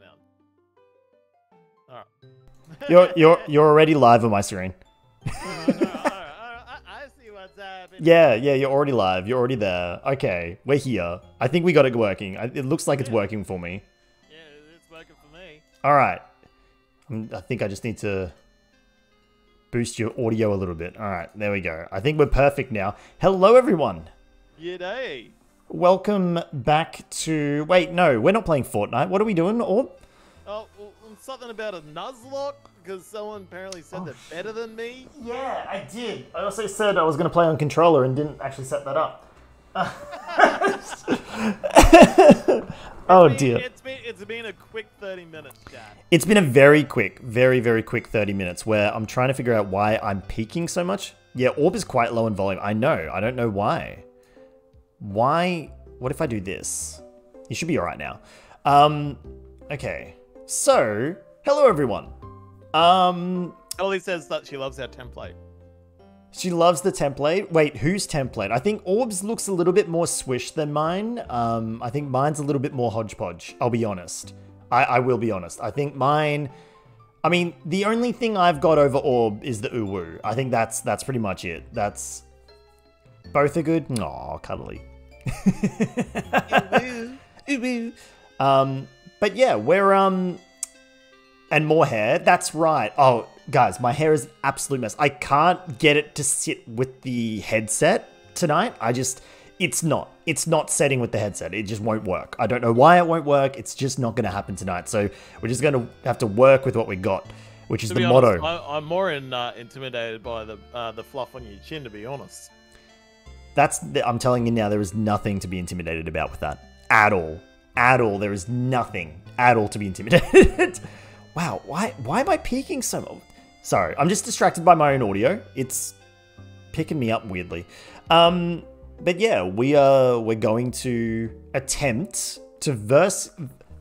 countdown. Alright. You're you're you're already live on my screen. I, I see what's happening. Yeah, yeah, you're already live. You're already there. Okay, we're here. I think we got it working. I- It looks like it's working for me. Yeah, it's working for me. All right. Mm, I think I just need to boost your audio a little bit. All right, there we go. I think we're perfect now. Hello, everyone. Yay! Welcome back to. Wait, no, we're not playing Fortnite. What are we doing? Or Oh, well, something about a Nuzlocke because someone apparently said they're oh. better than me. yeah, I did. I also said I was going to play on controller and didn't actually set that up. oh been- dear. It's been it's been a quick thirty minutes, Dad. It's been a very quick, very, very quick 30 minutes where I'm trying to figure out why I'm peaking so much. Yeah, Orb is quite low in volume. I know. I don't know why. Why? What if I do this? You should be alright now. Um, okay. So, hello everyone. Um, Ellie says that she loves our template. she loves the template. Wait, whose template? I think Orb's looks a little bit more swish than mine. Um, I think mine's a little bit more hodgepodge. I'll be honest. I, I will be honest. I think mine. I mean, the only thing I've got over Orb is the uwu. I think that's that's pretty much it. That's both are good. Aw, cuddly. um, but yeah, we're um, and more hair. That's right. Oh, guys, my hair is an absolute mess. I can't get it to sit with the headset tonight. I just, it's not. It's not setting with the headset. It just won't work. I don't know why it won't work. It's just not going to happen tonight. So we're just going to have to work with what we got, which is To the be motto. I, I'm more in, uh, intimidated by the uh, the fluff on your chin, to be honest. That's I'm telling you now, there is nothing to be intimidated about with that at all, at all. There is nothing at all to be intimidated. wow, why why am I peaking so much? Sorry, I'm just distracted by my own audio. It's picking me up weirdly. Um, but yeah, we are we're going to attempt to verse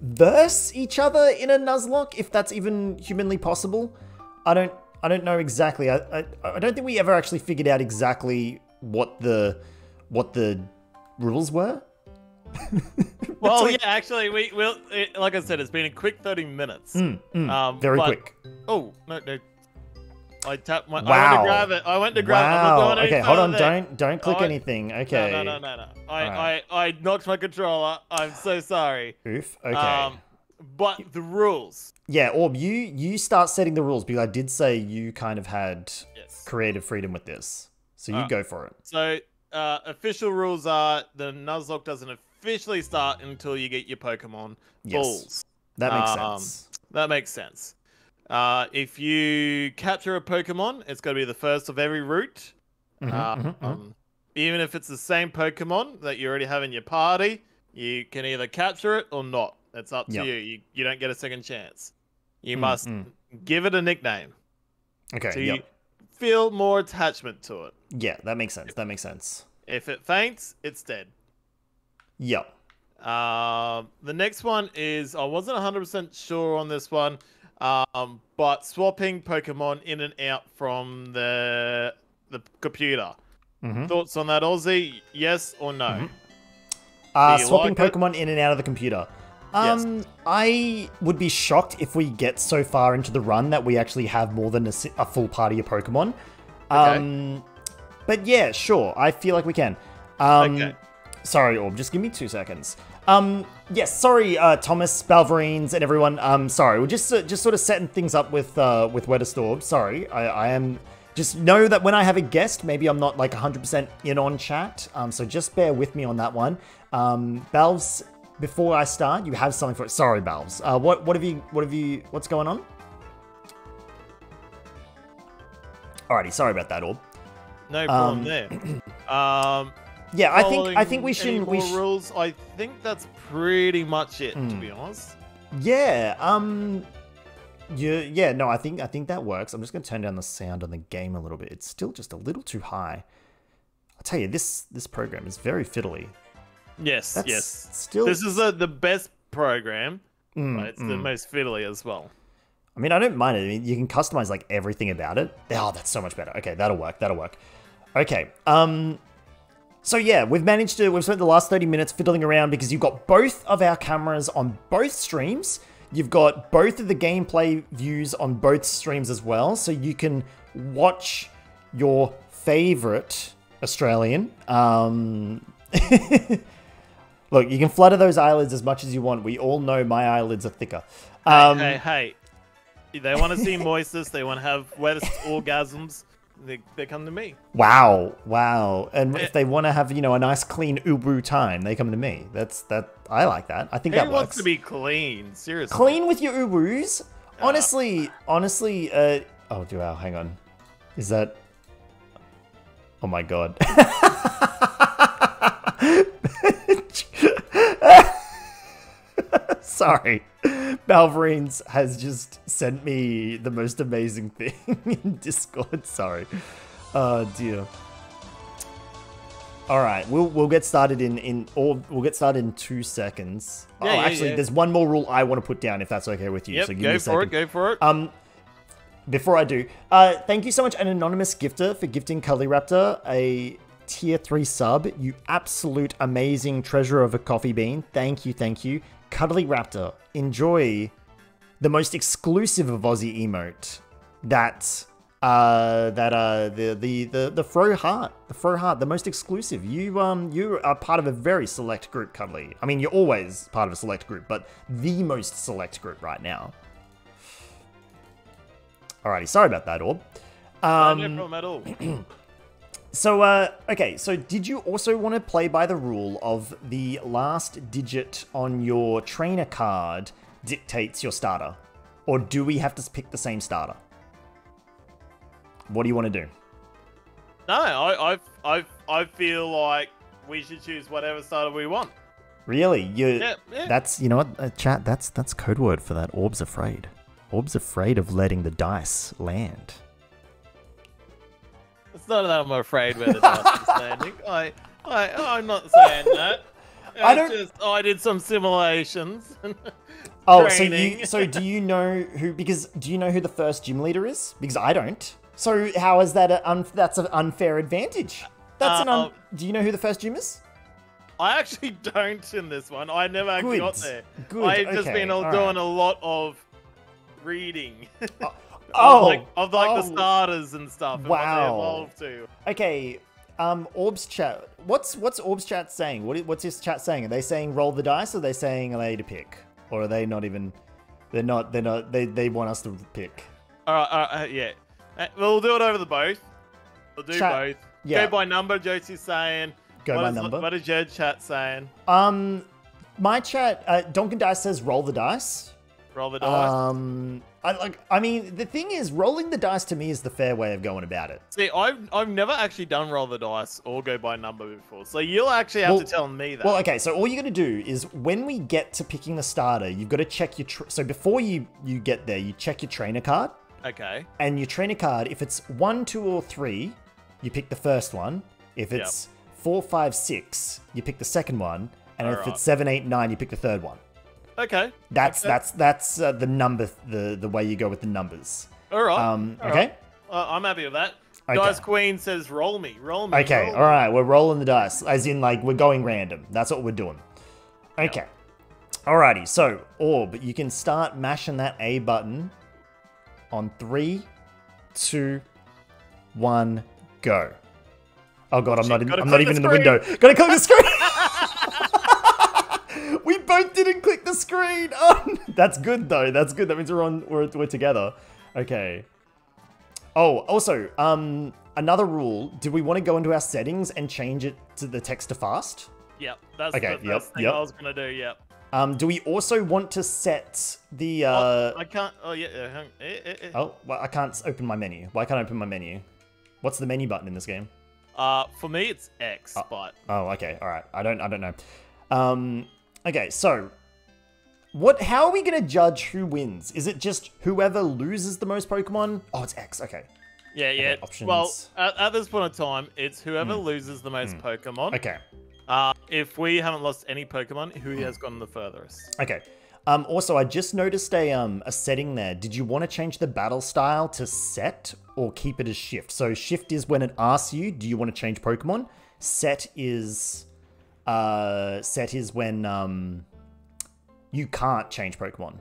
verse each other in a Nuzlocke, if that's even humanly possible. I don't I don't know exactly. I, I I don't think we ever actually figured out exactly what the what the rules were. Well, like- yeah, actually, we will. Like I said, it's been a quick thirty minutes. Mm, mm, Um, very but- quick. Oh no, no. I tapped my. I went Wow. to grab it. I went to grab. it. Wow. any Okay, hold on. further. Don't don't click I- anything. Okay. No, no, no, no, no. I, Alright. I, I knocked my controller. I'm so sorry. Oof. Okay. Um, but the rules. yeah, Orb, you you start setting the rules because I did say you kind of had Yes. creative freedom with this, so you Ah. go for it. So, uh, official rules are the Nuzlocke doesn't officially start until you get your Pokemon Yes. balls. That makes Um, sense. That makes sense. Uh, if you capture a Pokemon, it's going to be the first of every route. Mhm, Uh, mhm, mhm. um, even if it's the same Pokemon that you already have in your party, you can either capture it or not. It's up to Yep. you. you. You don't get a second chance. You Mm, must mm. give it a nickname. Okay. so yep. Feel more attachment to it. Yeah, that makes sense. That makes sense. If it faints, it's dead. Yep. Um, the next one is I wasn't 100% sure on this one, um, but swapping Pokemon in and out from the the computer. hmm Thoughts on that, Aussie? Yes or no? Mhm. Uh, swapping like it? Pokemon in and out of the computer. Yes. Um, I would be shocked if we get so far into the run that we actually have more than a, a full party of Pokemon. Okay. Um, but yeah, sure. I feel like we can. Um, Okay. Sorry, Orb. Just give me two seconds. Um, yes. Sorry, uh, Thomas, Balverines, and everyone. Um, sorry. We're just uh, just sort of setting things up with uh, with Wettest Orb. Sorry, I, I am. Just know that when I have a guest, maybe I'm not like 100% in on chat. Um, so just bear with me on that one. Um, Balves, before I start, you have something for it. Sorry, Balves. Uh, what what have you what have you what's going on? Alrighty, sorry about that, Orb. No problem Um, there. Um, Yeah, I think I think we should we sh- rules. I think that's pretty much it, to Hmm. be honest. Yeah, um yeah, yeah, no, I think I think that works. I'm just gonna turn down the sound on the game a little bit. It's still just a little too high. I'll tell you, this this program is very fiddly. Yes, That's yes. still This is the the best program, Mm, but it's the mm. most fiddly as well. I mean, I don't mind it. I mean, you can customize like everything about it. Oh, that's so much better. Okay, that'll work. That'll work. Okay. Um. So yeah, we've managed to. We've spent the last thirty minutes fiddling around because you've got both of our cameras on both streams. You've got both of the gameplay views on both streams as well, so you can watch your favorite Australian. Um, look, you can flutter those eyelids as much as you want. We all know my eyelids are thicker. Um, hey, hey, hey. They want to see moistest. They want to have wettest orgasms. They, they come to me. Wow, wow. And if they want to have, you know, a nice clean uwu time, they come to me. That's that. I like that. I think that wants to be clean? Seriously. clean with your uwus. Honestly, honestly. Uh, oh, do wow. Hang on. Is that? Oh my god. Sorry. Balverines has just sent me the most amazing thing in Discord. Sorry. Oh dear. All right, we'll we'll get started in in or we'll get started in two seconds. Yeah, oh, yeah, actually, yeah. there's one more rule I want to put down if that's okay with you. Yep, so give me go a for it. Go for it. Um, before I do, uh, thank you so much, an anonymous gifter, for gifting Cuddly Raptor a tier three sub. You absolute amazing treasure of a coffee bean. Thank you, thank you, Cuddly Raptor. Enjoy the most exclusive of Aussie emote. That uh that uh the the the the fro heart the fro heart the most exclusive you um you are part of a very select group cuddly i mean you're always part of a select group but the most select group right now Alrighty, sorry about that, Orb. no Um, problem at all. so, uh, okay, so did you also want to play by the rule of the last digit on your trainer card dictates your starter? Or do we have to pick the same starter? What do you want to do? No, I, I, I, I feel like we should choose whatever starter we want. Really? You Yeah, yeah. That's you know what, uh, chat, that's that's code word for that. Orb's afraid. Orb's afraid of letting the dice land. It's not that I'm afraid where the dice is landing. I, I, I'm not saying that. I don't- Just, oh, I did some simulations. Oh, so you so do you know who? Because do you know who the first gym leader is? Because I don't. So how is that? A un, that's an unfair advantage. That's an. Un, Uh, do you know who the first gym is? I actually don't in this one. I never actually got there. Good, I've just okay, been all all doing right. a lot of reading. Oh, of like, of like oh, the starters and stuff. And Wow. What they evolve to. Okay. Um, Orb's chat. What's what's Orb's chat saying? What, what's his chat saying? Are they saying roll the dice? Or are they saying are they to pick? Or are they not even? They're not. They're not. They they want us to pick. All right, all right, uh, yeah. Uh, we'll do it over the both. We'll do Chat- both. yeah. Go by number. Josie's saying. Go What by is- number. What is your chat saying? Um, my chat. Uh, Donkin Dice says roll the dice. Roll the dice. Um, I like. I mean, the thing is, rolling the dice to me is the fair way of going about it. See, I've I've never actually done roll the dice or go by number before, so you'll actually have Well- to tell me that. Well, okay. So all you got to do is when we get to picking the starter, you've got to check your. So before you you get there, you check your trainer card, okay. and your trainer card. If it's one, two, or three, you pick the first one. If Yep. it's four, five, six, you pick the second one, and if Alright. it's seven, eight, nine, you pick the third one. Okay. That's Okay. that's that's uh, the number the the way you go with the numbers. All right. Um, all okay. right. Uh, I'm happy with that. Okay. Dice Queen says, "Roll me, roll me." Okay, roll all right, we're rolling the dice, as in like we're going random. That's what we're doing. Okay, alrighty. So Orb, you can start mashing that A button on three, two, one, go. Oh god, I'm not. In, I'm not even in the the window. Gotta click the screen. we both didn't click the screen. Oh, that's good though. That's good. That means we're on. We're, we're together. Okay. Oh, also, um, another rule. Do we want to go into our settings and change it to the text to fast? Yep, that's Okay, the yep, thing yep. I was gonna do. Yep. Um, do we also want to set the? Uh, Oh, I can't. Oh yeah. yeah, hang- eh, eh, eh. oh, well, I can't open my menu. Why can't I open my menu? What's the menu button in this game? Uh, for me it's X, but Oh, okay, all right. I don't, I don't know. Um, okay, so what? How are we gonna judge who wins? Is it just whoever loses the most Pokemon? Oh, it's X. Okay. yeah, yeah. options. Well, at, at this point in time, it's whoever loses the most Pokemon. Hmm. Okay. Uh, if we haven't lost any Pokemon, who has gone the furthest? Okay. Um, also, I just noticed a um a setting there. Did you want to change the battle style to set or keep it as shift? So shift is when it asks you, do you want to change Pokemon? Set is uh set is when um you can't change Pokemon.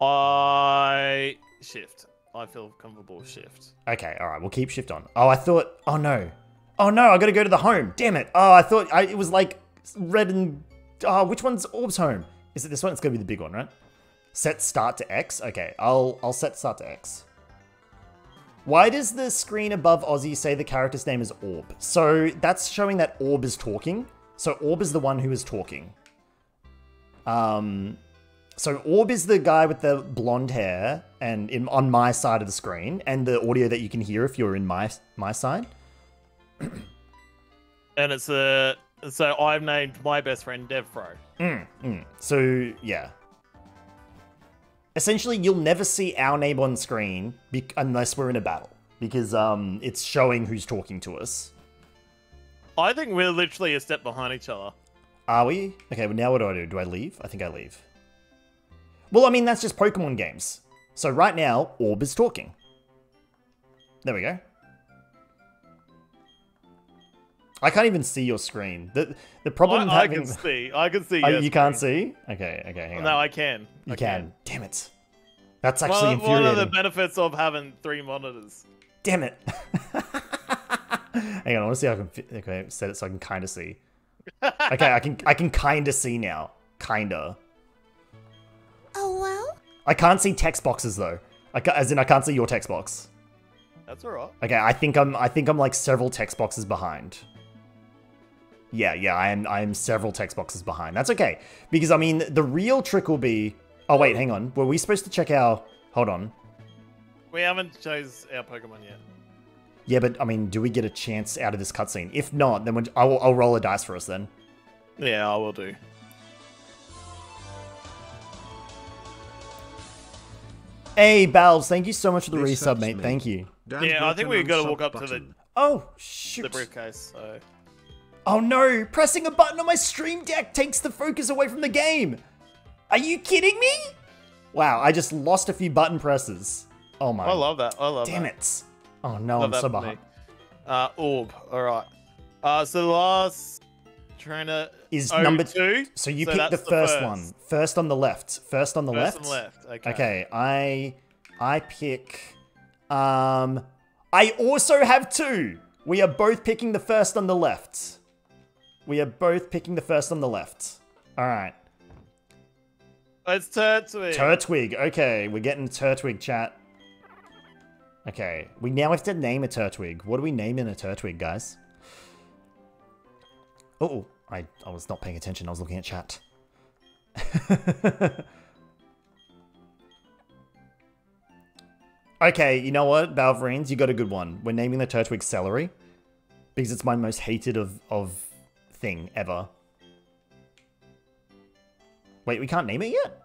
I shift. I feel comfortable with shift. Okay, all right, we'll keep shift on. Oh, I thought. Oh no. Oh no, I gotta go to the home. Damn it. Oh, I thought I, it was like red and. Oh, which one's Orb's home? Is it this one? It's gonna be the big one, right? Set start to X. Okay, I'll I'll set start to X. Why does the screen above Aussie say the character's name is Orb? So that's showing that Orb is talking. So Orb is the one who is talking. Um, so Orb is the guy with the blonde hair and in, on my side of the screen, and the audio that you can hear if you're in my my side. And it's a. So I've named my best friend Devfro. Mm, mm. So yeah. Essentially, you'll never see our name on screen unless we're in a battle because um, it's showing who's talking to us. I think we're literally a step behind each other. Are we? Okay, well now what do I do? Do I leave? I think I leave. Well, I mean, that's just Pokemon games. So right now, Orb is talking. There we go. I can't even see your screen. The the problem I, I having... can see. I can see. Oh, you can't see? Okay, okay, hang on. No, I can. you I can. Damn it. That's actually One, one of the benefits of having three monitors. Damn it. hang on, I want to see how I can fit, okay, set it so I can kind of see. Okay, I can I can kind of see now. Kinda. Oh well? I can't see text boxes though. I ca- as in I can't see your text box. That's alright. Okay, I think I'm I think I'm like several text boxes behind. Yeah, yeah, I am I am several text boxes behind. That's okay. Because I mean the real trick will be Oh wait, hang on. Were we supposed to check our hold on. We haven't chose our Pokemon yet. Yeah, but I mean, do we get a chance out of this cutscene? If not, then we'll, I'll, I'll roll a dice for us then. Yeah, I will do. Hey, Balves, thank you so much for the This resub, mate. me. Thank you. Dan Yeah, I think Broken we gotta walk up sub to the- Oh shoot! The briefcase. So Oh no, pressing a button on my stream deck takes the focus away from the game. Are you kidding me? Wow, I just lost a few button presses. Oh my. I love that. I love Damn that. it. Oh no, Love I'm so behind. Uh, Orb. All right. Uh, so the last trainer Is oh, number two. So you So pick the that's first, first. one. First on the left. First on the First left. and left. Okay. Okay, I I pick um I also have two. We are both picking the first on the left. We are both picking the first on the left. All right. It's Turtwig. Turtwig. Okay, we're getting Turtwig chat. Okay, we now have to name a Turtwig. What do we name in a Turtwig, guys? Oh, I, I was not paying attention. I was looking at chat. okay, you know what, Balverines, you got a good one. We're naming the Turtwig Celery because it's my most hated of of thing ever. Wait, we can't name it yet?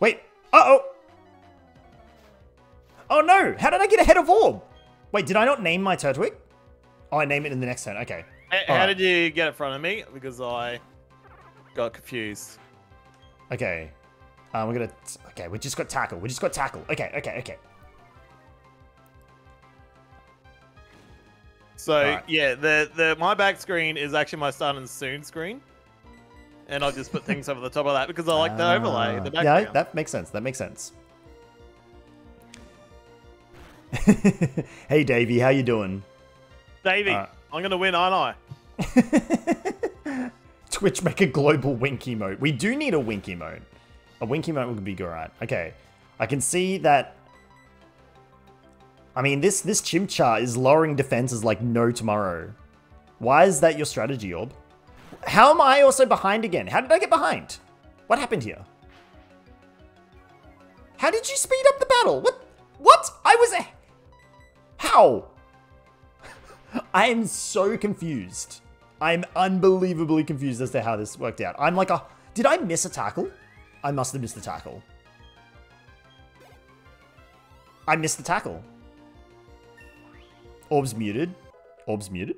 Wait. Uh-oh. Oh no! How did I get ahead of Orb? Wait, did I not name my Turtwig? Oh, I name it in the next turn. Okay. H- How Alright. did you get in front of me? Because I got confused. Okay. Um, we're gonna... Okay, we just got tackle. We just got tackle. Okay, okay, okay. So Alright. yeah, the the my back screen is actually my start and soon screen, and I'll just put things over the top of that because I like the overlay, Ah, the background. Yeah, that makes sense. That makes sense. hey, Davey, how you doing? Davey, Alright. I'm gonna win, aren't I? Twitch make a global wink emote. We do need a wink emote. A wink emote would be alright. Okay. I can see that. I mean, this this Chimchar is lowering defenses like no tomorrow. Why is that your strategy, Orb? How am I also behind again? How did I get behind? What happened here? How did you speed up the battle? What? What? I was a. How? I am so confused. I'm unbelievably confused as to how this worked out. I'm like a. Did I miss a tackle? I must have missed the tackle. I missed the tackle. Orb's muted. Orb's muted.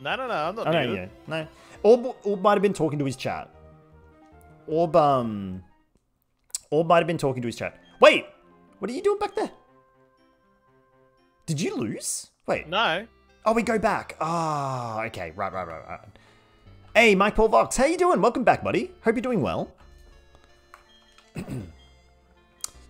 No, no, no, I'm not Oh no, muted. yeah, no. Orb, Orb might have been talking to his chat. Orb, um, Orb might have been talking to his chat. Wait, what are you doing back there? Did you lose? Wait. No. Oh, we go back. Ah, okay. Right, right, right, right. Hey, Mike Paul Vox, how you doing? Welcome back, buddy. Hope you're doing well.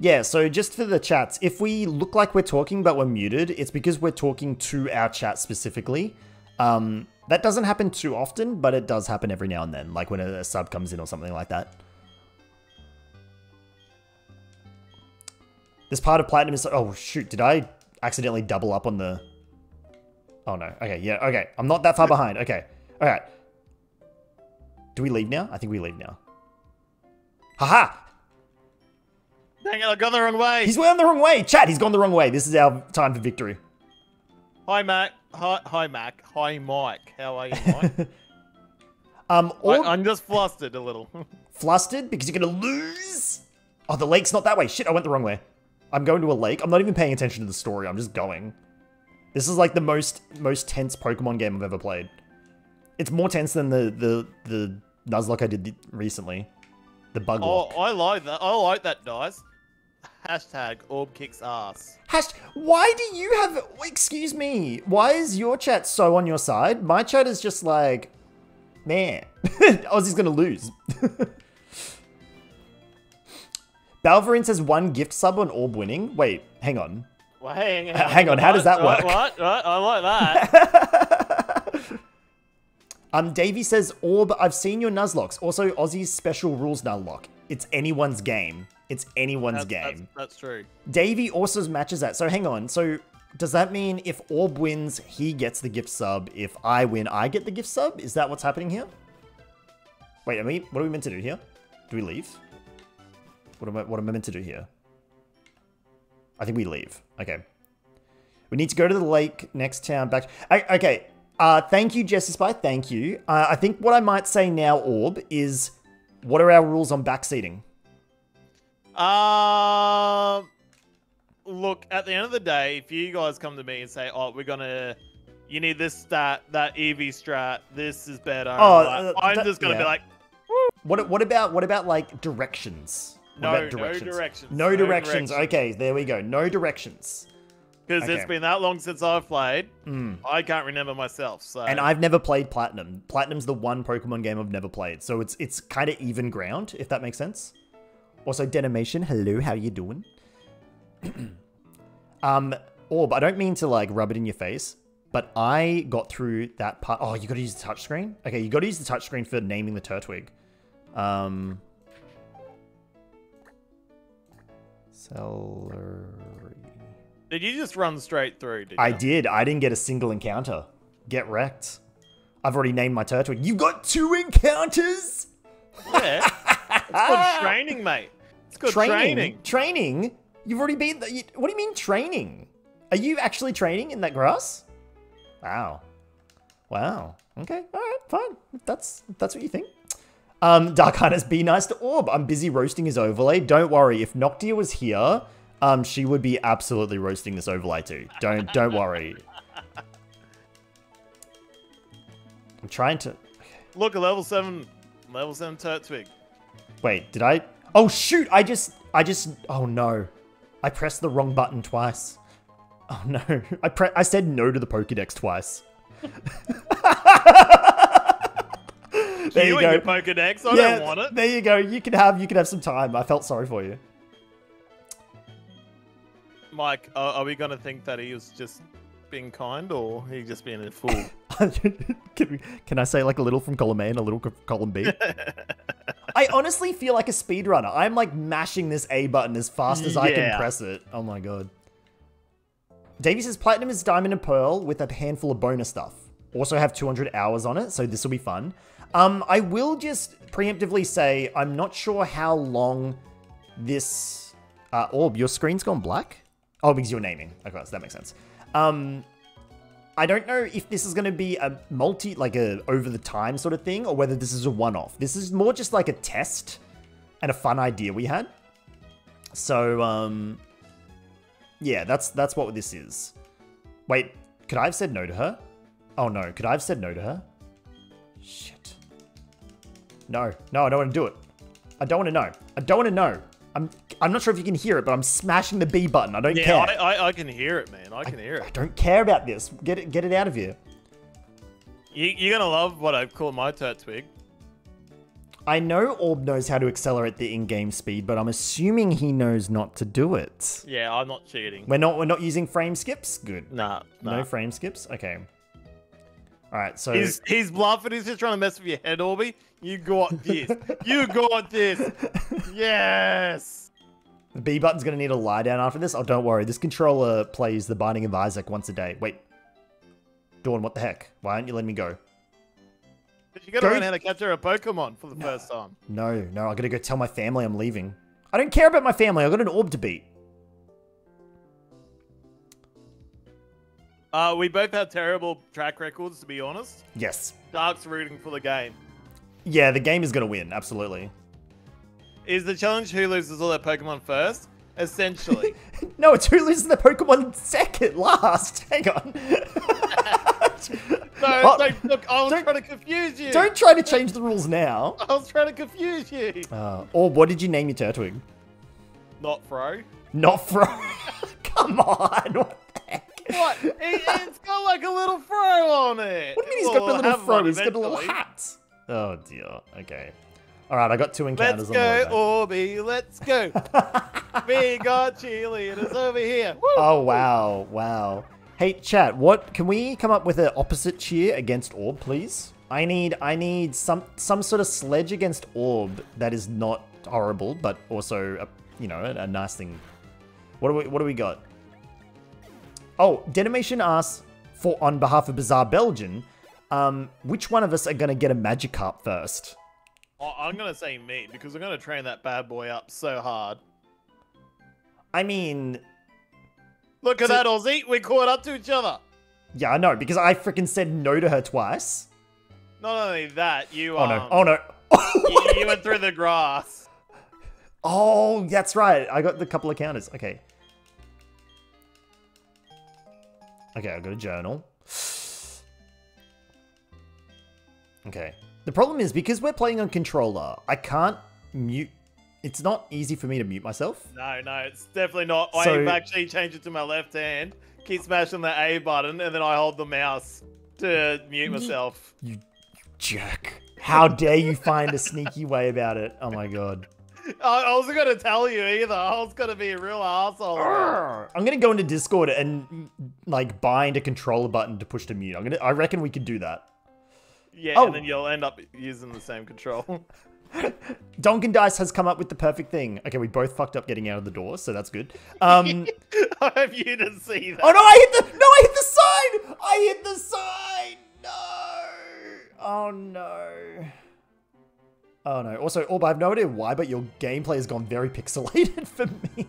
yeah, so just for the chats, if we look like we're talking but we're muted, it's because we're talking to our chat specifically. Um, that doesn't happen too often, but it does happen every now and then, like when a, a sub comes in or something like that. This part of Platinum is... Oh, shoot. Did I accidentally double up on the... Oh, no. Okay, yeah. Okay. I'm not that far behind. Okay. All right. Do we leave now? I think we leave now. Haha! Dang it, I've gone the wrong way. He's going the wrong way. Chat, he's gone the wrong way. This is our time for victory. Hi, Mac. Hi, hi, Mac. Hi, Mike. How are you, Mike? um, or I, I'm just flustered a little. flustered because you're going to lose. Oh, the lake's not that way. Shit, I went the wrong way. I'm going to a lake. I'm not even paying attention to the story. I'm just going. This is like the most most tense Pokemon game I've ever played. It's more tense than the the the Nuzlocke I did recently. The bug oh, lock. I like that. I like that, guys. Hashtag Orb kicks ass. Hasht why do you have... Excuse me. Why is your chat so on your side? My chat is just like... Man. Aussie's gonna lose. Balverine says one gift sub on Orb winning. Wait, hang on. Well, hang, hang, hang on, how does that work? What? what? I like that. um, Davey says, Orb, I've seen your Nuzlockes. Also, Aussie's special rules Nuzlocke. It's anyone's game. It's anyone's that's, game. That's, that's true. Davey also matches that. So hang on. So does that mean if Orb wins, he gets the gift sub? If I win, I get the gift sub? Is that what's happening here? Wait, are we, what are we meant to do here? Do we leave? What am I, what am I meant to do here? I think we leave. Okay. We need to go to the lake next town back. I, okay. Uh, thank you, Jesse Spy. Thank you. Uh, I think what I might say now, Orb, is what are our rules on backseating? Um, look, at the end of the day, if you guys come to me and say, "Oh, we're gonna," you need this stat, that EV strat, this is better. Oh, like, uh, I'm that- just gonna yeah. be like, What what about what about like directions? What No, about no directions. No No directions. directions. Okay, there we go. No directions. because Okay. it's been that long since I've played, Mm. I can't remember myself. So, And I've never played Platinum. Platinum's the one Pokemon game I've never played, so it's it's kind of even ground, if that makes sense. Also, Denimation, hello, how you doing? um, Orb, I don't mean to like rub it in your face, but I got through that part. Oh, you got to use the touchscreen. Okay, you got to use the touchscreen for naming the Turtwig. Um, celery. did you just run straight through? Did I did. I didn't get a single encounter. Get wrecked. I've already named my Turtwig. You got two encounters? Yeah, it's good training, mate. It's good training. Training? You've already been. you- What do you mean training? Are you actually training in that grass? Wow. Wow. Okay. All right. Fine. That's that's what you think. Um, Dark be nice to Orb. I'm busy roasting his overlay. Don't worry. If Noctia was here, um, she would be absolutely roasting this overlay too. Don't don't worry. I'm trying to. Look, a level seven, level seven Turtwig. Wait, did I? Oh shoot! I just, I just. Oh no, I pressed the wrong button twice. Oh no, I pre- I said no to the Pokédex twice. there you you go. your Pokedex. I don't want it. There you go. You can have, you can have some time. I felt sorry for you. Mike, are, are we gonna think that he was just being kind, or he just being a fool? can, we, can I say like a little from column A and a little from column B? I honestly feel like a speedrunner. I'm like mashing this A button as fast as I can press it. Oh my god. Davey says platinum is diamond and pearl with a handful of bonus stuff. Also have 200 hours on it, so this will be fun. Um, I will just preemptively say I'm not sure how long this uh, orb. Your screen's gone black. Oh, because you're naming. Okay, so that makes sense. Um, I don't know if this is going to be a multi, like a over the time sort of thing, or whether this is a one-off. This is more just like a test and a fun idea we had. So, um, yeah, that's that's what this is. Wait, could I have said no to her? Oh no, could I have said no to her? Shit. No, no, I don't want to do it. I don't want to know. I don't want to know. I'm I'm not sure if you can hear it, but I'm smashing the B button. I don't yeah, care. I, I, I can hear it, man. I can hear it. I don't care about this. Get it get it out of here. You, you're gonna love what I've called my Turtwig. I know Orb knows how to accelerate the in-game speed, but I'm assuming he knows not to do it. Yeah, I'm not cheating. We're not we're not using frame skips? Good. Nah, nah. No frame skips? Okay. Alright, so He's he's bluffing. He's just trying to mess with your head, Orby. You got this. you got this. Yes. the B button's gonna need a lie down after this. Oh don't worry, this controller plays the Binding of Isaac once a day. Wait. Dawn, what the heck? Why aren't you letting me go? You gotta Don't- learn how to capture a Pokemon for the first time. No, no, I gotta go tell my family I'm leaving. I don't care about my family, I got an orb to beat. Uh, we both have terrible track records, to be honest. Yes. Dark's rooting for the game. Yeah, the game is gonna win, absolutely. Is the challenge who loses all their Pokemon first? Essentially. No, it's who loses the Pokemon second, last. Hang on. no, Oh, don't, look, I was trying to confuse you. Don't try to change the rules now. I was trying to confuse you. Uh, or what did you name your Turtwig? Not Fro. Not Fro. Come on. What? What? It, it's got like a little fro on it. What do you mean he's got a little fro? He's got a little hat. Oh dear. Okay. All right, I got two encounters. Let's go. Orby. Let's go. we got cheerleaders over here. Woo! Oh wow, wow. Hey chat, what can we come up with an opposite cheer against Orb, please? I need I need some some sort of sledge against Orb that is not horrible, but also a, you know a, a nice thing. What do we what do we got? Oh, Denimation asks for on behalf of Bizarre Belgian, um, which one of us are gonna get a Magikarp first? Oh, I'm gonna say me because I'm gonna train that bad boy up so hard. I mean, Look at that, Aussie. We caught up to each other. yeah, I know because I freaking said no to her twice. Not only that, you Oh um, no! Oh no! you, you went through the grass. Oh, that's right. I got the couple of counters. Okay. Okay, I got a journal. Okay. The problem is because we're playing on controller, I can't mute. It's not easy for me to mute myself. No, no, it's definitely not. So- I've actually changed it to my left hand. Keep smashing the A button, and then I hold the mouse to mute myself. You jerk. How dare you find a sneaky way about it? Oh my god. I, wasn't gonna tell you either. I was gonna be a real asshole. I'm gonna go into Discord and like bind a controller button to push to mute. I'm gonna. I reckon we could do that. Yeah, Oh. and then you'll end up using the same control. Donkin Dice has come up with the perfect thing. Okay, we both fucked up getting out of the door, so that's good. Um, I hope you didn't see that. oh no, I hit the no, I hit the sign. I hit the sign. No. Oh no. Oh no. Also, Orb, I have no idea why, but your gameplay has gone very pixelated for me.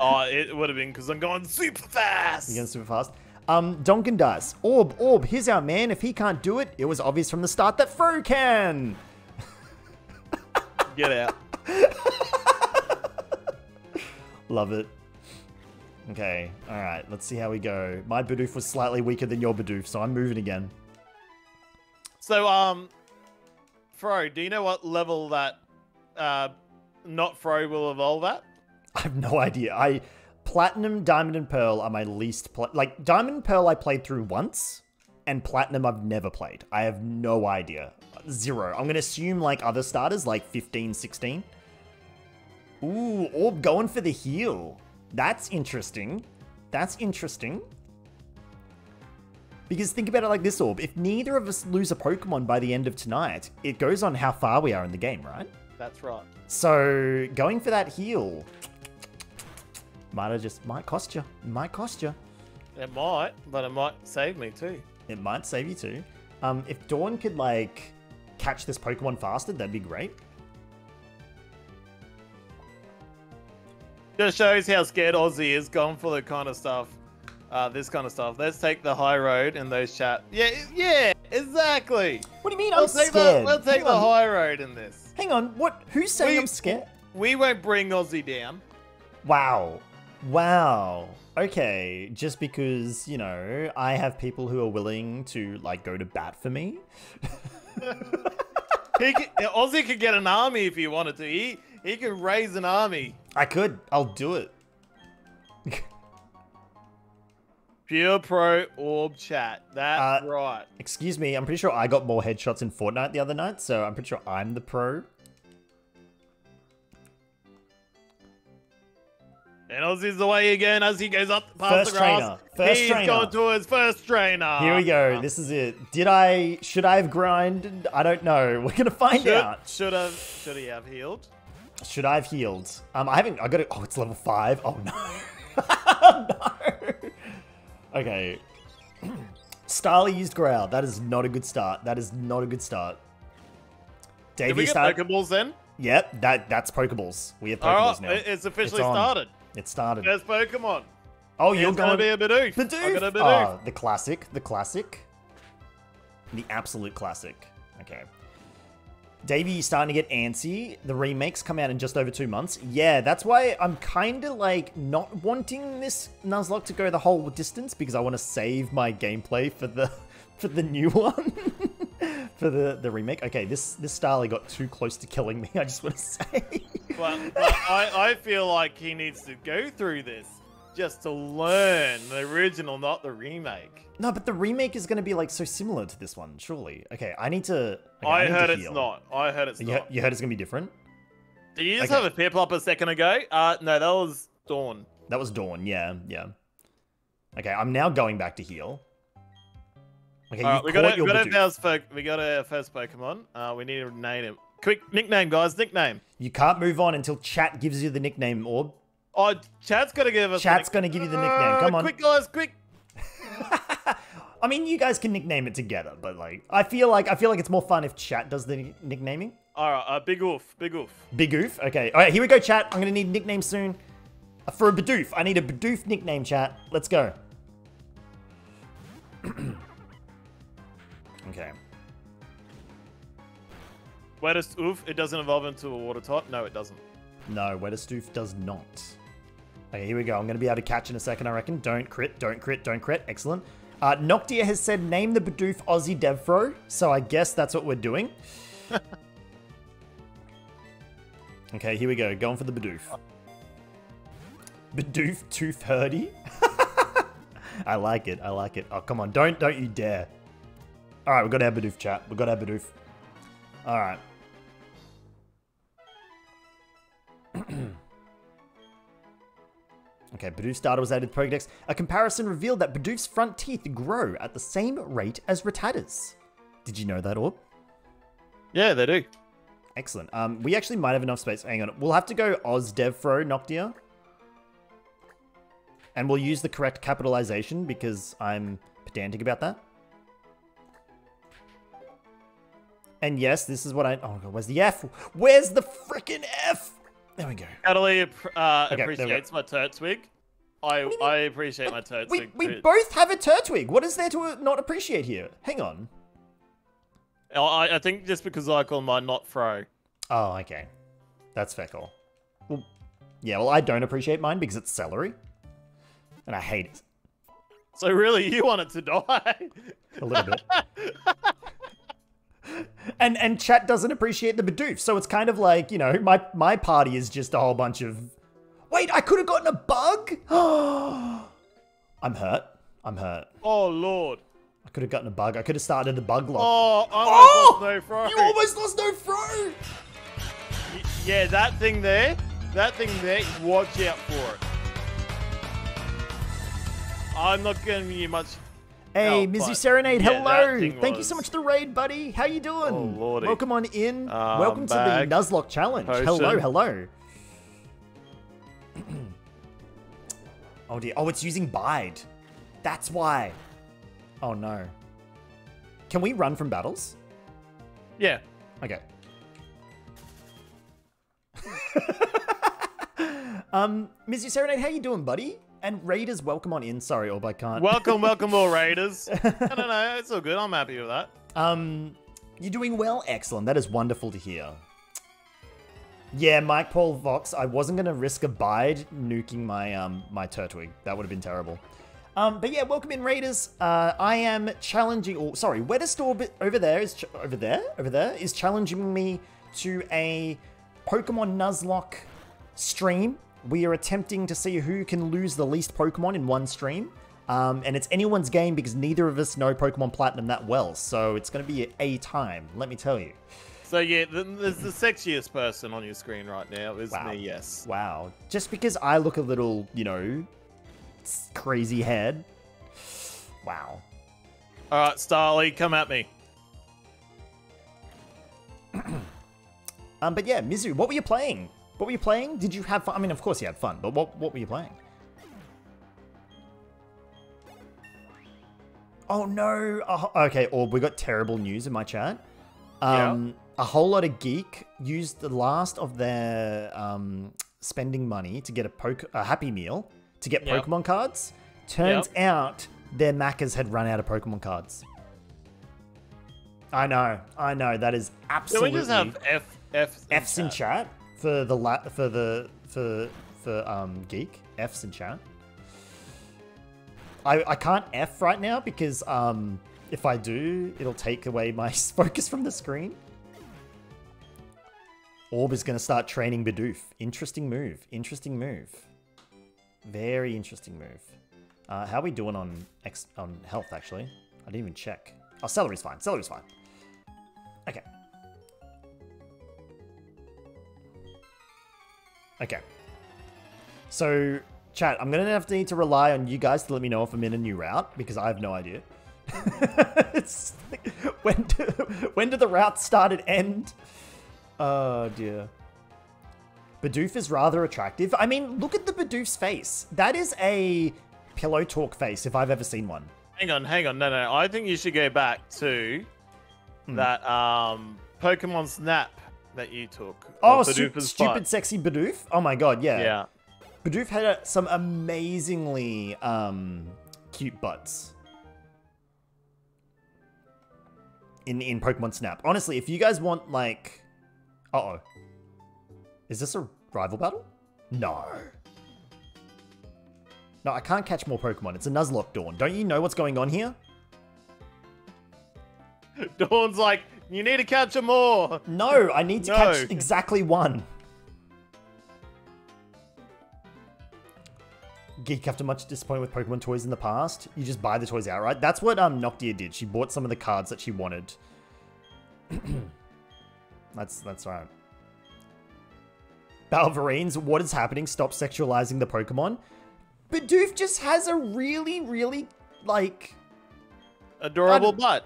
Oh, it would have been because I'm going super fast. You're going super fast. Um, Donkin Dice. Orb, Orb, here's our man. If he can't do it, it was obvious from the start that Fro can. Get out. Love it. Okay, alright, let's see how we go. My Bidoof was slightly weaker than your Bidoof, so I'm moving again. So, um, Fro, do you know what level that uh, not Fro will evolve at? I have no idea. I Platinum, Diamond, and Pearl are my least like Diamond and Pearl I played through once, and Platinum I've never played. I have no idea. Zero. I'm gonna assume like other starters, like 15, 16. Ooh, Orb going for the heal. That's interesting. That's interesting. Because think about it like this, Orb. If neither of us lose a Pokemon by the end of tonight, it goes on how far we are in the game, right? That's right. So going for that heal might have just might cost you. Might cost you. It might, but it might save me too. It might save you too. Um, if Dawn could like catch this Pokemon faster, that'd be great. Just shows how scared Aussie is going for the kind of stuff. Uh, this kind of stuff. Let's take the high road in those chat. Yeah, yeah, exactly. What do you mean I'm take scared? the we'll take Hang the on. high road in this. Hang on. What? Who's saying We- I'm scared? We won't bring Aussie down. Wow. Wow. Okay, just because, you know, I have people who are willing to like go to bat for me. He can, Aussie could get an army if he wanted to. He he could raise an army. I could. I'll do it. Pure Pro Orb Chat. That's Uh, right. Excuse me, I'm pretty sure I got more headshots in Fortnite the other night, so I'm pretty sure I'm the pro. And Aussie's away again as he goes up past First the grass. trainer. First He's trainer. going to his first trainer. Here we go. This is it. Did I? Should I have grinded? I don't know. We're gonna find Should, out. should have should he have healed? Should I have healed? Um, I haven't. I got it. Oh, it's level five. Oh no. no. Okay. Starly used growl. That is not a good start. That is not a good start. Did we get start. Pokeballs then? Yep. That that's Pokeballs. We have Pokeballs right, now. it's officially on. started. It started. There's Pokemon. Oh, you're It's gonna be a Bidoof. Bidoof. I got a ah, Bidoof. Oh, the classic. The classic. The absolute classic. Okay. Davey, starting to get antsy. The remakes come out in just over two months. Yeah, that's why I'm kind of like not wanting this Nuzlocke to go the whole distance because I want to save my gameplay for the for the new one. for the, the remake. Okay, this this Starly got too close to killing me, I just want to say. But, but I, I feel like he needs to go through this just to learn the original, not the remake. no, but the remake is going to be like so similar to this one, surely. Okay, I need to. okay, I need to heard it's heal. not. I heard it's You, not. you heard it's gonna be different. Did you just Okay. have a Piplup a second ago? Uh, no, that was Dawn. That was Dawn. Yeah, yeah. Okay, I'm now going back to heal. Okay, right, you we got, a, your we, got Bidoof. first, we got a first Pokemon. Uh, we need to name him. Quick nickname, guys. Nickname. You can't move on until chat gives you the nickname orb. Oh, Chad's got to give us. a Chat's nick- gonna give you the nickname. Uh, Come on. quick, guys, quick. I mean, you guys can nickname it together, but like, I feel like I feel like it's more fun if chat does the nicknaming. All right, uh, Big Oof, Big Oof. Big Oof. Okay. All right, here we go, chat. I'm gonna need a nickname soon. Uh, For a Bidoof, I need a Bidoof nickname, chat. Let's go. okay. Wettest Oof. It doesn't evolve into a water type. No, it doesn't. No, Wettest Oof does not. Okay, here we go. I'm going to be able to catch in a second, I reckon. Don't crit, don't crit, don't crit. Excellent. Uh, Noctia has said, name the Bidoof Aussie Devfro, so I guess that's what we're doing. okay, here we go. Going for the Bidoof. Bidoof Tooth Hurdy. I like it, I like it. Oh, come on. Don't, don't you dare. All right, we've got our Bidoof chat. We've got our Bidoof. All right. Okay, Bidoof's data was added to the Pokedex. A comparison revealed that Bidoof's front teeth grow at the same rate as Rattata's. Did you know that, Orb? Yeah, they do. Excellent. Um, we actually might have enough space. Hang on. We'll have to go Oz Devfro Noctia. And we'll use the correct capitalization because I'm pedantic about that. And yes, this is what I... Oh, God, where's the F? Where's the freaking F? There we go. Natalie uh, there we go. appreciates my Turtwig. I I appreciate my Turtwig. We, we too. both have a Turtwig. What is there to uh, not appreciate here? Hang on. I, I think just because I call mine not Fro. Oh, okay. That's fair call. Well, yeah, well, I don't appreciate mine because it's celery. And I hate it. So really, you want it to die? A little bit. and and chat doesn't appreciate the Bidoof, so it's kind of like, you know, my, my party is just a whole bunch of... Wait, I could have gotten a bug? I'm hurt. I'm hurt. oh lord. I could have gotten a bug. I could have started the bug lock. Oh, I Oh! lost no Fro. You almost lost no fro! Y- Yeah, that thing there, that thing there, watch out for it. I'm not giving you much. Hey, Oh, Mizzy Serenade, yeah, hello! Thank you so much for the raid, buddy. How you doing? Oh, lordy. Welcome on in. Um, Welcome to the Nuzlocke Challenge. potion. Hello, hello. oh dear. Oh, it's using Bide. That's why. Oh no. Can we run from battles? Yeah. Okay. um, Mizzy Serenade, how you doing, buddy? And Raiders, welcome on in. Sorry, Orb, I can't. Welcome, welcome, all Raiders. I don't know. It's all good. I'm happy with that. Um, you're doing well. Excellent. That is wonderful to hear. Yeah, Mike Paul Vox. I wasn't gonna risk a bide nuking my um my Turtwig. That would have been terrible. Um, but yeah, welcome in Raiders. Uh, I am challenging. Or sorry, Wettest Orbit over there is ch- over there over there is challenging me to a Pokemon Nuzlocke stream. We are attempting to see who can lose the least Pokemon in one stream. Um, and it's anyone's game because neither of us know Pokemon Platinum that well. So it's going to be a time, let me tell you. So yeah, the, there's the sexiest person on your screen right now is Wow. me. Yes. Wow. Just because I look a little, you know, crazy head. Wow. All right, Starly, come at me. Um, but yeah, Mizu, what were you playing? What were you playing? Did you have fun? I mean, of course you had fun, but what, what were you playing? Oh no! Oh, okay, Orb, we got terrible news in my chat. Um, A whole lot of geek used the last of their um, spending money to get a poke a Happy Meal to get Yep. Pokemon cards. Turns out their Maccas had run out of Pokemon cards. I know, I know. That is absolutely. Can we just have F F F's in chat for the la- for the for for um geek F's in chat. I I can't F right now because um if I do it'll take away my focus from the screen. Orb is gonna start training Bidoof. Interesting move. Interesting move. Very interesting move. Uh, how are we doing on on health actually? I didn't even check. Oh, celery's fine. Celery's fine. Okay. Okay. So, chat, I'm gonna have to need to rely on you guys to let me know if I'm in a new route because I have no idea. it's like, when do, when do the routes start and end? Oh dear. Bidoof is rather attractive. I mean, look at the Bidoof's face. That is a pillow talk face if I've ever seen one. Hang on, hang on. No, no. I think you should go back to Hmm. that um Pokemon Snap that you took. Oh, stu- stupid, butt. sexy Bidoof. Oh my god, yeah. Yeah. Bidoof had uh, some amazingly um, cute butts in in Pokemon Snap. Honestly, if you guys want like, uh oh, is this a rival battle? No. No, I can't catch more Pokemon. It's a Nuzlocke Dawn. Don't you know what's going on here? Dawn's like, you need to catch them more. No, I need to No. catch exactly one. Geek after much disappointment with Pokemon toys in the past, you just buy the toys outright. That's what um Noctia did. She bought some of the cards that she wanted. that's that's right. Balverines, what is happening? Stop sexualizing the Pokemon. Bidoof just has a really, really like Adorable butt.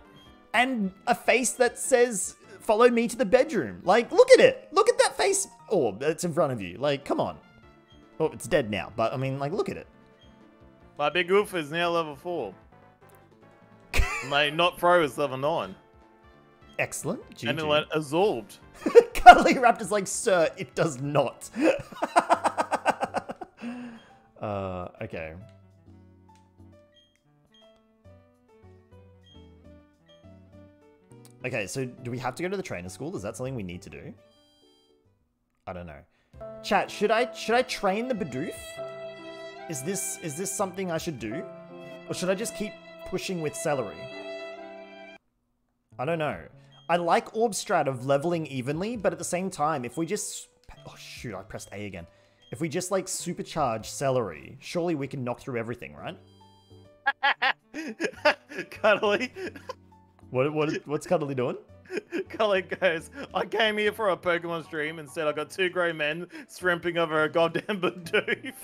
And a face that says follow me to the bedroom. Like look at it. Look at that face. Oh that's in front of you. Like come on. Oh it's dead now but i mean like look at it. My big oof is now level four. My not pro is level nine. excellent. And it GG. went absorbed. cuddly raptor's like sir it does not. Uh okay Okay, so do we have to go to the trainer school? Is that something we need to do? I don't know. Chat, should I should I train the Bidoof? Is this is this something I should do? Or should I just keep pushing with celery? I don't know. I like Orb Strat of leveling evenly, but at the same time, if we just oh shoot, I pressed A again. If we just like supercharge celery, surely we can knock through everything, right? Cuddly. What what what's Cuddly doing? Cuddly goes, I came here for a Pokemon stream. Instead, I got two grey men shrimping over a goddamn Bidoof.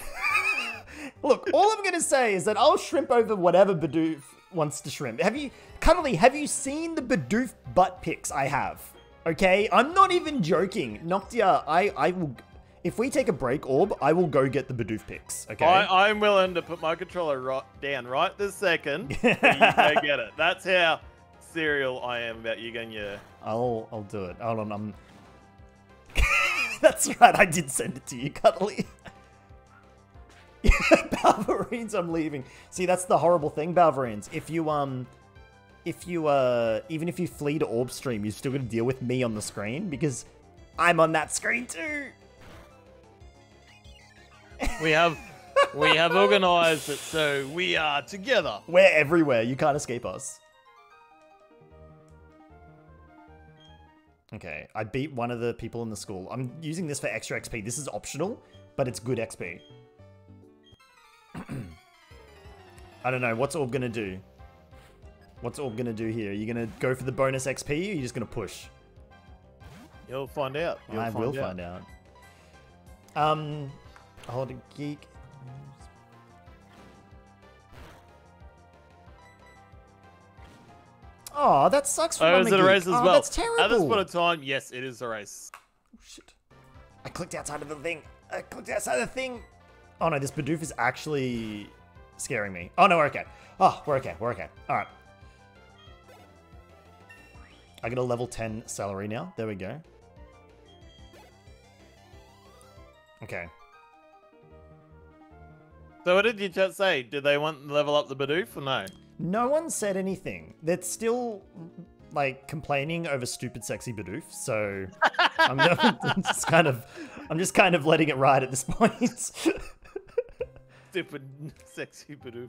Look, all I'm gonna say is that I'll shrimp over whatever Bidoof wants to shrimp. Have you, Cuddly? Have you seen the Bidoof butt pics I have? Okay, I'm not even joking. Noctia, I I will. If we take a break, Orb, I will go get the Bidoof pics. Okay. I, I'm willing to put my controller right down right this second. you go get it. That's how serial I am about you getting your. I'll I'll do it. Hold on, I'm. That's right. I did send it to you, Cuddly. Balverines, I'm leaving. See, that's the horrible thing, Balverines. If you um, if you uh, even if you flee to Orb Stream, you're still gonna deal with me on the screen because I'm on that screen too. We have, we have organised it so we are together. We're everywhere. You can't escape us. Okay, I beat one of the people in the school. I'm using this for extra XP. This is optional, but it's good XP. I don't know. What's Orb gonna do? What's Orb gonna do here? Are you gonna go for the bonus XP or are you just gonna push? You'll find out. You'll I will find out. Um, hold a geek. Oh, that sucks for Oh, is it a race as oh, well? That's terrible. At this point of time, yes, it is a race. Oh, shit. I clicked outside of the thing. I clicked outside of the thing. Oh no, this Bidoof is actually scaring me. Oh no, we're okay. Oh, we're okay. We're okay. All right. I get a level 10 Celery now. There we go. Okay. So what did you just say? Did they want to level up the Bidoof or no? No one said anything. They're still like complaining over stupid sexy Bidoof, so I'm, just kind of I'm just kind of letting it ride at this point. Stupid, sexy Bidoof.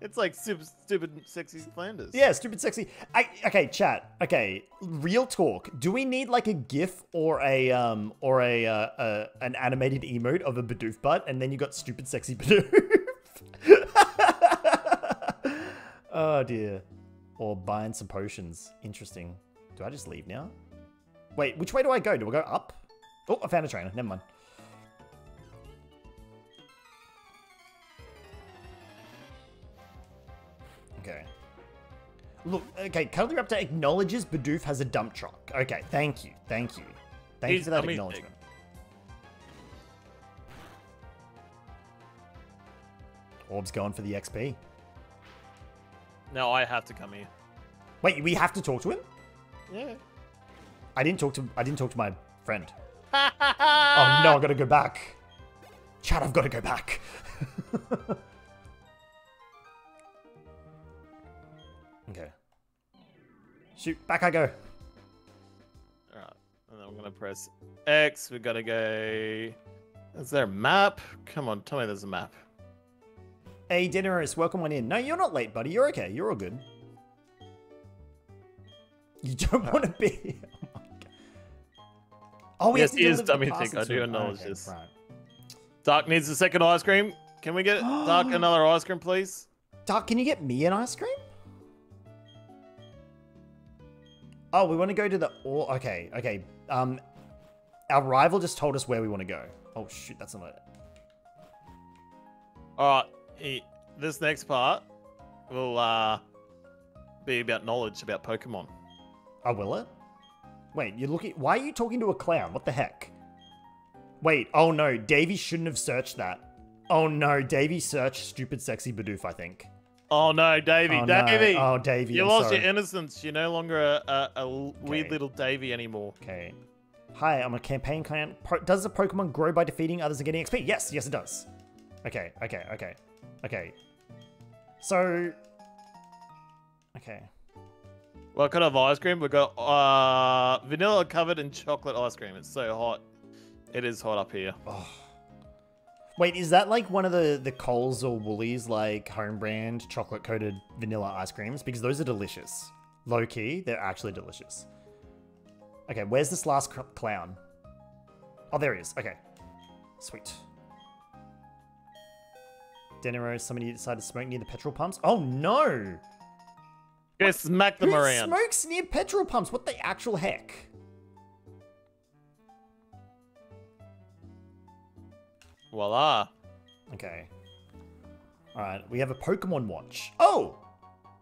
It's like super stupid, sexy Flanders. yeah, stupid sexy. I okay, chat. Okay, real talk. Do we need like a GIF or a um or a uh, uh an animated emote of a Bidoof butt, and then you got stupid sexy Bidoof? oh dear. Or buying some potions. Interesting. Do I just leave now? Wait, which way do I go? Do I go up? Oh, I found a trainer. Never mind. Okay. Look, okay, Cuddly Raptor acknowledges Bidoof has a dump truck. Okay, thank you. Thank you. Thank you for that amazing. acknowledgement. Orb's going for the XP. Now I have to come here. Wait, we have to talk to him? Yeah. I didn't talk to I didn't talk to my friend. oh Oh no, I gotta go back. Chad, I've gotta go back. okay. Shoot, back I go. Alright, and then I'm gonna press X. We gotta go. Is there a map? Come on, tell me there's a map. Hey, Daenerys, welcome on in. No, you're not late, buddy. You're okay. You're all good. You don't want to be. Oh, my God. Oh, we Yes, to he is dummy thick. I to do acknowledge Okay, this. Right. Dark needs a second ice cream. Can we get Dark another ice cream, please? Dark, can you get me an ice cream? Oh, we want to go to the. Oh, okay, okay. Um, our rival just told us where we want to go. Oh shoot, that's not it. Alright, he- this next part will uh, be about knowledge about Pokemon. Oh, will it? Wait, you're looking. Why are you talking to a clown? What the heck? Wait. Oh no, Davey shouldn't have searched that. Oh no, Davey searched stupid sexy Bidoof. I think. Oh no, Davey, Oh, no. Davey! Oh, Davey, You I'm lost sorry. your innocence. You're no longer a weird Okay. little Davey anymore. Okay. Hi, I'm a campaign client. Does the Pokemon grow by defeating others and getting XP? Yes, yes, it does. Okay, okay, okay, okay. So. Okay. What kind of ice cream? We've got uh, vanilla covered in chocolate ice cream. It's so hot. It is hot up here. Wait, is that like one of the the Coles or Woolies like home brand chocolate coated vanilla ice creams? Because those are delicious. Low key, they're actually delicious. Okay, where's this last clown? Oh, there he is. Okay, sweet. Denero, somebody decided to smoke near the petrol pumps. Oh no! Go smack them Who around. smokes near petrol pumps? What the actual heck? Voila. Okay. Alright, we have a Pokemon watch. Oh!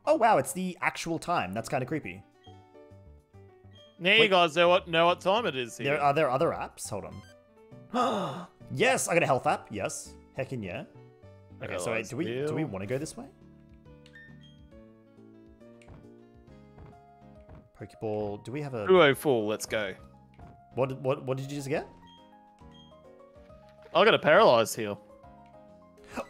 Oh wow, it's the actual time. That's kind of creepy. Now you guys know what know what time it is here. There are there other apps? Hold on. yes, I got a health app. Yes. Heckin' yeah. Okay, so wait, do we do we want to go this way? Pokeball. Do we have a 204, let's go. what? did- What? What did you just get? I got a paralyzed heal.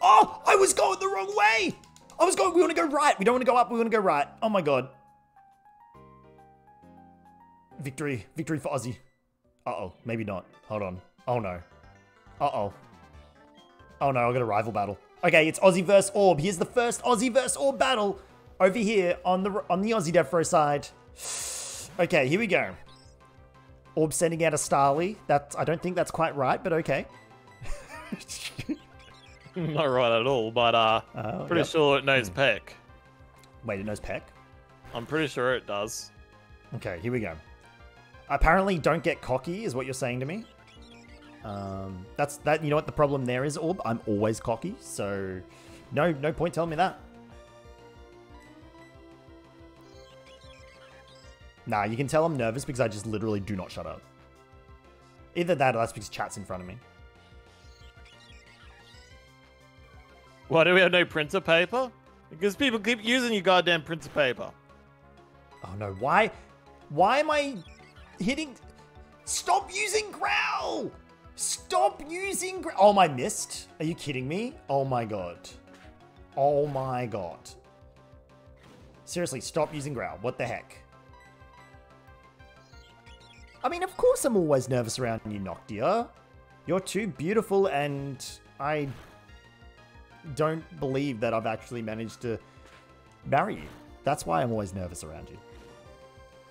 Oh, I was going the wrong way. I was going. We want to go right. We don't want to go up. We want to go right. Oh my god. Victory. Victory for Aussie. Uh oh. Maybe not. Hold on. Oh no. Uh oh. Oh no. I got a rival battle. Okay, it's Aussie versus Orb. Here's the first Aussie versus Orb battle over here on the on the AussieDevFro side. Okay, here we go. Orb sending out a Starly. That's I don't think that's quite right, but okay. Not right at all, but uh, Oh, pretty yep. sure it knows Hmm. Peck. Wait, it knows Peck? I'm pretty sure it does. Okay, here we go. Apparently, don't get cocky is what you're saying to me. Um, that's that. You know what the problem there is, Orb? I'm always cocky, so no, no point telling me that. Nah, you can tell I'm nervous because I just literally do not shut up. Either that or that's because chat's in front of me. Why do we have no printer paper? Because people keep using your goddamn printer paper. Oh no, why? Why am I hitting? Stop using growl! Stop using! Oh, my missed? Are you kidding me? Oh my god. Oh my god. Seriously, stop using growl. What the heck? I mean, of course I'm always nervous around you, Noctia. You're too beautiful and I don't believe that I've actually managed to marry you. That's why I'm always nervous around you.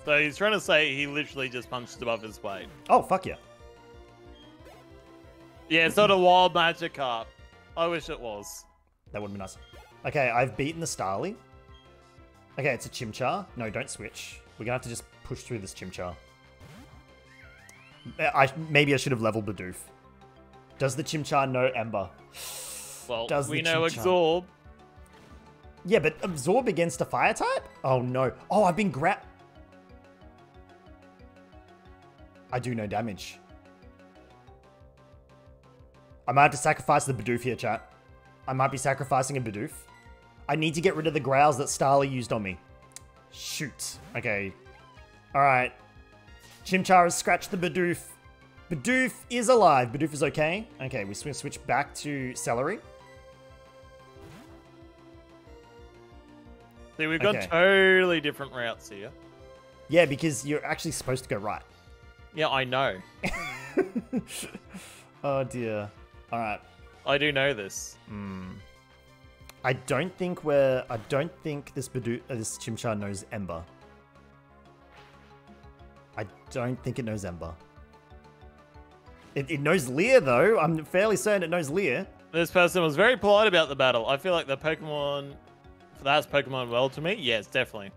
So he's trying to say he literally just punched above his weight. Oh, fuck yeah. Yeah, it's not a wild Magikarp. I wish it was. That would be nice. Okay, I've beaten the Starly. Okay, it's a Chimchar. No, don't switch. We're gonna have to just push through this Chimchar. Eh, I maybe I should have leveled Bidoof. Does the Chimchar know Ember? Well, Does we know Chimchar- Exorb. Yeah, but absorb against a fire type? Oh no. Oh, I've been gra- I do no damage. I might have to sacrifice the Bidoof here, chat. I might be sacrificing a Bidoof. I need to get rid of the growls that Starly used on me. Shoot. Okay. Alright. Chimchar has scratched the Bidoof. Bidoof is alive. Bidoof is okay. Okay, we switch switch back to Celery. See, we've got Okay. totally different routes here. Yeah, because you're actually supposed to go right. Yeah, I know. Oh dear. All right. I do know this. I don't think we're. I don't think this Badu, uh, this Chimchar knows Ember. I don't think it knows Ember. It, it knows Leer though. I'm fairly certain it knows Leer. This person was very polite about the battle. I feel like the Pokemon that's Pokemon well to me. Yes, definitely.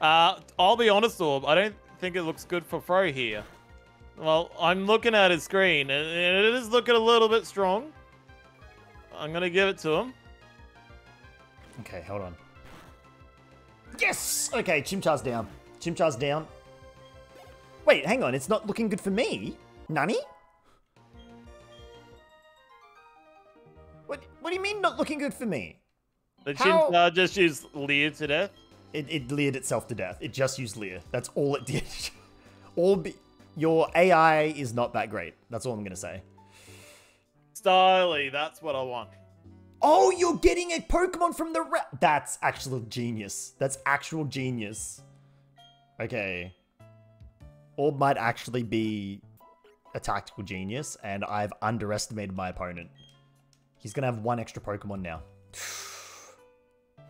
Uh, I'll be honest, Orb. I don't think it looks good for Fro here. Well, I'm looking at his screen, and it is looking a little bit strong. I'm gonna give it to him. Okay, hold on. Yes. Okay, Chimchar's down. Chimchar's down. Wait, hang on. It's not looking good for me. Nani? What? What do you mean not looking good for me? The How- Chimchar just used Leer to death. It, it leered itself to death. It just used leer. That's all it did. all be- your AI is not that great. That's all I'm gonna say. Styly, that's what I want. Oh, you're getting a Pokemon from the ra- That's actual genius. That's actual genius. Okay. Orb might actually be a tactical genius, and I've underestimated my opponent. He's gonna have one extra Pokemon now.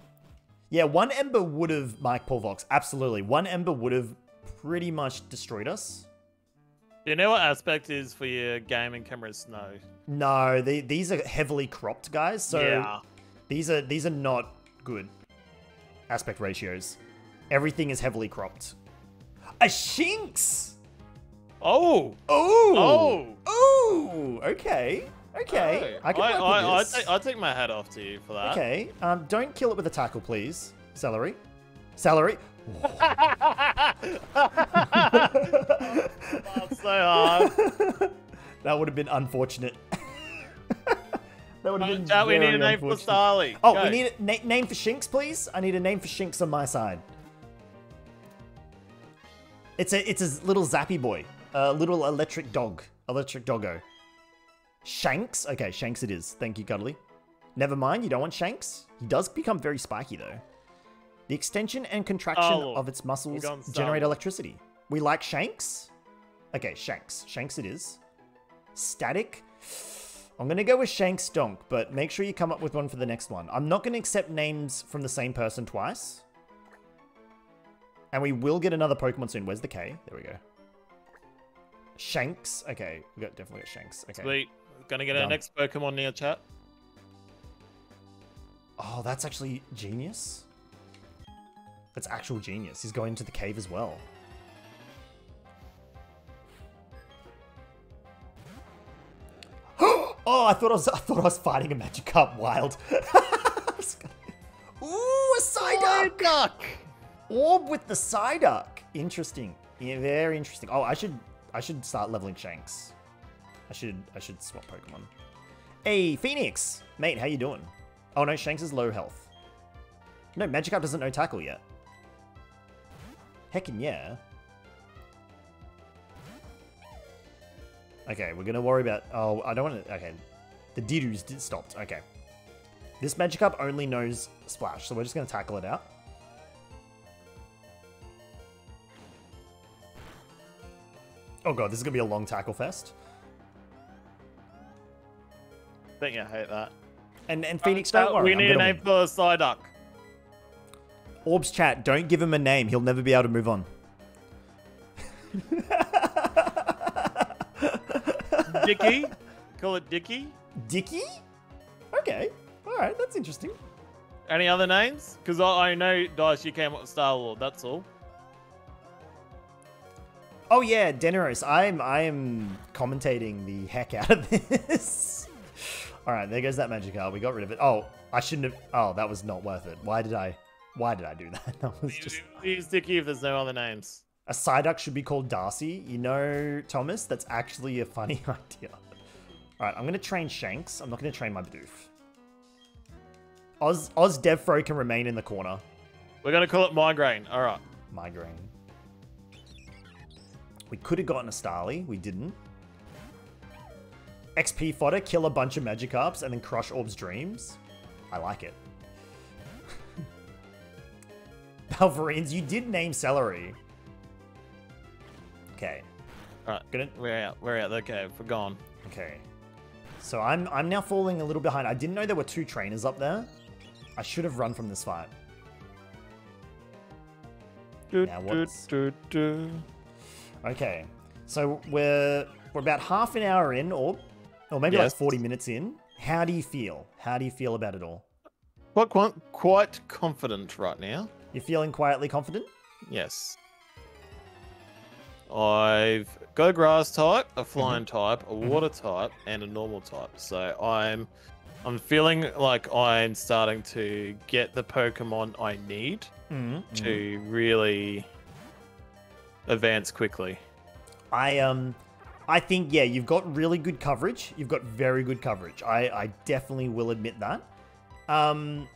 yeah, one Ember would have Mike Polvox. Absolutely. One Ember would have pretty much destroyed us. Do you know what aspect is for your gaming cameras? No. No, they, these are heavily cropped, guys. So yeah. These are these are not good aspect ratios. Everything is heavily cropped. A Shinx. Oh. Oh. Oh. Oh! Okay. Okay. Oh. I can I, work I, I, with this. take, I take my hat off to you for that. okay. Um, don't kill it with a tackle, please. Celery. Celery. That's so hard. That would have been unfortunate. that would have been Chat, we need a name for unfortunate. Starly. Oh, Go. we need a na- name for Shinx, please. I need a name for Shinx on my side. It's a it's a little zappy boy, a little electric dog, electric doggo. Shanks. Okay, Shanks it is. Thank you, Cuddly. Never mind, you don't want Shanks. He does become very spiky though. The extension and contraction Oh, of its muscles generate electricity. We like Shanks. Okay, Shanks. Shanks it is. Static. I'm gonna go with Shanks Donk, but make sure you come up with one for the next one. I'm not gonna accept names from the same person twice. And we will get another Pokemon soon. Where's the K? There we go. Shanks. Okay, we got definitely got Shanks. Okay. Sweet. Gonna get our next Pokemon near chat. Oh, that's actually genius. That's actual genius. He's going to the cave as well. Oh, I thought I was I thought I was fighting a Magic Magikarp wild. Ooh, a Psyduck! duck. Orb with the Psyduck. Interesting. Yeah, very interesting. Oh, I should I should start leveling Shanks. I should I should swap Pokemon. Hey, Phoenix! Mate, how you doing? Oh no, Shanks is low health. No, Magikarp doesn't know tackle yet. Heckin' yeah. Okay, we're gonna worry about... Oh, I don't want to... Okay. The Didus did stopped. Okay. This Magikarp only knows Splash, so we're just gonna tackle it out. Oh god, this is gonna be a long tackle fest. I think I hate that. And and Phoenix, Uh, don't worry. We need a name win. for Psyduck. Orbs chat, don't give him a name. He'll never be able to move on. Dicky. Call it Dicky. Dicky? Okay. Alright, that's interesting. Any other names? Because I, I know Dice, you came up with Star Lord. That's all. Oh yeah, Deneros, I'm I'm commentating the heck out of this. Alright, there goes that Magikarp. We got rid of it. Oh, I shouldn't have oh, that was not worth it. Why did I why did I do that? That was just Use Dicky if there's no other names. A Psyduck should be called Darcy. You know, Thomas, that's actually a funny idea. Alright, I'm gonna train Shanks. I'm not gonna train my Bidoof. Oz Oz Devfro can remain in the corner. We're gonna call it Migraine. All right. Migraine. We could have gotten a Starly. We didn't. XP fodder, kill a bunch of Magikarps, and then crush Orb's dreams. I like it. Balverines, you did name Celery. Okay. All right. Gonna We're out. We're out. Okay, we're gone. Okay. So I'm I'm now falling a little behind. I didn't know there were two trainers up there. I should have run from this fight. Now what's- Okay. So we're we're about half an hour in, or or maybe Yes. like 40 minutes in. How do you feel? How do you feel about it all? Quite, quite, quite confident right now. You're feeling quietly confident? Yes. I've got a grass type, a flying type, a water type, and a normal type. So I'm I'm feeling like I'm starting to get the Pokemon I need Mm-hmm. to really advance quickly. I um I think yeah, you've got really good coverage. You've got very good coverage. I I definitely will admit that. Um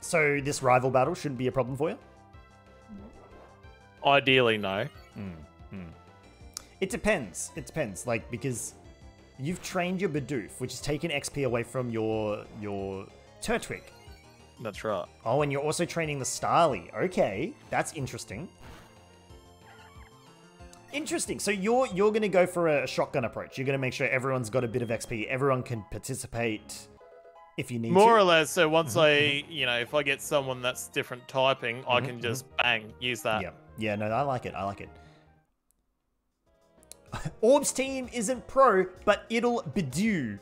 so this rival battle shouldn't be a problem for you? Ideally, no. It depends. It depends. Like because you've trained your Bidoof, which has taken XP away from your your Turtwig. That's right. Oh, and you're also training the Starly. Okay, that's interesting. Interesting. So you're you're gonna go for a shotgun approach. You're gonna make sure everyone's got a bit of XP. Everyone can participate if you need More or less. So once mm-hmm, I, mm-hmm. you know, if I get someone that's different typing, I mm-hmm, can just bang use that. Yeah, yeah. No, I like it. I like it. Orb's team isn't pro, but it'll Bidoo.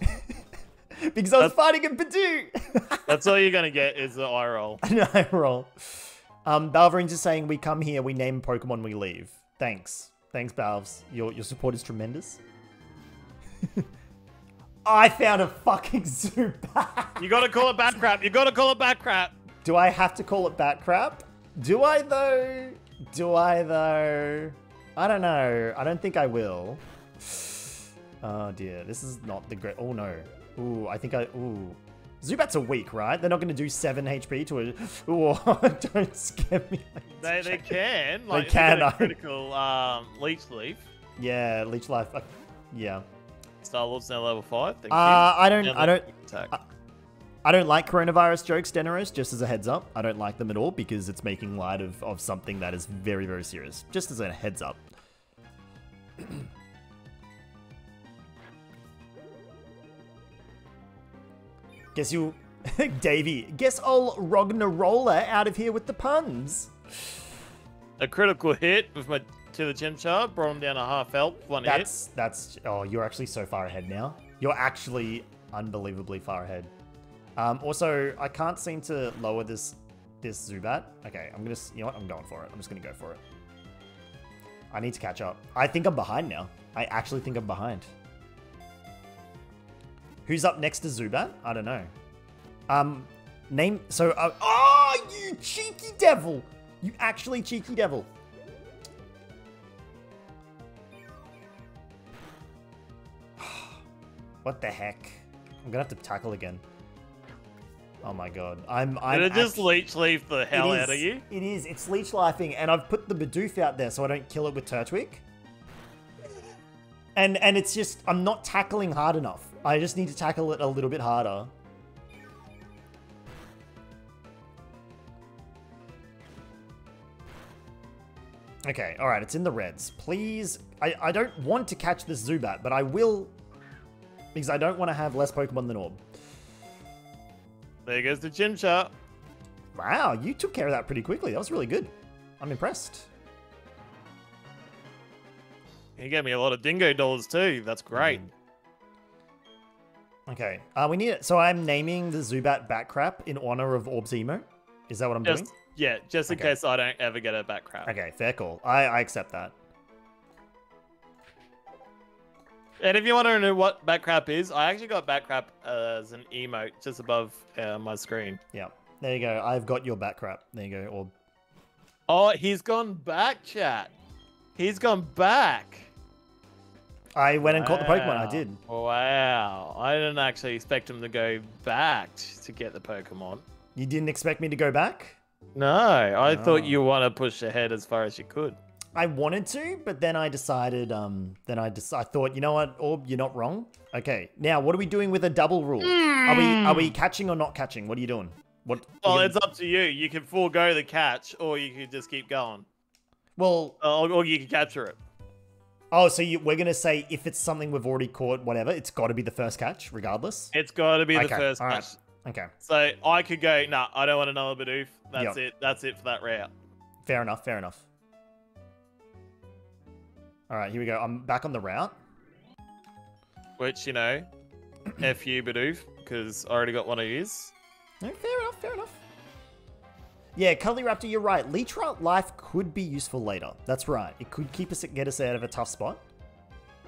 because I was fighting a Bidoo. That's all you're gonna get is the eye roll. no, roll. Um, Balverines is saying we come here, we name Pokemon, we leave. Thanks. Thanks, Balves. Your your support is tremendous. I found a fucking Zubat. You gotta call it bad crap. You gotta call it bad crap. Do I have to call it bat crap? Do I though? Do I though? I don't know. I don't think I will. Oh dear, this is not the great. Oh no. Ooh, I think I. Ooh. Zubats are weak, right? They're not going to do 7 HP to a. Ooh, don't scare me. like They, they can. Like, can, They I- get a critical um, leech leaf. Yeah, Leech Life. Uh, yeah. Star Lord's now level five. Thank Uh, I don't. you. I don't. Attack. I don't like coronavirus jokes, Deneros, just as a heads up. I don't like them at all because it's making light of, of something that is very, very serious. Just as a heads up. guess you. Davey, guess I'll Rognarola out of here with the puns. a critical hit with my to the Chimchar, brought him down a half health. One hit. That's. That's. Oh, you're actually so far ahead now. You're actually unbelievably far ahead. Um, also, I can't seem to lower this this Zubat. Okay, I'm gonna. You know what? I'm going for it. I'm just gonna go for it. I need to catch up. I think I'm behind now. I actually think I'm behind. Who's up next to Zubat? I don't know. Um, name. So, uh, oh, you cheeky devil! You actually cheeky devil. what the heck? I'm gonna have to tackle again. Oh my god. I'm. I'm Did it just act- leech leaf the hell it out of you? It is. It's leech lifing, and I've put the Bidoof out there so I don't kill it with Turtwig. And and it's just I'm not tackling hard enough. I just need to tackle it a little bit harder. Okay, all right, it's in the reds. Please, I, I don't want to catch this Zubat, but I will because I don't want to have less Pokemon than Orb. There goes the Chimchar. Wow, you took care of that pretty quickly. That was really good. I'm impressed. He gave me a lot of dingo dollars too. That's great. Okay, uh, we need it. So I'm naming the Zubat Batcrap in honor of Orb's emo. Is that what I'm Just doing? yeah, just in Okay. case I don't ever get a back crap. Okay, fair call. I, I accept that. And if you want to know what back crap is, I actually got back crap as an emote just above uh, my screen. Yeah, there you go. I've got your Batcrap. There you go, Orb. Oh, he's gone back, chat. He's gone back. I went and caught the Pokemon. I did. Wow. I didn't actually expect him to go back to get the Pokemon. You didn't expect me to go back? No, I No. thought you want to push ahead as far as you could. I wanted to, but then I decided. Um, then I just I thought, you know what, Orb, you're not wrong. Okay, now what are we doing with a double rule? Are we are we catching or not catching? What are you doing? What? Well, you it's up to you. You can forego the catch, or you could just keep going, well. or, or you can capture it. Oh, so you, we're gonna say if it's something we've already caught, whatever, it's got to be the first catch, regardless. It's got to be the Okay, first all right. catch. Okay, So I could go, nah, I don't want another Bidoof. That's Yep. it. That's it for that route. fair enough. Fair enough. All right, here we go. I'm back on the route. Which, you know, F you, Bidoof, because I already got one of yours. No, fair enough. Fair enough. Yeah, Cuddly Raptor, you're right. Leech Life could be useful later. That's right. It could keep us get us out of a tough spot.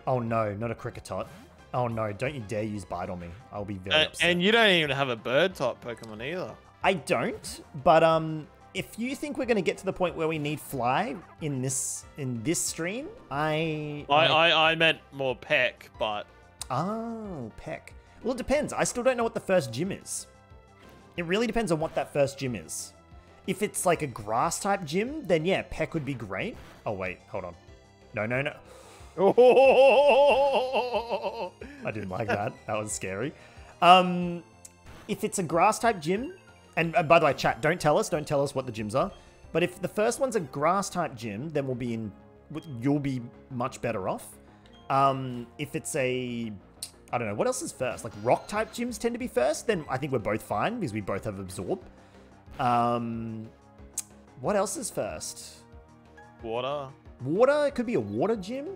Oh no, not a Kricketot. Oh no, don't you dare use Bite on me. I'll be very Uh, upset. and you don't even have a bird type Pokemon either. I don't, but um, if you think we're gonna get to the point where we need Fly in this in this stream, I I, I, I meant more Peck, but oh Peck. Well, it depends. I still don't know what the first gym is. It really depends on what that first gym is. If it's like a grass type gym, then yeah, Peck would be great. Oh wait, hold on. No, no, no. I didn't like that. That was scary. Um, if it's a grass type gym, and, and by the way, chat, don't tell us, don't tell us what the gyms are. But if the first one's a grass type gym, then we'll be in. You'll be much better off. Um, if it's a, I don't know, what else is first? Like rock type gyms tend to be first. Then I think we're both fine because we both have absorb. Um, what else is first? water. Water. It could be a water gym.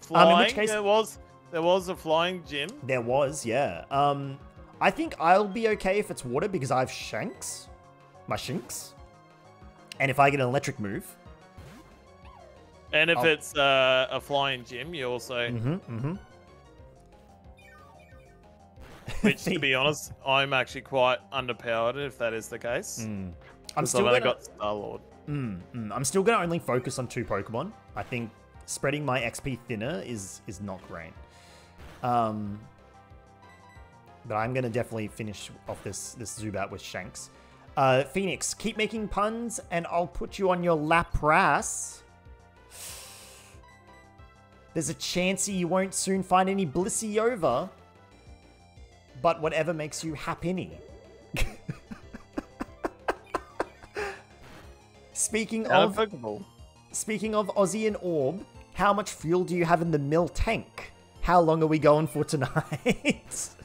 Flying. Um, in which case- there was there was a flying gym. There was, yeah. Um, I think I'll be okay if it's water because I have Shanks, my Shinx, and if I get an electric move, And if Oh. it's uh, a flying gym, you also, mm-hmm, mm-hmm. which to be honest, I'm actually quite underpowered if that is the case. I'm still I've gonna, got Star Lord. mm, mm, I'm still gonna only focus on two Pokemon. I think spreading my XP thinner is is not great. Um, but I'm gonna definitely finish off this this Zubat with Shanks. Uh, Phoenix, keep making puns, and I'll put you on your Lapras. There's a Chansey you won't soon find any Blissey over. But whatever makes you happy. Speaking of Pokeball. Speaking of Aussie and Orb, how much fuel do you have in the mill tank? How long are we going for tonight?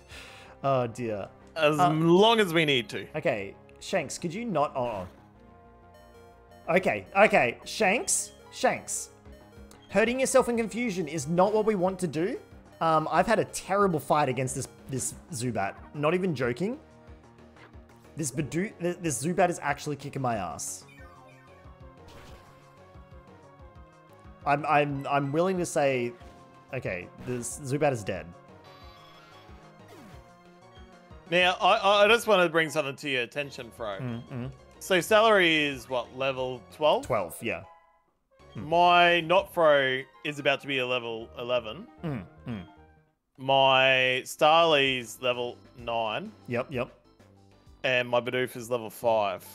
oh dear. As Uh, long as we need to. Okay, Shanks, could you not? Oh. Okay, okay, Shanks, Shanks. Hurting yourself in confusion is not what we want to do. Um, I've had a terrible fight against this this Zubat. Not even joking. This Bidoof, this Zubat is actually kicking my ass. I'm, I'm, I'm willing to say, okay, this Zubat is dead. Now, I, I just want to bring something to your attention, Fro. Mm-hmm. So, celery is what, level 12? 12, yeah. My not Fro is about to be a level 11. Mm, mm. My Starly's level 9. Yep, yep. And my Bidoof is level 5.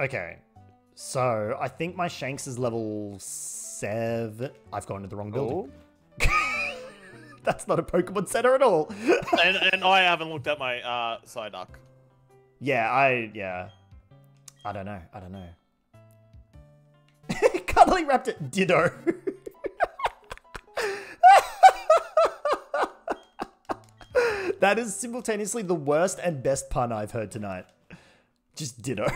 Okay. So, I think my Shanks is level 7. I've gone to the wrong building. Oh. That's not a Pokemon Center at all. and, and I haven't looked at my uh, Psyduck. yeah, I, yeah. I don't know. I don't know. Cuddly Raptor Ditto. that is simultaneously the worst and best pun I've heard tonight. Just Ditto.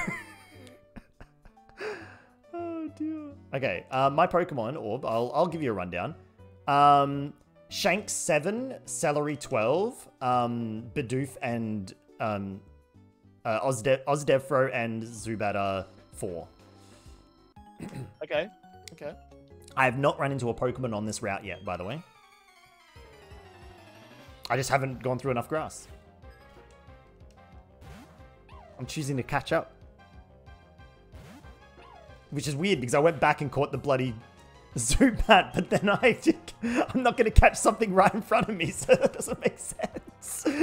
oh dear. Okay, uh, my Pokemon Orb. I'll I'll give you a rundown. Um, Shank seven, Celery twelve, um, Bidoof and um, uh, Ozde- Ozdevro and Zubata four. Okay. Okay. I have not run into a Pokemon on this route yet, by the way. I just haven't gone through enough grass. I'm choosing to catch up. Which is weird because I went back and caught the bloody Zubat, but then I I'm not going to catch something right in front of me, so that doesn't make sense.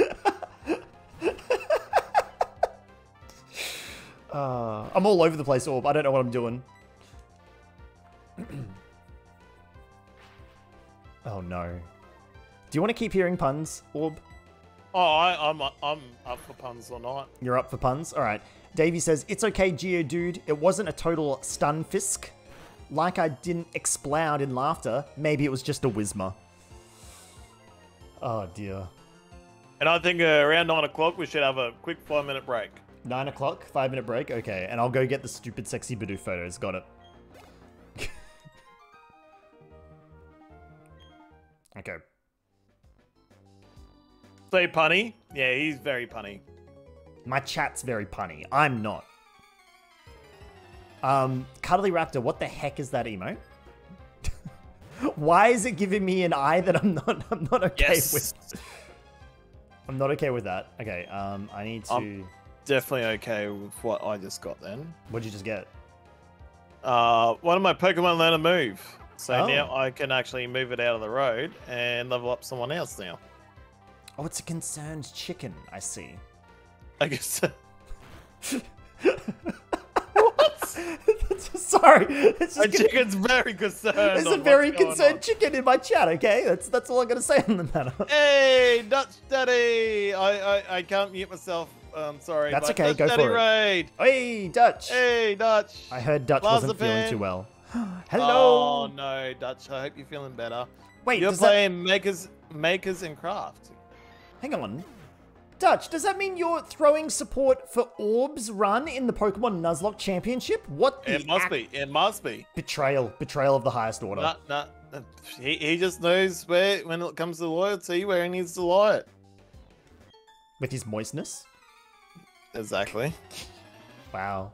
uh, I'm all over the place, Orb. I don't know what I'm doing. oh no. Do you want to keep hearing puns, Orb? Oh, I, I'm I'm up for puns or not. You're up for puns? Alright. Davey says, It's okay, Geodude. It wasn't a total Stunfisk. Like I didn't explode in laughter. Maybe it was just a Whismur. Oh dear. And I think uh, around nine o'clock we should have a quick five minute break. Nine o'clock, five minute break. Okay, and I'll go get the stupid sexy Bidoof photos. Got it. okay. Say punny. Yeah, he's very punny. My chat's very punny. I'm not. Um, Cuddly Raptor, what the heck is that emote? Why is it giving me an eye that I'm not I'm not okay Yes. with? I'm not okay with that. Okay, um, I need to. Um, Definitely okay with what I just got then. What'd you just get? Uh, one of my Pokemon learn a move. So Oh. now I can actually move it out of the road and level up someone else now. Oh, it's a concerned chicken. I see. I guess. Sorry, it's My just gonna- chicken's very concerned. there's a very concerned on. chicken in my chat. Okay, that's that's all I'm gonna say on the matter. Hey, Dutch Daddy! I, I I can't mute myself. I'm sorry. That's okay, Dutch go Daddy for it. Raid. Hey, Dutch. Hey, Dutch. I heard Dutch wasn't feeling too well. Hello. Oh no, Dutch. I hope you're feeling better. Wait, You're does that- playing makers, makers and craft. Hang on. Dutch, does that mean you're throwing support for Orb's run in the Pokemon Nuzlocke Championship? What the It must be. It must be. betrayal? Betrayal of the highest order. Nah, nah, nah. He, he just knows where when it comes to loyalty where he needs to lie it. With his moistness? Exactly. Wow.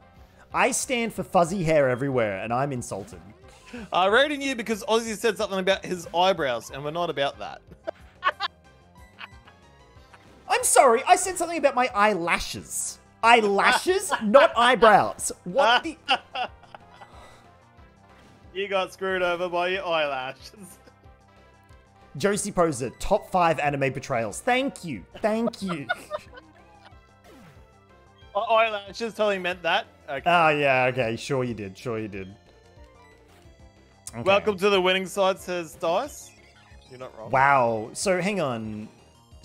I stand for fuzzy hair everywhere, and I'm insulted. I rating you because Aussie said something about his eyebrows, and we're not about that. I'm sorry, I said something about my eyelashes. Eyelashes, not eyebrows. What the? You got screwed over by your eyelashes. Josie Poser, top five anime betrayals. Thank you. Thank you. Oh, eyelashes totally meant that. Okay. oh, yeah, okay. Sure you did. Sure you did. Okay. Welcome to the winning side, says Dice. You're not wrong. Wow. So hang on.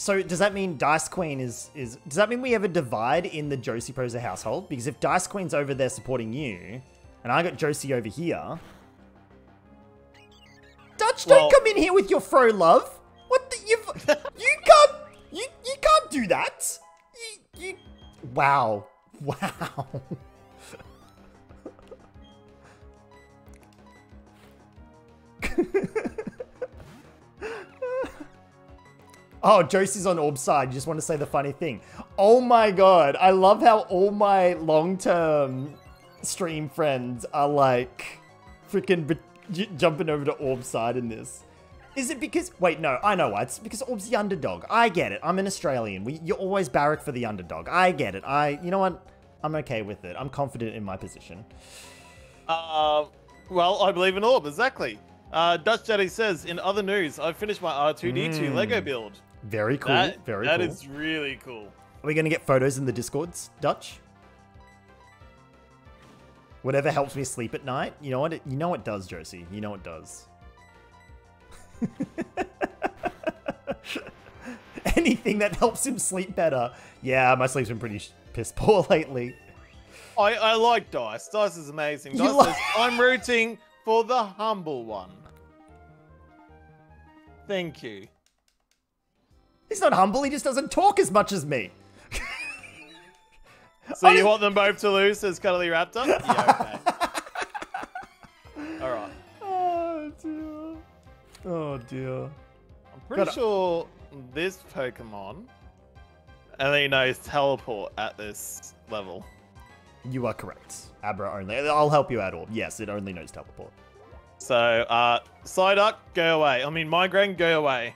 So does that mean Dice Queen is is does that mean we have a divide in the Josie Poser household? Because if Dice Queen's over there supporting you, and I got Josie over here. Dutch, don't come in here with your fro love. What the you've you can't you you can't do that. You you Wow. Wow. Oh, Josie's on Orb's side. You just want to say the funny thing. Oh my god. I love how all my long term stream friends are like freaking jumping over to Orb's side in this. Is it because. Wait, no, I know why. It's because Orb's the underdog. I get it. I'm an Australian. We, you always barrack for the underdog. I get it. I. You know what? I'm okay with it. I'm confident in my position. Uh, well, I believe in Orb, exactly. Uh, Dutch Daddy says, in other news, I've finished my R2D2 Mm. Lego build. Very cool. That, very that cool. is really cool. Are we going to get photos in the Discords, Dutch? Whatever helps me sleep at night. You know what? It, you know what does, Josie. You know what does. Anything that helps him sleep better. Yeah, my sleep's been pretty piss poor lately. I, I like Dice. Dice is amazing. Dice like- says, I'm rooting for the humble one. Thank you. He's not humble. He just doesn't talk as much as me. So you want them both to lose, says Cuddly Raptor? Yeah, okay. Alright. Oh dear. Oh dear. I'm pretty Gotta- sure this Pokemon only knows teleport at this level. You are correct. Abra only. I'll help you out, Orb. Yes, it only knows teleport. So, uh, Psyduck, go away. I mean, Migraine, go away.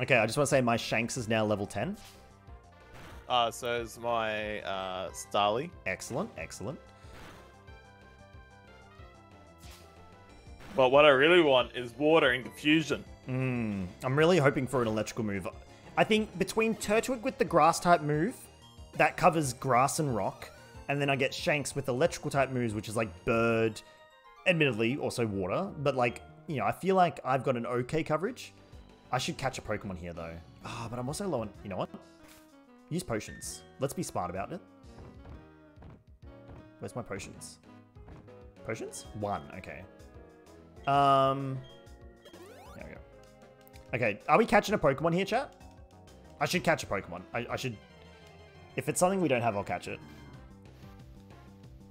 Okay, I just want to say my Shanks is now level 10. Uh, so is my, uh, Starly. Excellent, excellent. But what I really want is water and confusion. Mm, I'm really hoping for an electrical move. I think between Turtwig with the grass type move, that covers grass and rock, and then I get Shanks with electrical type moves, which is like bird, admittedly also water, but like, you know, I feel like I've got an okay coverage. I should catch a Pokemon here though. Ah, but I'm also low on, you know what? Use potions. Let's be smart about it. Where's my potions? Potions? One, okay. Um, there we go. Okay, are we catching a Pokemon here, chat? I should catch a Pokemon. I, I should... If it's something we don't have, I'll catch it.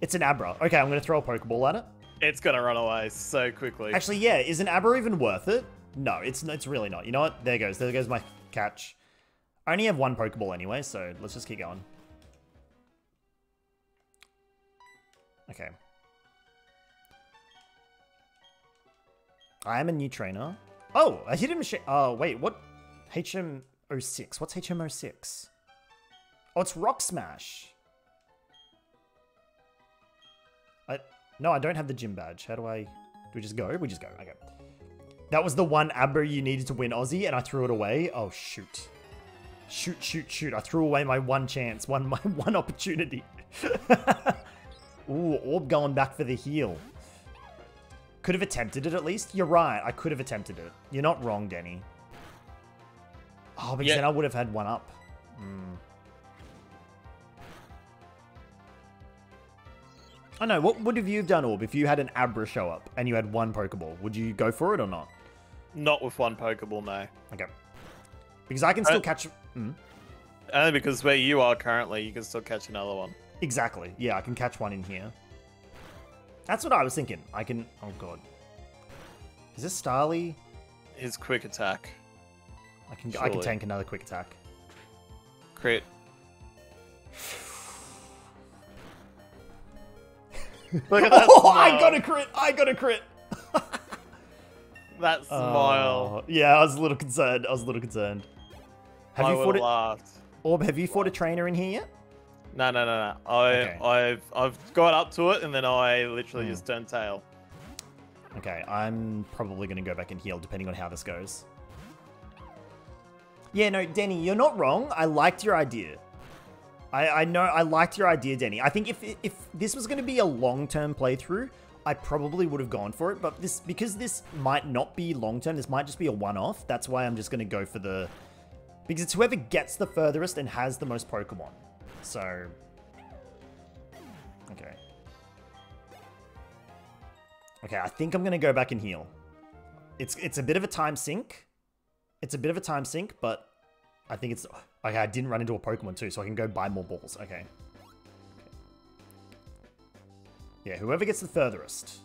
It's an Abra. Okay, I'm going to throw a Pokeball at it. It's gonna run away so quickly. Actually, yeah, is an Abra even worth it? No, it's it's really not. You know what? There goes. There goes my catch. I only have one Pokeball anyway, so let's just keep going. Okay. I am a new trainer. Oh, a hidden machine. Oh, uh, wait, what? HM06. What's HM06? Oh, it's Rock Smash. I no, I don't have the gym badge. How do I? Do we just go? We just go. Okay. That was the one Abra you needed to win Aussie, and I threw it away. Oh shoot! Shoot! Shoot! Shoot! I threw away my one chance, one my one opportunity. Ooh, Orb going back for the heal. Could have attempted it at least. You're right. I could have attempted it. You're not wrong, Denny. Oh, because Yeah. then I would have had one up. Hmm. I know. What would have you done, Orb, if you had an Abra show up and you had one Pokeball? Would you go for it or not? Not with one Pokeball, no. Okay. Because I can still Uh, catch. Mm, Only because where you are currently, you can still catch another one. exactly. Yeah, I can catch one in here. That's what I was thinking. I can. Oh god. Is this Starly? His quick attack. I can. I can Surely. tank another quick attack. Crit. Look at that Oh, I got a crit! I got a crit! That smile. Oh, yeah, I was a little concerned. I was a little concerned. Have I you fought laughed. Orb, have you fought a trainer in here yet? No, no, no, no. I, Okay. I've, I've got up to it, and then I literally Hmm. just turned tail. Okay, I'm probably going to go back and heal depending on how this goes. Yeah, no, Denny, you're not wrong. I liked your idea. I, I know I liked your idea, Denny. I think if if this was going to be a long-term playthrough, I probably would have gone for it. But this because this might not be long-term, this might just be a one-off. That's why I'm just going to go for the because it's whoever gets the furthest and has the most Pokemon. So, okay. Okay, I think I'm gonna go back and heal. It's it's a bit of a time sink. It's a bit of a time sink, but I think it's okay. I didn't run into a Pokemon too, so I can go buy more balls. Okay. Yeah, whoever gets the furthest.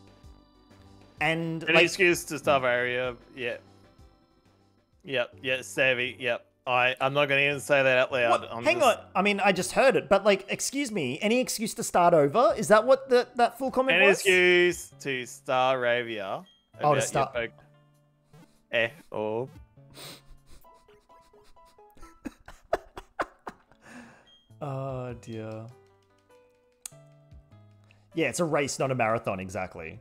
And Any like, excuse to stuff area, yeah. Yep. Yeah. Savvy. Yep. I. I'm not going to even say that out loud. What? I'm Hang just- on. I mean, I just heard it, but like, excuse me. Any excuse to start over? Is that what the, that full comment Any was? excuse to Staravia. Oh, to start- poke- Eh. Or. Oh dear. Yeah, it's a race, not a marathon. Exactly.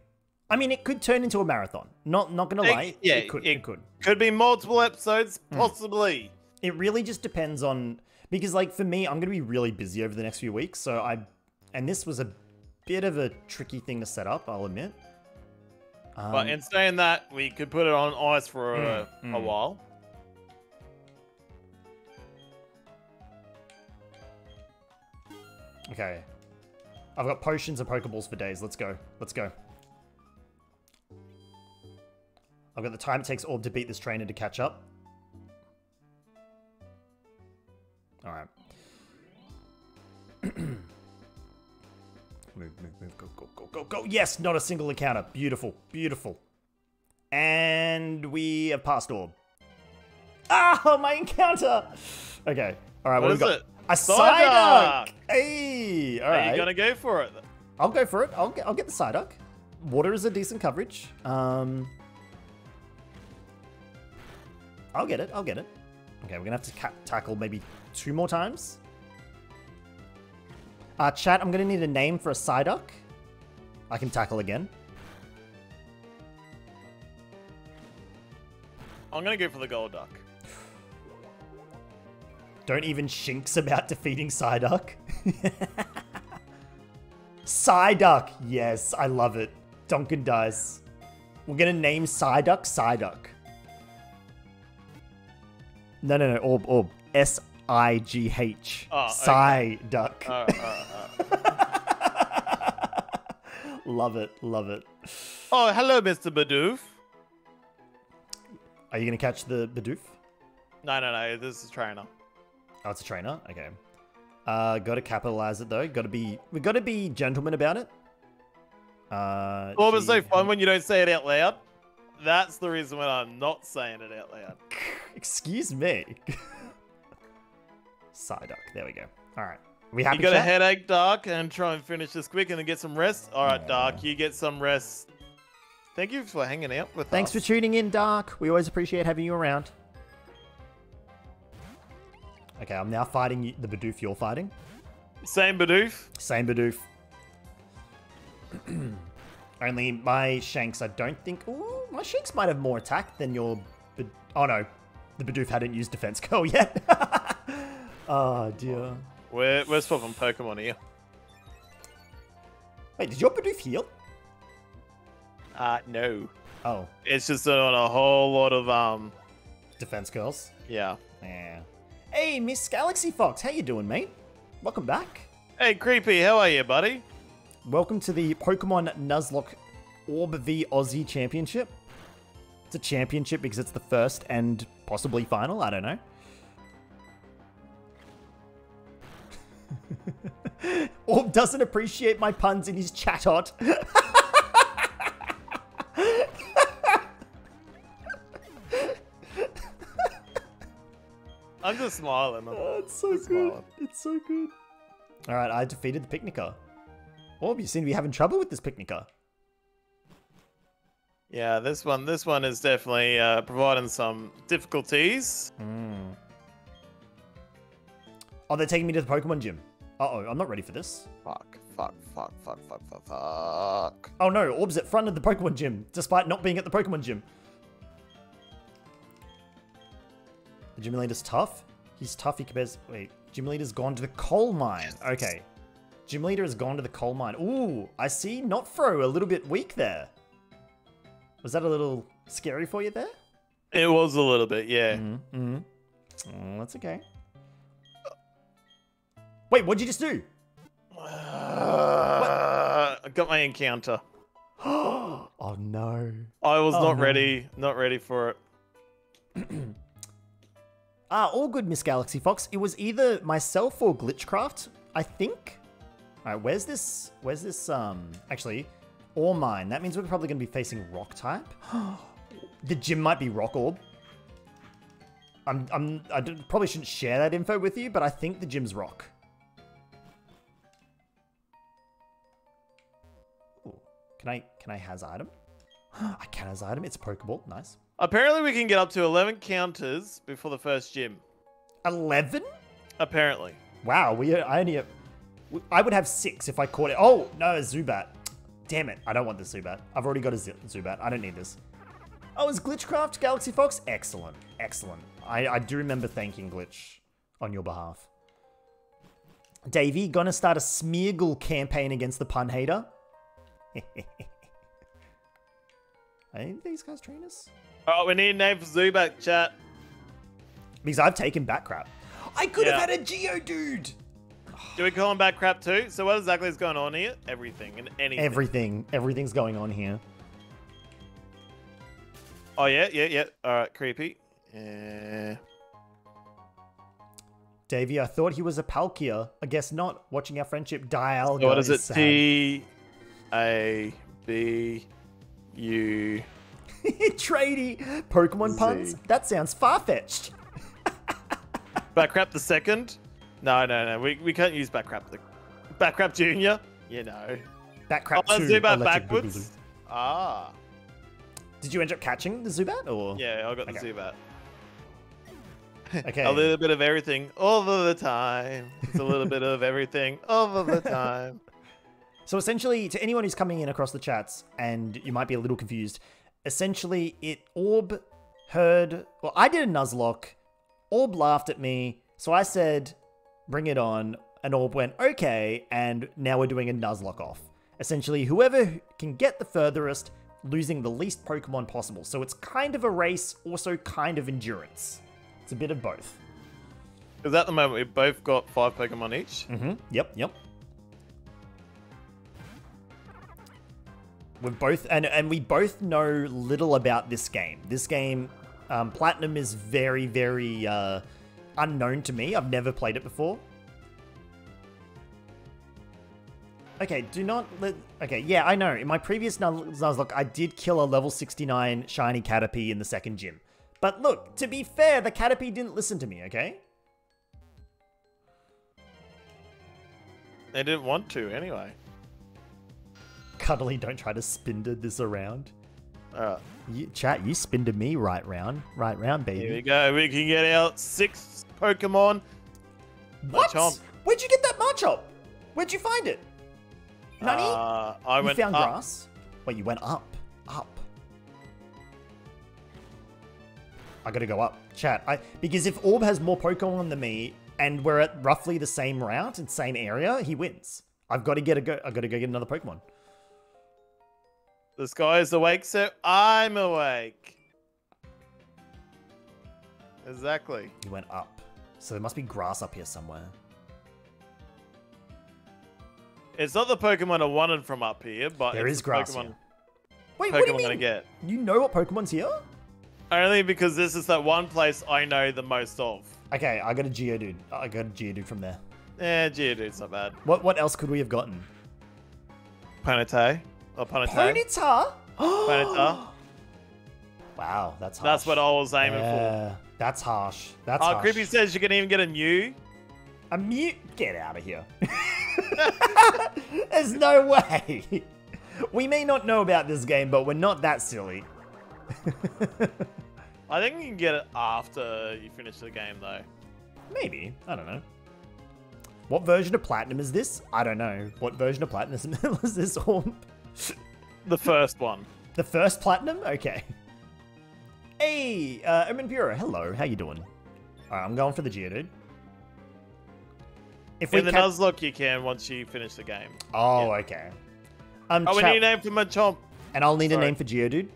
I mean, it could turn into a marathon. Not not gonna It- lie. yeah, it could. It, it- could. Could be multiple episodes, Hmm. possibly. It really just depends on because, like, for me, I'm gonna be really busy over the next few weeks. So I, and this was a bit of a tricky thing to set up. I'll admit. Um, But in saying that, we could put it on ice for a, Mm, a mm. while. Okay. I've got potions and Pokeballs for days. Let's go. Let's go. I've got the time it takes Orb to beat this trainer to catch up. Alright. move, move, move. Go, go, go, go, go. Yes, not a single encounter. Beautiful. Beautiful. And we have passed Orb. Ah, my encounter! Okay. Alright, what, What we got? it? A Psyduck! Psyduck! Hey! Are Alright. you gonna go for it? I'll go for it. I'll get, I'll get the Psyduck. Water is a decent coverage. Um, I'll get it. I'll get it. Okay, we're gonna have to tackle maybe two more times. Uh, chat, I'm gonna need a name for a Psyduck. I can tackle again. I'm gonna go for the gold duck. Don't even shinks about defeating Psyduck. Psyduck! Yes, I love it. Duncan dies. We're gonna name Psyduck Psyduck. No, no, no, Orb, Orb. S I G H. Oh, okay. Psyduck. Uh, uh, uh. love it, love it. Oh, hello, Mr. Bidoof. Are you gonna catch the Bidoof? No, no, no. This is trainer. Oh, it's a trainer. Okay. Uh, got to capitalize it though. Got to be. We got to be gentlemen about it. Uh. Well, it's so fun when you don't say it out loud. That's the reason why I'm not saying it out loud. Excuse me. Psyduck. There we go. All right. We happy? You got a headache, Dark, and try and finish this quick and then get some rest. All right, Aw. Dark, you get some rest. Thank you for hanging out with Thanks us. Thanks for tuning in, Dark. We always appreciate having you around. Okay, I'm now fighting the Bidoof you're fighting. Same Bidoof. Same Bidoof. Only my Shanks, I don't think. Ooh, my Shanks might have more attack than your. Bid- oh no, the Bidoof hadn't used Defense Curl yet. oh dear. We're, we're swapping Pokemon here. Wait, did your Bidoof heal? Uh, no. Oh, It's just on a whole lot of, um, Defense Curls. yeah. Yeah. Hey, Miss Galaxy Fox, how you doing, mate? Welcome back. Hey, Creepy, how are you, buddy? Welcome to the Pokemon Nuzlocke Orb v Aussie Championship. It's a championship because it's the first and possibly final. I don't know. Orb doesn't appreciate my puns in his chat chatot. I'm just smiling. Oh, it's so Just good. smiling. It's so good. All right, I defeated the Picnicker. Orb, you seem to be having trouble with this Picnicker. Yeah, this one, this one is definitely uh, providing some difficulties. Oh, they're taking me to the Pokemon gym. Uh oh, I'm not ready for this. Fuck, fuck, fuck, fuck, fuck, fuck, fuck. Oh no, Orb's at front of the Pokemon gym, despite not being at the Pokemon gym. The gym leader's tough. He's tough. He compares. Wait, gym leader's gone to the coal mine. Okay, gym leader has gone to the coal mine. Ooh, I see. Not Fro, a little bit weak there. Was that a little scary for you there? It was a little bit, yeah. Mm-hmm. Oh, that's okay. Wait, what'd you just do? Uh, I got my encounter. oh no. I was Oh, not no. ready, not ready for it. Ah, all good, Miss Galaxy Fox. It was either myself or Glitchcraft, I think. All right, where's this? Where's this? Um, actually, or mine. That means we're probably going to be facing Rock type. the gym might be Rock Orb. I'm, I'm, I probably shouldn't share that info with you, but I think the gyms rock. Ooh, can I, can I has item? I can has item. It's a Pokeball. Nice. Apparently, we can get up to 11 counters before the first gym. 11? Apparently. Wow, we uh, I only uh, have, I would have six if I caught it. Oh, no, Zubat. Damn it. I don't want this Zubat. I've already got a Z- Zubat. I don't need this. Oh, is Glitchcraft Galaxy Fox? Excellent. Excellent. I, I do remember thanking Glitch on your behalf. Davey, gonna start a Smeargle campaign against the pun hater? Are these guys trainers? Oh, we need a name for Zubat, chat. Because I've taken back crap. I could Yeah. have had a Geodude! Do we call him back crap too? So what exactly is going on here? Everything and anything. Everything. Everything's going on here. Oh yeah, yeah, yeah. All right, creepy. Yeah. Davey, I thought he was a Palkia. I guess not. Watching our friendship die out. So what is it? T A B U. Trady. Pokemon puns? Z. That sounds far fetched. Back crap the second? No, no, no. We, we can't use back crap the back crap junior. You know. That Oh, crap let's too. Electric backwards. Boogaloo. Ah. Did you end up catching the Zubat or? Yeah, I got the Zubat. Okay. A little bit of everything all of the time. It's a little bit of everything all of the time. So essentially, to anyone who's coming in across the chats and you might be a little confused, essentially it Orb heard. Well, I did a Nuzlocke. Orb laughed at me, so I said, "Bring it on." And Orb went, "Okay," and now we're doing a Nuzlocke off. Essentially, whoever can get the furthest, losing the least Pokemon possible. So it's kind of a race, also kind of endurance. It's a bit of both. Because at the moment we've both got five Pokemon each. Mm-hmm. Yep, yep. We've both and and we both know little about this game. This game, um, Platinum is very very uh, unknown to me. I've never played it before. Okay, do not let. Okay, yeah, I know. In my previous Nuz- Nuzlocke, I did kill a level 69 shiny Caterpie in the second gym. But look, to be fair, the Caterpie didn't listen to me, okay? They didn't want to anyway. Cuddly, don't try to spinda this around. Alright. You, chat, you spinda me right round. Right round, baby. Here we go. We can get out six Pokemon. What? Machamp. Where'd you get that Machop? Where'd you find it? Nani? Uh, I you went found up. grass? Wait, you went up. Up. I gotta go up. Chat, I because if Orb has more Pokemon than me, and we're at roughly the same route and same area, he wins. I've got to get a go. I've got to go get another Pokemon. The sky is awake, so I'm awake. Exactly. He went up, so there must be grass up here somewhere. It's not the Pokemon I wanted from up here, but There is the grass Pokemon, here. Wait, Pokemon what do you mean? gonna get. You know what Pokemon's here? Only because this is that one place I know the most of. Okay, I got a Geodude. I got a Geodude from there. Eh, Geodude's not bad. What what else could we have gotten? Oh, Ponyta. Or Ponyta. Ponyta? Ponyta. Wow, that's harsh. That's what I was aiming for. That's harsh. That's Oh, harsh. Creepy says you can even get a new. A mute? Get out of here. There's no way. We may not know about this game, but we're not that silly. I think you can get it after you finish the game, though. Maybe. I don't know. What version of Platinum is this? I don't know. What version of Platinum is this? Orb? The first one. The first Platinum? Okay. Hey, uh, Omen Bureau, hello. How you doing? Alright, I'm going for the Geodude. If we In the Nuzlocke, you can once you finish the game. Oh, okay. Um, Oh, we need a name for Machamp. and I'll need a name for Geodude.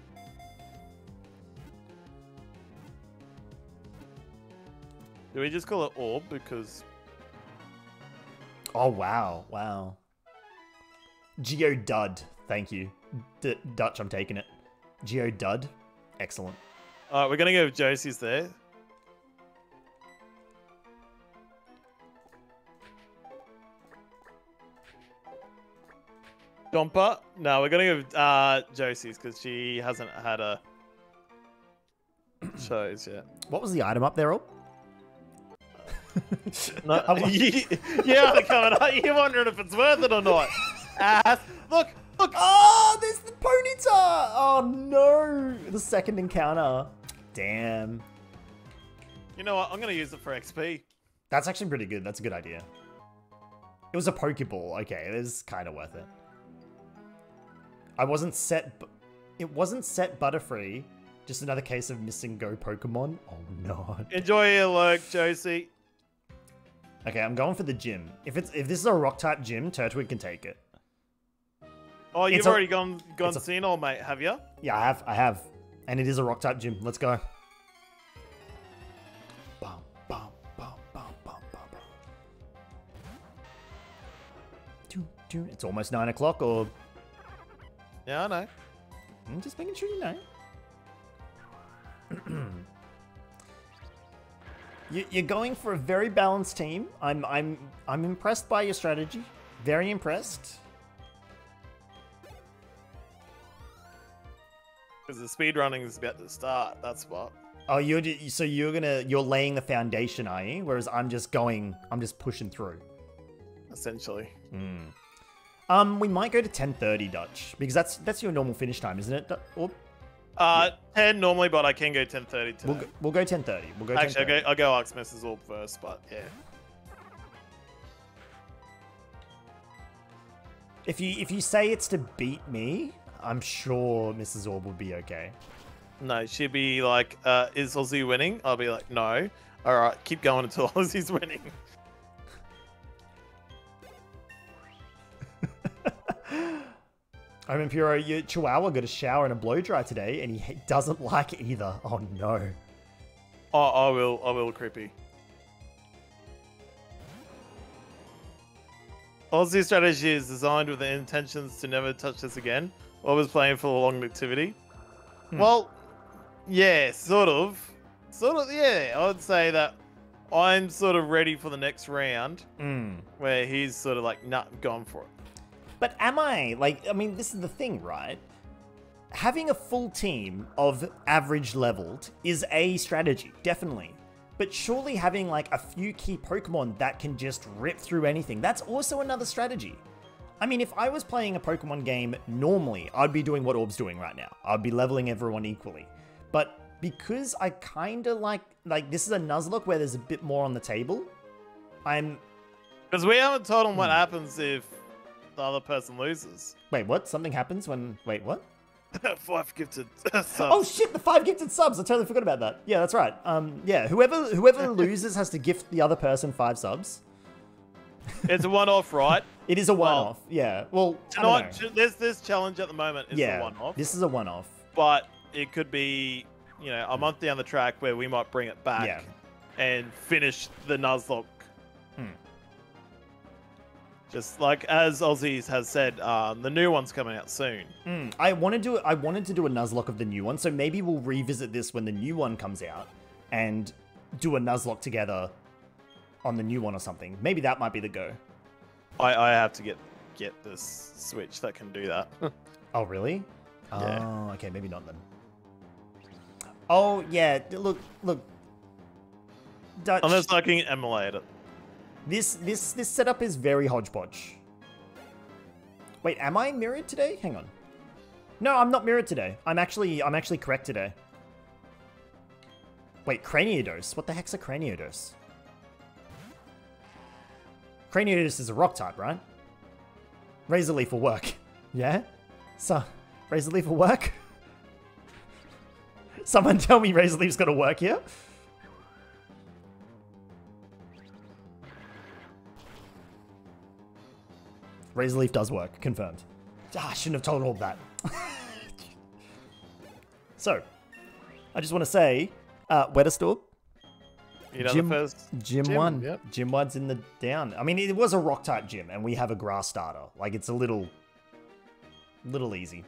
Do we just call it Orb? Because Oh wow, wow. Geo Dud, thank you. D- Dutch, I'm taking it. Geo Dud, excellent. Alright, we're gonna go with Josie's there. Jumper? No, we're gonna go with uh, Josie's because she hasn't had a chose yet. What was the item up there, Rob? No, I yeah, coming up. You're wondering if it's worth it or not. Ass. Look, look. Oh, there's the Ponyta! Oh no! The second encounter. Damn. You know what? I'm gonna use it for XP. That's actually pretty good. That's a good idea. It was a Pokeball. Okay, it is kind of worth it. I wasn't set. It wasn't set Butterfree. Just another case of missing Go Pokemon. Oh no. Enjoy your luck, Josie. Okay, I'm going for the gym. If it's if this is a Rock type gym, Turtwig can take it. Oh, you've It's a- already gone gone seen all, mate, have you? Yeah, I have. I have. And it is a Rock type gym. Let's go. Bum, bum, bum, bum, bum, bum, doo. It's almost nine o'clock, or Yeah, I know. I'm just making sure you know. You- You're going for a very balanced team. I'm I'm I'm impressed by your strategy. Very impressed. Because the speed running is about to start. That's what. Oh, you're so you're gonna you're laying the foundation, are you? Whereas I'm just going, I'm just pushing through. Essentially. Um, we might go to 10:30 Dutch because that's that's your normal finish time, isn't it? Or Uh, ten normally, but I can go ten thirty today. we'll go, we'll go 10:30. We'll go. Actually, I'll go, I'll go Mrs. Orb first, but yeah. If you if you say it's to beat me, I'm sure Mrs. Orb will be okay. No, she'd be like, uh, "Is Aussie winning?" I'll be like, "No." All right, keep going until Aussie's winning. I mean, Puro, your Chihuahua got a shower and a blow dry today, and he doesn't like either. Oh no. Oh, I will. I will, creepy. Aussie's strategy is designed with the intentions to never touch this again. Or was playing for the long activity. Well, yeah, sort of. Sort of, yeah. I would say that I'm sort of ready for the next round Mm. where he's sort of like, nah, gone for it. But am I? Like, I mean, this is the thing, right? Having a full team of average leveled is a strategy, definitely. But surely having like a few key Pokemon that can just rip through anything, that's also another strategy. I mean, if I was playing a Pokemon game normally, I'd be doing what Orb's doing right now. I'd be leveling everyone equally. But because I kind of like, like, this is a Nuzlocke where there's a bit more on the table, I'm. Because we haven't told him what hmm. happens if the other person loses. Wait, what? Something happens when. Wait, what? Five gifted subs. Oh shit! The five gifted subs. I totally forgot about that. Yeah, that's right. Um, yeah, whoever whoever loses has to gift the other person five subs. It's a one-off, right? It is a one-off. yeah. Well, Tonight, know. ch- this this challenge at the moment is yeah, a one-off, this is a one-off. but it could be, you know, a month down the track where we might bring it back Yeah. and finish the Nuzlocke. Just like as Aussies has said, um, the new one's coming out soon. Mm, I wanted to. I wanted to do a Nuzlocke of the new one, so maybe we'll revisit this when the new one comes out and do a Nuzlocke together on the new one or something. Maybe that might be the go. I, I have to get get this Switch that can do that. Oh, really? Yeah. Oh, okay, maybe not then. Oh, yeah. Look, look. Dutch. Unless I can emulate it. This this this setup is very hodgepodge. Wait, am I mirrored today? Hang on. No, I'm not mirrored today. I'm actually I'm actually correct today. Wait, Cranidos. What the heck's a Cranidos? Cranidos is a rock type, right? Razor Leaf will work. Yeah? So, Razor Leaf will work? Someone tell me Razor Leaf's gonna work here? Razor Leaf does work, confirmed. Ah, I shouldn't have told all that. so, I just want to say, uh, WettestOrb, You know Gym- the first Gym, Gym, 1. yep. Gym 1's in the down. I mean, it was a rock type gym, and we have a grass starter. Like, it's a little, little easy.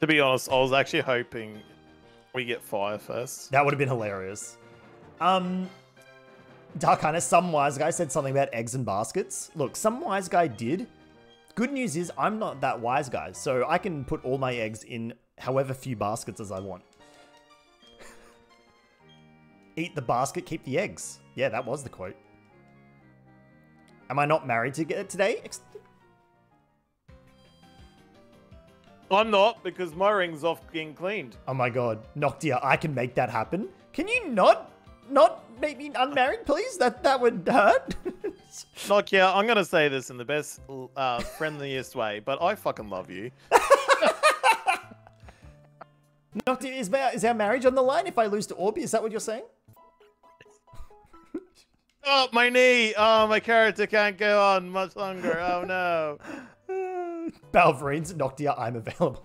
To be honest, I was actually hoping we get fire first. That would have been hilarious. Um, Dark Highness, some wise guy said something about eggs and baskets. Look, some wise guy did. Good news is I'm not that wise guy, so I can put all my eggs in however few baskets as I want. Eat the basket, keep the eggs. Yeah, that was the quote. Am I not married to get today? I'm not because my ring's off getting cleaned. Oh my god, Noctia, I can make that happen. Can you not, not make me unmarried, please? That that would hurt. Nokia, I'm gonna say this in the best, uh, friendliest way, but I fucking love you. Noctia, is, ma- is our marriage on the line if I lose to Orby? Is that what you're saying? Oh, my knee! Oh, my character can't go on much longer. Oh no. Balverines, Noctia, I'm available.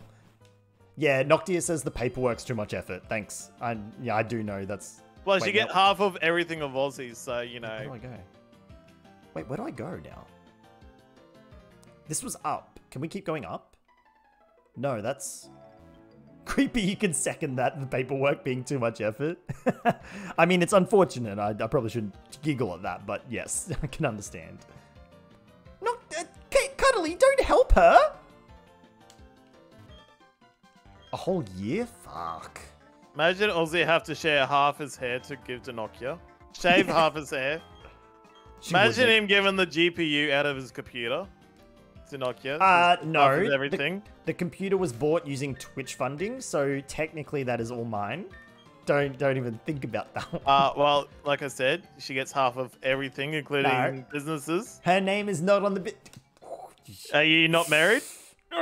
Yeah, Noctia says the paperwork's too much effort. Thanks. I yeah, I do know that's. Plus, Wait, you get no. half of everything of Aussies, so you know. Where do. I go? Wait, where do I go now? This was up. Can we keep going up? No, that's creepy. You can second that the paperwork being too much effort. I mean, it's unfortunate. I, I probably shouldn't giggle at that, but yes, I can understand. No, uh, Cuddly, don't help her. A whole year? Fuck. Imagine Aussie have to share half his hair to give to Nokia. Shave half his hair. She Imagine wouldn't. him giving the GPU out of his computer to Nokia. Uh, no. of the- Everything. The, computer was bought using Twitch funding, so technically that is all mine. Don't don't even think about that one. Uh, well, like I said, she gets half of everything, including No. businesses. Her name is not on the bit. Are you not married?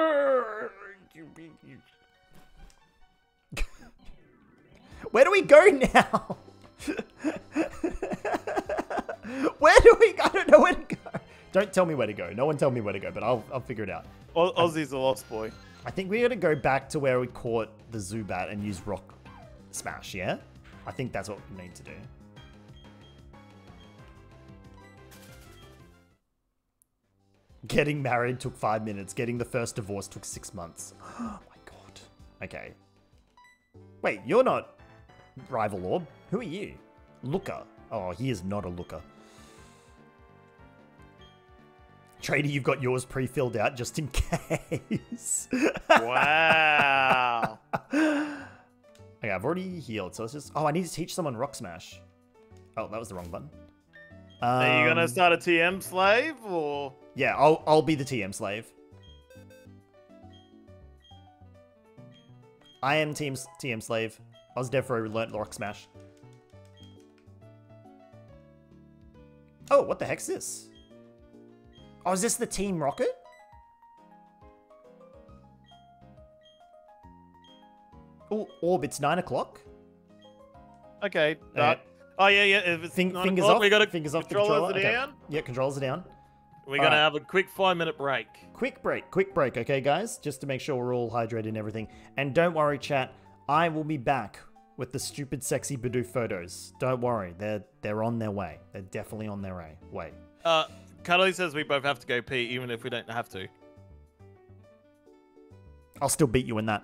Where do we go now? where do we? I don't know where to go. Don't tell me where to go. No one tell me where to go, but I'll I'll figure it out. Au- Aussie's a lost boy. I think we got to go back to where we caught the Zubat and use Rock Smash. Yeah, I think that's what we need to do. Getting married took five minutes. Getting the first divorce took six months. Oh my god. Okay. Wait, you're not rival orb. Who are you? Looker. Oh, he is not a looker. Trader, you've got yours pre-filled out just in case. Wow. Okay, I've already healed, so let's just. Oh, I need to teach someone Rock Smash. Oh, that was the wrong button. Are you gonna Um, start a TM slave or? Yeah, I'll I'll be the TM slave. I am team TM slave. Osdefro learnt Rock Smash. Oh, what the heck's this? Oh, is this the Team Rocket? Oh, Orb, it's nine o'clock. Okay. Uh, oh yeah, yeah. If it's Fing- fingers off. We got to fingers off the controller. Okay. down. Yeah, controls are down. We're gonna have a quick five minute break. Quick break, quick break, okay, guys? Just to make sure we're all hydrated and everything. And don't worry, chat. I will be back with the stupid, sexy Bidoof photos. Don't worry, they're they're on their way. They're definitely on their way. Way. Uh, Cuddly says we both have to go pee, even if we don't have to. I'll still beat you in that.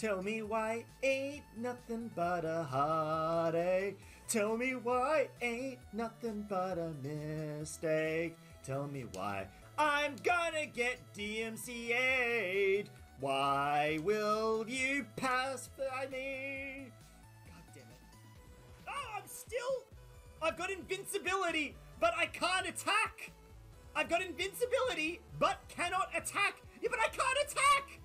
Tell me why ain't nothing but a heartache. Tell me why ain't nothing but a mistake. Tell me why I'm gonna get DMCA'd. Why will you pass by me? God damn it. Oh, I'm still. I've got invincibility, but I can't attack. I've got invincibility, but cannot attack. Yeah, but I can't attack.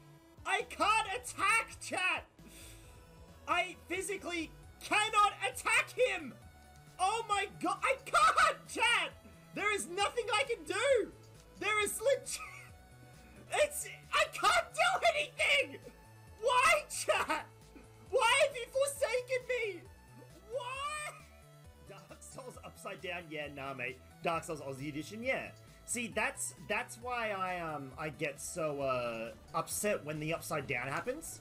I can't attack, chat. I physically cannot attack him. Oh my god, I can't, chat. There is nothing I can do. There is legit. It's. I can't do anything. Why, chat? Why have you forsaken me? Why? Dark Souls Upside Down, yeah, nah, mate. Dark Souls Aussie Edition, yeah. See, that's that's why I um I get so uh upset when the upside down happens.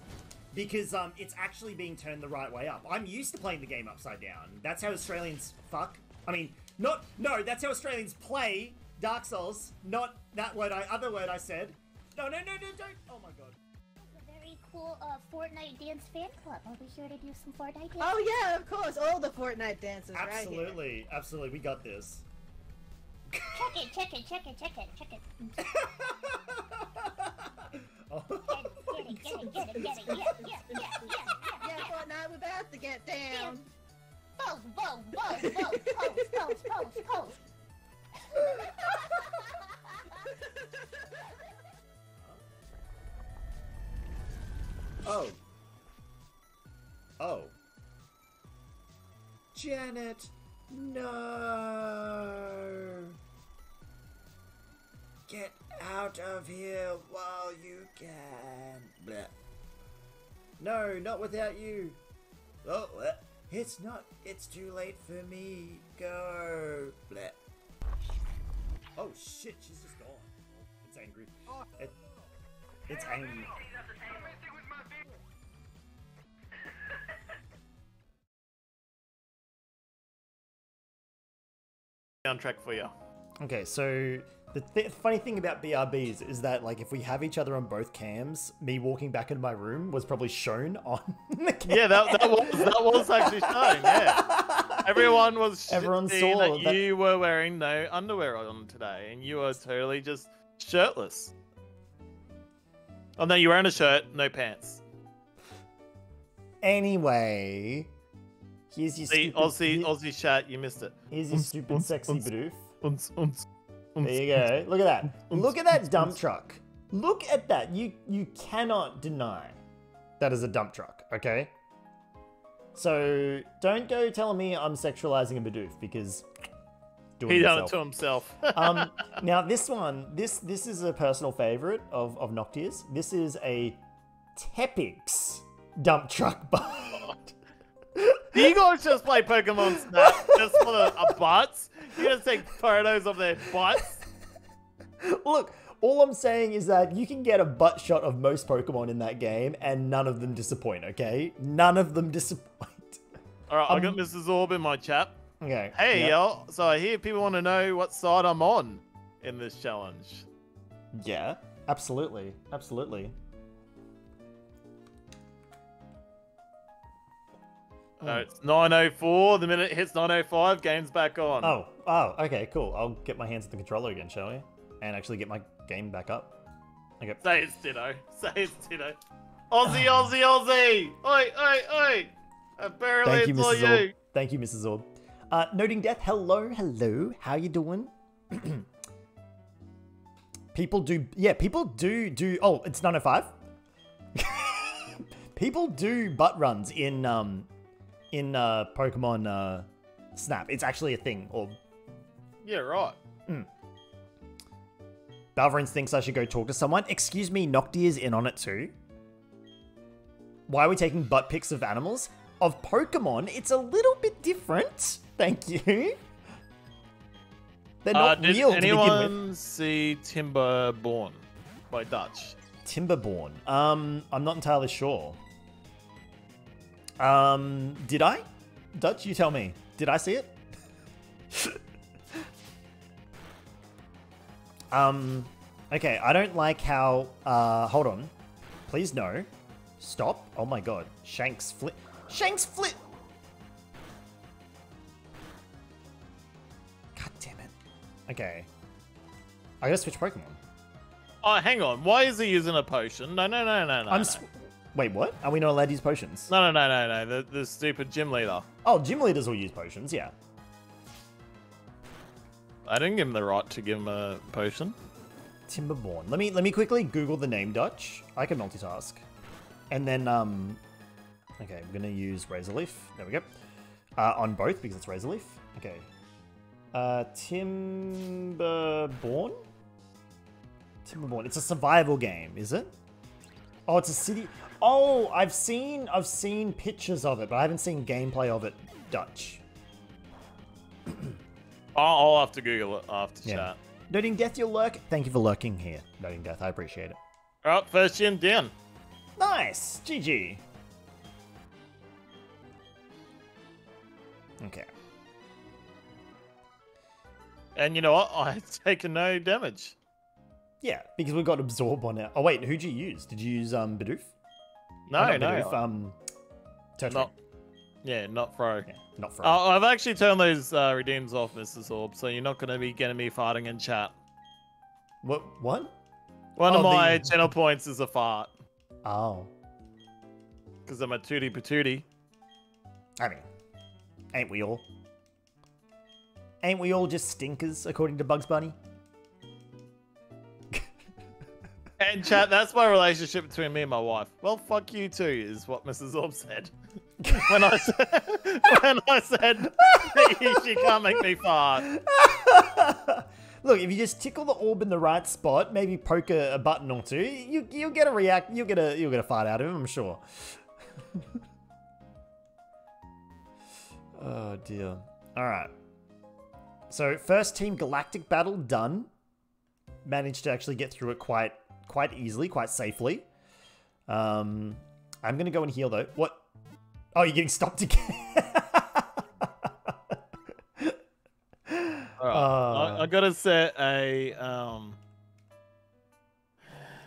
Because um it's actually being turned the right way up. I'm used to playing the game upside down. That's how Australians fuck. I mean, not no, that's how Australians play Dark Souls, not that word I other word I said. No, no, no, no, don't. Oh my god. A very cool uh, Fortnite dance fan club. I'll be sure to do some Fortnite dance. Oh yeah, of course, all the Fortnite dances right here. Absolutely, absolutely, we got this. Check it, check it, check it, check it, check it. Oh, Get it, get it, get it, get it, yeah, yeah, yeah, yeah, Yeah, yeah, yeah. Fortnite, we're about to get down. Pose, pose, pose, pose, pose, pose, pose, pose. oh. Oh. Janet, no. Get out of here while you can. Bleh. No, not without you. Oh, it's not. It's too late for me. Go. Bleh. Oh shit, she's just gone. It's angry. It, it's angry. Soundtrack for you. Okay, so the th- funny thing about BRBs is that like if we have each other on both cams, me walking back into my room was probably shown on the cam. Yeah, that, that was that was actually shown. Yeah, everyone was. Everyone saw that, that- you were wearing no underwear on today, and you were totally just shirtless. Oh no, you were wearing a shirt, no pants. Anyway, here's your See, stupid, Aussie here- Aussie chat, you missed it. here's your stupid sexy uns. Bidoof. Uns, uns, There you go. Look at that. Look at that dump truck. Look at that. You you cannot deny that is a dump truck. Okay. So don't go telling me I'm sexualizing a Bidoof because doing He it done it to himself. um, now this one, this this is a personal favorite of of Noctiers. This is a Tepig's dump truck bot. You guys just play Pokemon Snap just for the uh, butts? You just take photos of their butts. Look, all I'm saying is that you can get a butt shot of most Pokemon in that game, and none of them disappoint. Okay, none of them disappoint. All right, I Um, got Mrs. Orb in my chat. Okay. Hey, yep. y'all. So I hear people want to know what side I'm on in this challenge. Yeah, absolutely, absolutely. Uh, it's 9.04. The minute it hits 9.05, game's back on. Oh, oh, okay, cool. I'll get my hands at the controller again, shall we? And actually get my game back up. Okay. Say it's Ditto. Say it's Ditto. Aussie, Aussie, Aussie! Oi, oi, oi! Apparently Thank you, Mrs. Orb. you. Thank you, Mrs. Orb. Uh, noting death. Hello, hello. How you doing? people do, yeah, people do do. Oh, it's 905. people do butt runs in um in uh Pokemon uh Snap. It's actually a thing. Or Yeah, right. Balverins thinks I should go talk to someone. Excuse me, Nocti is in on it too. Why are we taking butt pics of animals? Of Pokemon, it's a little bit different. Thank you. They're Uh, not did real with. anyone see Timberborn by Dutch? Timberborn. Um, I'm not entirely sure. Um, did I? Dutch, you tell me. Did I see it? um, okay. I don't like how. Uh, hold on. Please no. Stop. Oh my god. Shanks flip. Shanks flip. God damn it. Okay. I gotta switch Pokemon. Oh, hang on. Why is he using a potion? No, no, no, no, no. I'm. no. Wait, what? Are we not allowed to use potions? No, no, no, no, no. The, the stupid gym leader. Oh, gym leaders will use potions. Yeah. I didn't give him the right to give him a potion. Timberborn. Let me let me quickly Google the name Dutch. I can multitask, and then um. Okay, I'm gonna use Razor Leaf. There we go. Uh, on both because it's Razor Leaf. Okay. Uh, Timberborn. Timberborn. It's a survival game, is it? Oh, it's a city. Oh, I've seen I've seen pictures of it, but I haven't seen gameplay of it. Dutch. I'll, I'll have to Google it after Yeah. chat. Noting death, you'll lurk. Thank you for lurking here. Noting death, I appreciate it. All right, first gym down. Nice! GG. Okay. And you know what? I've taken no damage. Yeah, because we've got absorb on it. Oh wait, who'd you use? Did you use um Bidoof? No, Oh, no. Bidoof, um, Turtwig. Not, yeah, not Fro. Yeah, not for. Oh, I've actually turned those uh, redeems off, Mr. Orb, so you're not going to be getting me farting in chat. What? What? One Oh, of my the- channel points is a fart, Oh, because I'm a tootie patootie. I mean, ain't we all? Ain't we all just stinkers, according to Bugs Bunny? And chat, that's my relationship between me and my wife. Well, fuck you too, is what Mrs. Orb said. when I said, when I said she can't make me fart. Look, if you just tickle the orb in the right spot, maybe poke a, a button or two, you you'll get a react. You'll get a you'll get a fart out of him, I'm sure. oh dear. All right. So first team galactic battle done. Managed to actually get through it quite quite easily, quite safely. Um, I'm gonna go and heal though. What? Oh, you're getting stopped again. Right. Uh. I, I gotta set a um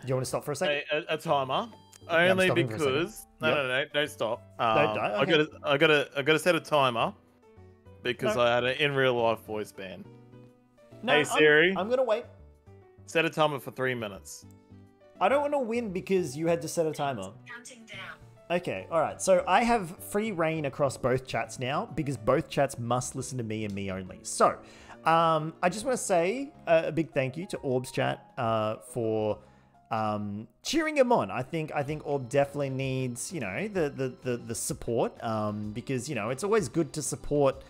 you want to stop for a second? a, a, timer I'm only stopping for a second. because no Yep. no no don't stop. Um, don't, I okay. gotta I gotta I gotta set a timer because No. I had an in real life voice ban. No, hey I'm- Siri, I'm gonna wait. set a timer for three minutes. I don't want to win because you had to set a timer. Counting down. Okay, alright. So I have free reign across both chats now because both chats must listen to me and me only. So, um, I just want to say a, a big thank you to Orb's chat uh, for um, cheering him on. I think I think Orb definitely needs you know the the the, the support um, because you know it's always good to support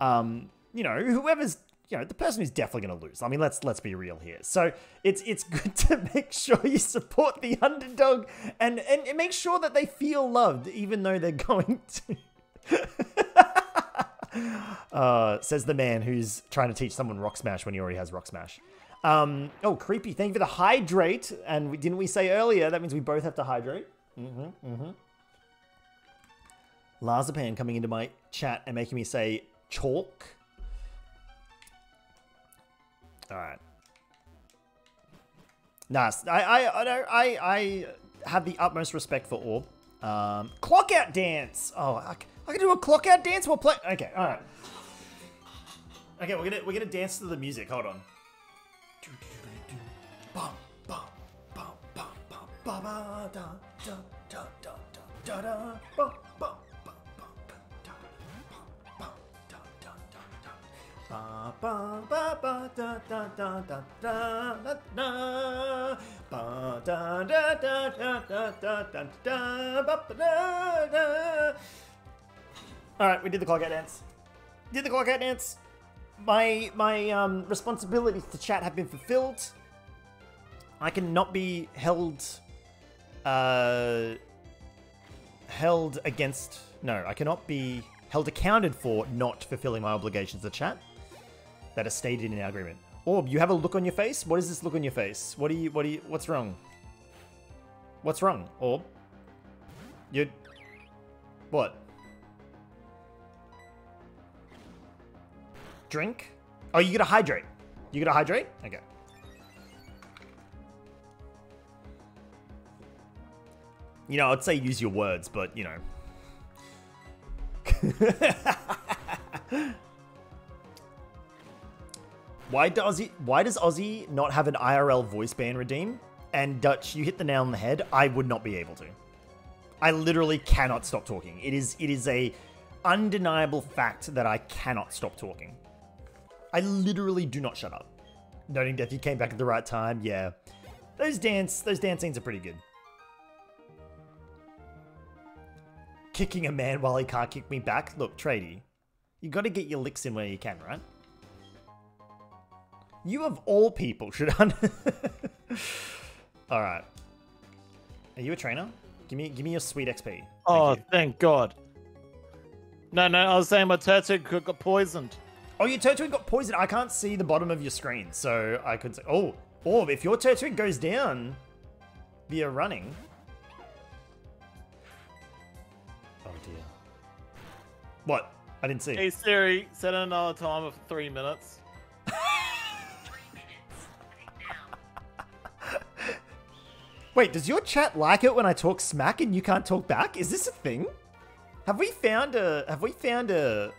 um, you know whoever's you know the person who's definitely going to lose. I mean let's let's be real here. So it's it's good to make sure you support the underdog and and, make sure that they feel loved even though they're going to. uh, says the man who's trying to teach someone rock smash when he already has rock smash. Um, oh, creepy! Thank you for the hydrate. And we, didn't we say earlier that means we both have to hydrate? Mm-hmm. Mm-hmm. Lazapan coming into my chat and making me say chalk. All right. Nice. I I I I I have the utmost respect for Orb. Um, clock out dance. Oh, I can do a clock out dance while play. Okay, all right. Okay, we're gonna we're gonna dance to the music. Hold on. Ba, ba, ba, ba, da, da, da, da, da, da, da. All right, we did the clock out dance. Did the clock out dance. My my um, responsibilities to chat have been fulfilled. I cannot be held uh, held against. No, I cannot be held accounted for not fulfilling my obligations to chat that are stated in our agreement. Orb, you have a look on your face. What is this look on your face? What do you? What do you? What's wrong? What's wrong, Orb? You. What? Drink? Oh, you gotta hydrate. You gotta hydrate? Okay. You know, I'd say use your words, but you know. why does he? Why does Aussie not have an IRL voice ban redeem? And Dutch, you hit the nail on the head. I would not be able to. I literally cannot stop talking. It is it is a undeniable fact that I cannot stop talking. I literally do not shut up. Noting Death, you came back at the right time. Yeah, those dance those dance scenes are pretty good. Kicking a man while he can't kick me back. Look, Trady, you got to get your licks in where you can, right? You of all people should. Un- all right. Are you a trainer? Give me give me your sweet XP. Thank Oh, you. thank God. No, no, I was saying my turtle got poisoned. Oh, your Turtwig got poisoned. I can't see the bottom of your screen, so I could say, oh, Orb, if your Turtwig goes down via running. Oh dear. What? I didn't see. Hey Siri, set another timer for three minutes. Wait, does your chat like it when I talk smack and you can't talk back? Is this a thing? Have we found a have we found a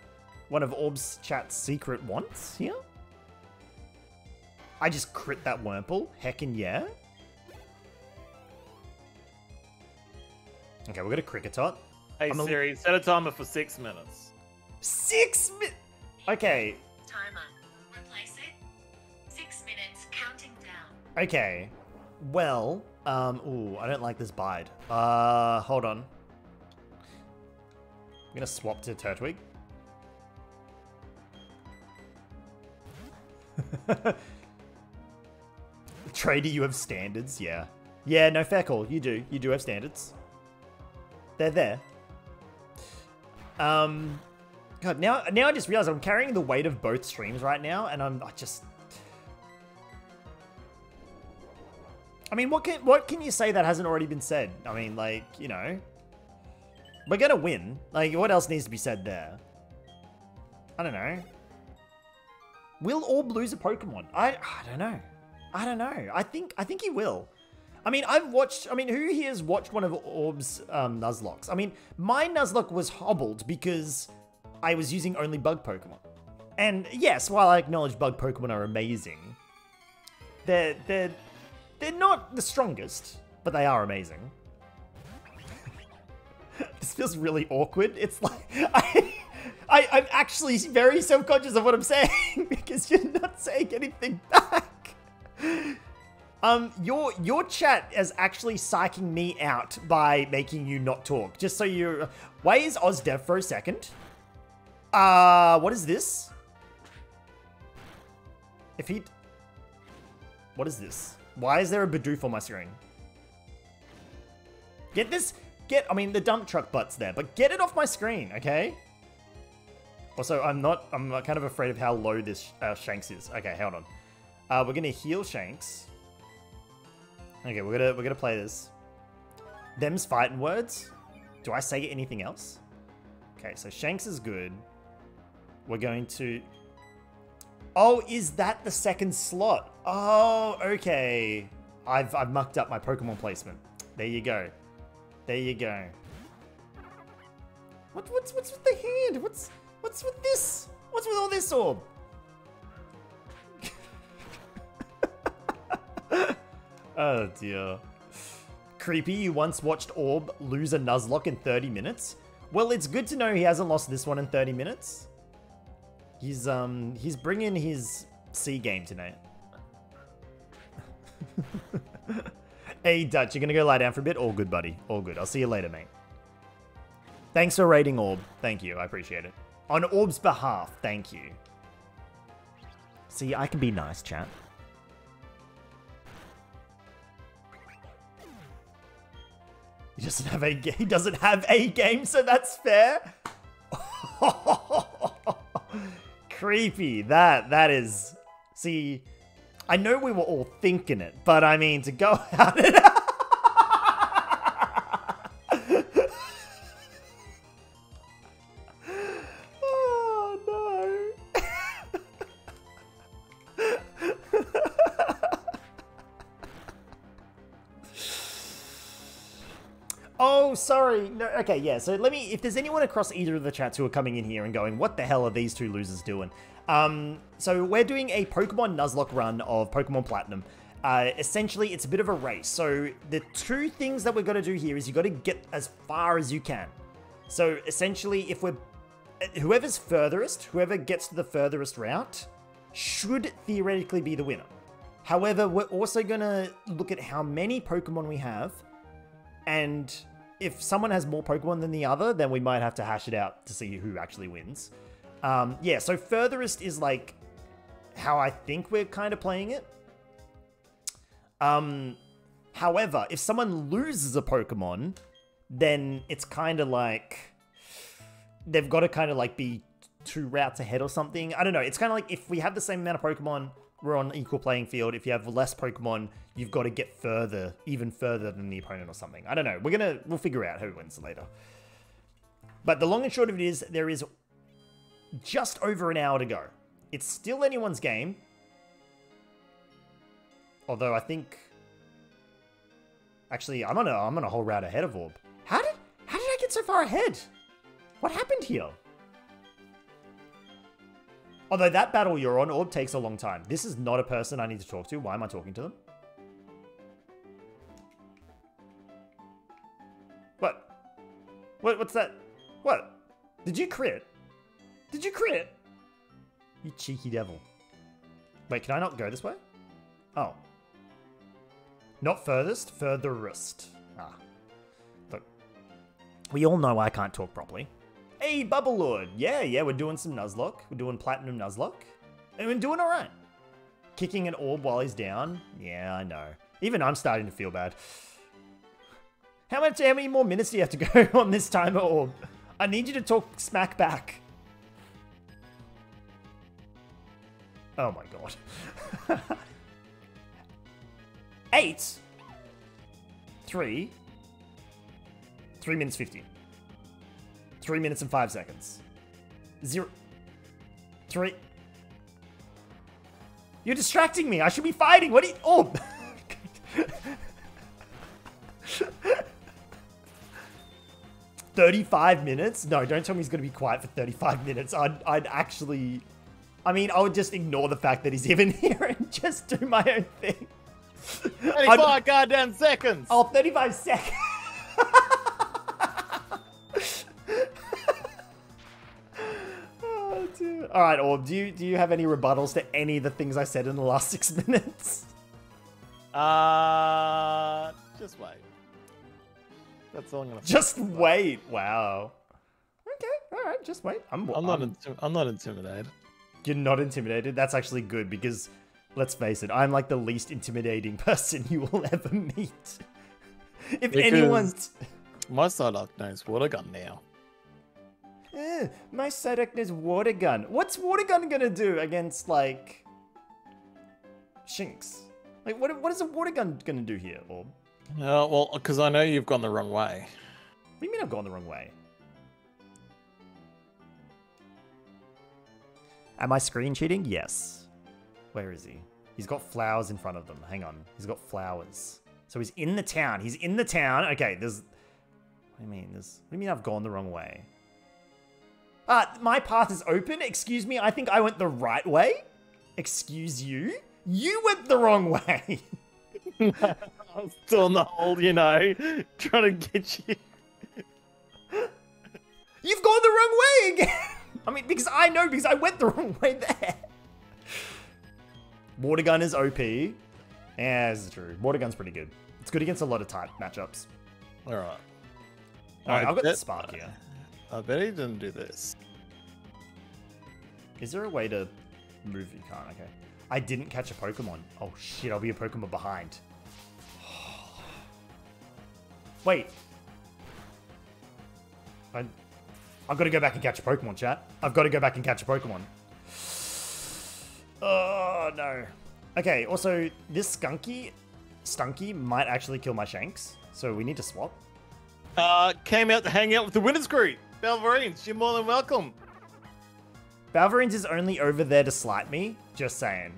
one of Orb's chat's secret wants here? I just crit that Wurmple. Heckin' yeah. Okay, we're gonna Kricketot. Hey I'm a- Siri, set a timer for six minutes. Six mi- Okay, Timer. Replace it. Six minutes. Counting down. okay. Well, um, ooh, I don't like this bide. Uh, hold on. I'm gonna swap to Turtwig. Trader, you have standards, yeah. Yeah, no, fair call. You do. You do have standards. They're there. Um, God, now now I just realize I'm carrying the weight of both streams right now, and I'm I just. I mean, what can what can you say that hasn't already been said? I mean, like you know, we're gonna win. Like, what else needs to be said there? I don't know. Will Orb lose a Pokemon? I I don't know. I don't know. I think I think he will. I mean, I've watched. I mean, who here has watched one of Orb's um, Nuzlockes? I mean, my Nuzlocke was hobbled because I was using only bug Pokemon. And yes, while I acknowledge bug Pokemon are amazing, they're they're they're not the strongest, but they are amazing. this feels really awkward. It's like I, I I'm actually very self-conscious of what I'm saying because you're not saying anything back. Um, your your chat is actually psyching me out by making you not talk. Just so you, why is Oz dev for a second? Uh, what is this? If he, what is this? Why is there a Bidoof on my screen? Get this, get. I mean, the dump truck butt's there, but get it off my screen, okay? Also, I'm not. I'm kind of afraid of how low this uh, Shanks is. Okay, hold on. Uh, we're gonna heal Shanks. Okay, we're gonna we're gonna play this. Them's fighting words. Do I say anything else? Okay, so Shanks is good. We're going to. Oh, is that the second slot? Oh, okay. I've I've mucked up my Pokemon placement. There you go. There you go. What what's what's with the hand? What's what's with this? What's with all this orb? Oh dear. Creepy, you once watched Orb lose a Nuzlocke in 30 minutes? Well, it's good to know he hasn't lost this one in 30 minutes. He's, um, he's bringing his C game tonight. hey, Dutch, you're gonna go lie down for a bit? All good, buddy. All good. I'll see you later, mate. Thanks for rating Orb. Thank you. I appreciate it. On Orb's behalf, thank you. See, I can be nice, chat. He doesn't have a he doesn't have a game, so that's fair. Creepy. That that is. See, I know we were all thinking it, but I mean to go out and. Sorry. No, okay, yeah. So let me. If there's anyone across either of the chats who are coming in here and going, "What the hell are these two losers doing?" Um, so we're doing a Pokemon Nuzlocke run of Pokemon Platinum. Uh, essentially, it's a bit of a race. So the two things that we're going to do here is you got to get as far as you can. So essentially, if we're whoever's furthest, whoever gets to the furthest route, should theoretically be the winner. However, we're also going to look at how many Pokemon we have and if someone has more Pokemon than the other, then we might have to hash it out to see who actually wins. Um, yeah, so furthest is like how I think we're kind of playing it. Um, however, if someone loses a Pokemon, then it's kind of like they've got to kind of like be two routes ahead or something. I don't know. It's kind of like if we have the same amount of Pokemon, we're on equal playing field. If you have less Pokemon, you've got to get further, even further than the opponent or something. I don't know. We're gonna we'll figure out who wins later. But the long and short of it is there is just over an hour to go. It's still anyone's game. Although I think Actually, I'm on a I'm on a whole route ahead of Orb. How did how did I get so far ahead? What happened here? Although that battle you're on, Orb takes a long time. This is not a person I need to talk to. Why am I talking to them? What? What? What's that? What? Did you crit? Did you crit? You cheeky devil. Wait, can I not go this way? Oh. Not furthest, furtherest. Ah. Look. We all know I can't talk properly. Hey, Bubble Lord. Yeah, yeah, we're doing some Nuzlocke. We're doing Platinum Nuzlocke. And we're doing alright. Kicking an orb while he's down. Yeah, I know. Even I'm starting to feel bad. How much? How many more minutes do you have to go on this timer orb? I need you to talk smack back. Oh my god. Eight. Three. Three minutes fifty. Three minutes and five seconds. Zero. Three. You're distracting me. I should be fighting. What are you? Oh. 35 minutes? No, don't tell me he's going to be quiet for 35 minutes. I'd, I'd actually. I mean, I would just ignore the fact that he's even here and just do my own thing. 25 goddamn seconds. Oh, 35 seconds. All right, Orb, do you, do you have any rebuttals to any of the things I said in the last six minutes? Uh, just wait. That's all I'm gonna. Just wait. Wow. Okay, all right, just wait. I'm, I'm not. I'm- I'm not intimidated. You're not intimidated. That's actually good because, let's face it, I'm like the least intimidating person you will ever meet. If Because- anyone's, My Psyduck knows water gun now. Eh, my knows water gun. What's water gun gonna do against like Shinx? Like, what? What is a water gun gonna do here? Orb? Uh, well, because I know you've gone the wrong way. What do you mean I've gone the wrong way? Am I screen cheating? Yes. Where is he? He's got flowers in front of them. Hang on. He's got flowers. So he's in the town. He's in the town. Okay, there's. What do you mean? There's. What do you mean I've gone the wrong way? Uh, my path is open. Excuse me. I think I went the right way. Excuse you. You went the wrong way. I'm still in the hole, you know, trying to get you. You've gone the wrong way again. I mean, because I know because I went the wrong way there. Water gun is OP. Yeah, this is true. Water gun's pretty good. It's good against a lot of type matchups. All right. All right, I've got the spark here. I bet he didn't do this. Is there a way to move? You can't. Okay. I didn't catch a Pokemon. Oh shit! I'll be a Pokemon behind. Wait. I, I've got to go back and catch a Pokemon, chat. I've got to go back and catch a Pokemon. Oh no. Okay. Also, this Skunky, Stunky might actually kill my Shanks, so we need to swap. Uh, came out to hang out with the Winners Group. Balverines, you're more than welcome. Balverines is only over there to slight me. Just saying.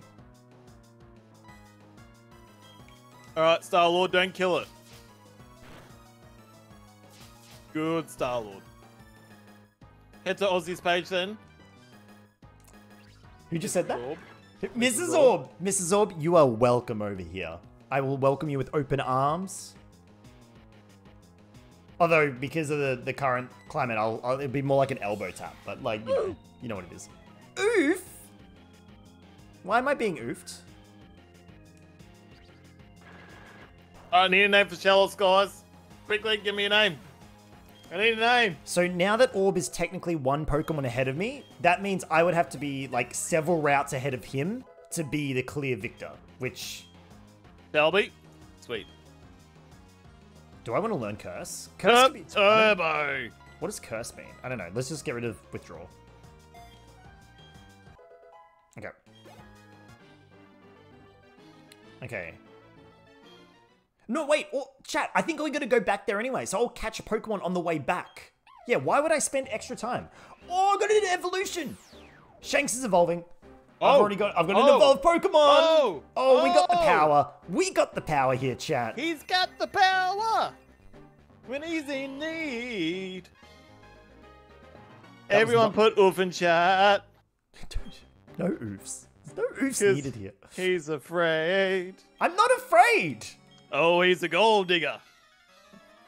All right, Star Lord, don't kill it. Good, Star Lord. Head to Aussie's page then. Who just said that? Orb. Mrs. Orb! Mrs. Orb, you are welcome over here. I will welcome you with open arms. Although, because of the, the current climate, I'll, I'll it'd be more like an elbow tap. But like, you know, you know what it is. Oof! Why am I being oofed? I need a name for Shallow Skies. Quickly, give me a name. I need a name. So now that Orb is technically one Pokemon ahead of me, that means I would have to be like several routes ahead of him to be the clear victor. Which Shelby. Sweet. Do I want to learn Curse? Curse. be- Turbo. What does curse mean? I don't know. Let's just get rid of withdraw. Okay. Okay. No, wait. Oh, chat. I think we're going to go back there anyway, so I'll catch a Pokemon on the way back. Yeah, why would I spend extra time? Oh, I got an evolution! Shanks is evolving. I've Oh. already got. I've got an Oh. evolved Pokemon. Oh. Oh, we got the Oh. power. We got the power here, chat. He's got the power when he's in need. That Everyone not- put oof in chat. no oofs. There's no oofs needed here. He's afraid. I'm not afraid. Oh, he's a gold digger.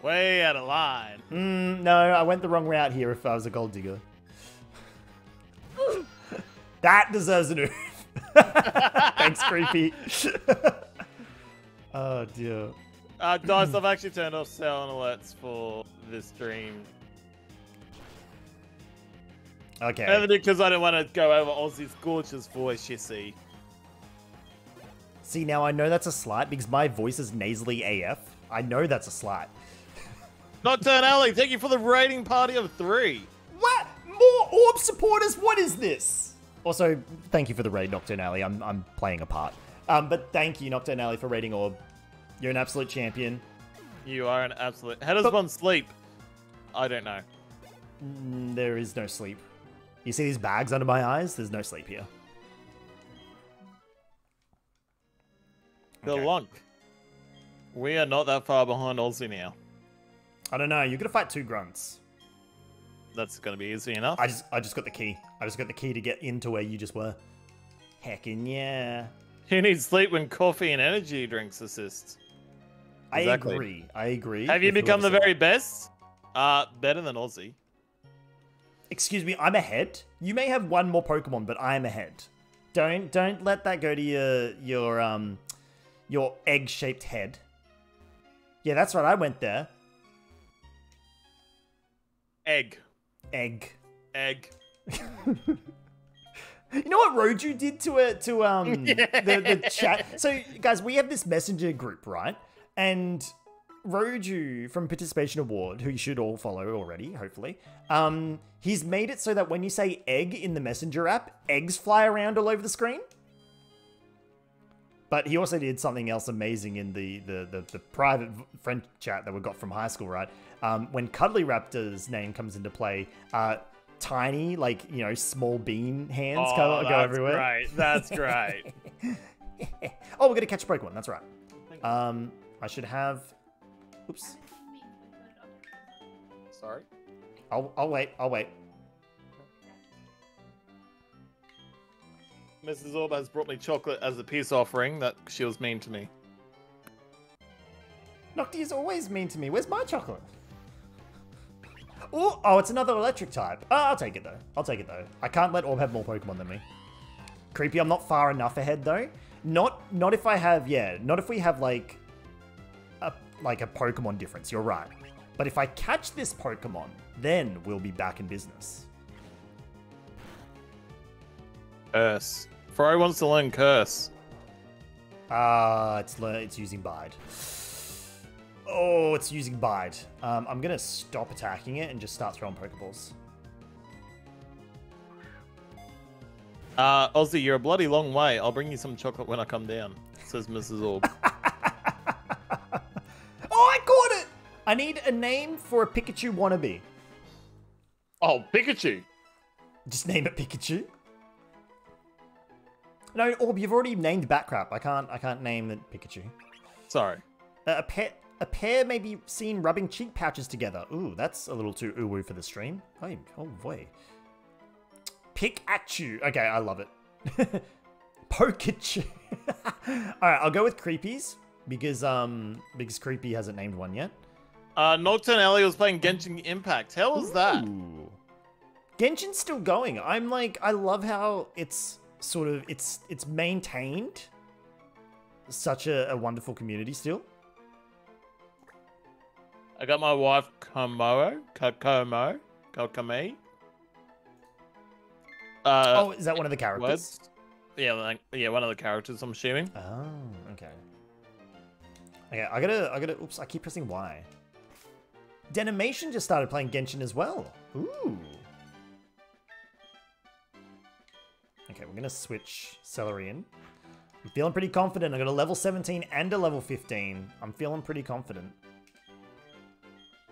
Way out of line. Mm, no, I went the wrong route here. If I was a gold digger, that deserves an oof. Thanks, creepy. oh dear. Uh, Dice, I've actually turned off sound alerts for this stream. Okay. Only because I don't want to go over Aussie's gorgeous voice, you see. See, now I know that's a slight because my voice is nasally AF. I know that's a slight. Nocturne Alley, thank you for the rating party of three. What? More orb supporters? What is this? Also, thank you for the raid, Nocturne Alley. I'm, I'm playing a part. Um, but thank you, Nocturne Alley, for raiding orb. You're an absolute champion. You are an absolute. How does But- one sleep? I don't know. Mm, There is no sleep. You see these bags under my eyes? There's no sleep here. The Okay. lunk. We are not that far behind Aussie now. I don't know. You're gonna fight two grunts. That's going to be easy enough. I just, I just got the key. I just got the key to get into where you just were. Heckin' yeah. You need sleep when coffee and energy drinks assist. Exactly. I agree. I agree. Have you become the very best? Uh, better than Aussie. Excuse me, I'm ahead. You may have one more Pokemon, but I'm ahead. Don't don't let that go to your your um your egg-shaped head. Yeah, that's right. I went there. Egg. Egg. Egg. You know what Roju did to it to um the, the chat? So guys, we have this messenger group, right? And Roju from Participation Award, who you should all follow already, hopefully. Um, he's made it so that when you say egg in the messenger app, eggs fly around all over the screen. But he also did something else amazing in the the, the, the private friend chat that we got from high school, right? Um, when Cuddly Raptor's name comes into play, uh, tiny, like, you know, small bean hands oh, go, that's go everywhere. great. That's great. Oh, we're gonna catch a Pokemon. That's right. Um, I should have. Oops. Sorry. I'll I'll wait. I'll wait. Mrs. Orb has brought me chocolate as a peace offering that she was mean to me. Nocti is always mean to me. Where's my chocolate? Oh, oh, it's another electric type. Oh, I'll take it though. I'll take it though. I can't let Orb have more Pokemon than me. Creepy. I'm not far enough ahead though. Not not if I have yeah. Not if we have like a like a Pokemon difference. You're right. But if I catch this Pokemon, then we'll be back in business. Curse. Fro wants to learn curse. Ah, it's lear- it's using Bide. Oh, it's using Bide. Um, I'm gonna stop attacking it and just start throwing Pokeballs. Uh, Aussie, you're a bloody long way. I'll bring you some chocolate when I come down, says Mrs. Orb. Oh, I caught it! I need a name for a Pikachu wannabe. oh, Pikachu. Just name it Pikachu. No, Orb, you've already named Batcrap. I can't. I can't name it Pikachu. Sorry. Uh, a pair. A pair may be seen rubbing cheek pouches together. Ooh, that's a little too ooh for the stream. Oh, oh boy. Pikachu. Okay, I love it. Pokachu. All right, I'll go with creepies because um because creepy hasn't named one yet. Uh, Nocturne Alley was playing Genshin Impact. How was that? Genshin's still going. I'm like, I love how it's sort of it's it's maintained such a, a wonderful community still. I got my wife Komo, Kokomo, Kokome. Uh, oh, is that one of the characters? words. Yeah, like, yeah, one of the characters. I'm assuming. Oh, okay. Okay, I gotta, I gotta. Oops, I keep pressing Y. Denimation just started playing Genshin as well. Ooh. Okay, we're gonna switch Celery in. I'm feeling pretty confident. I got a level 17 and a level 15. I'm feeling pretty confident.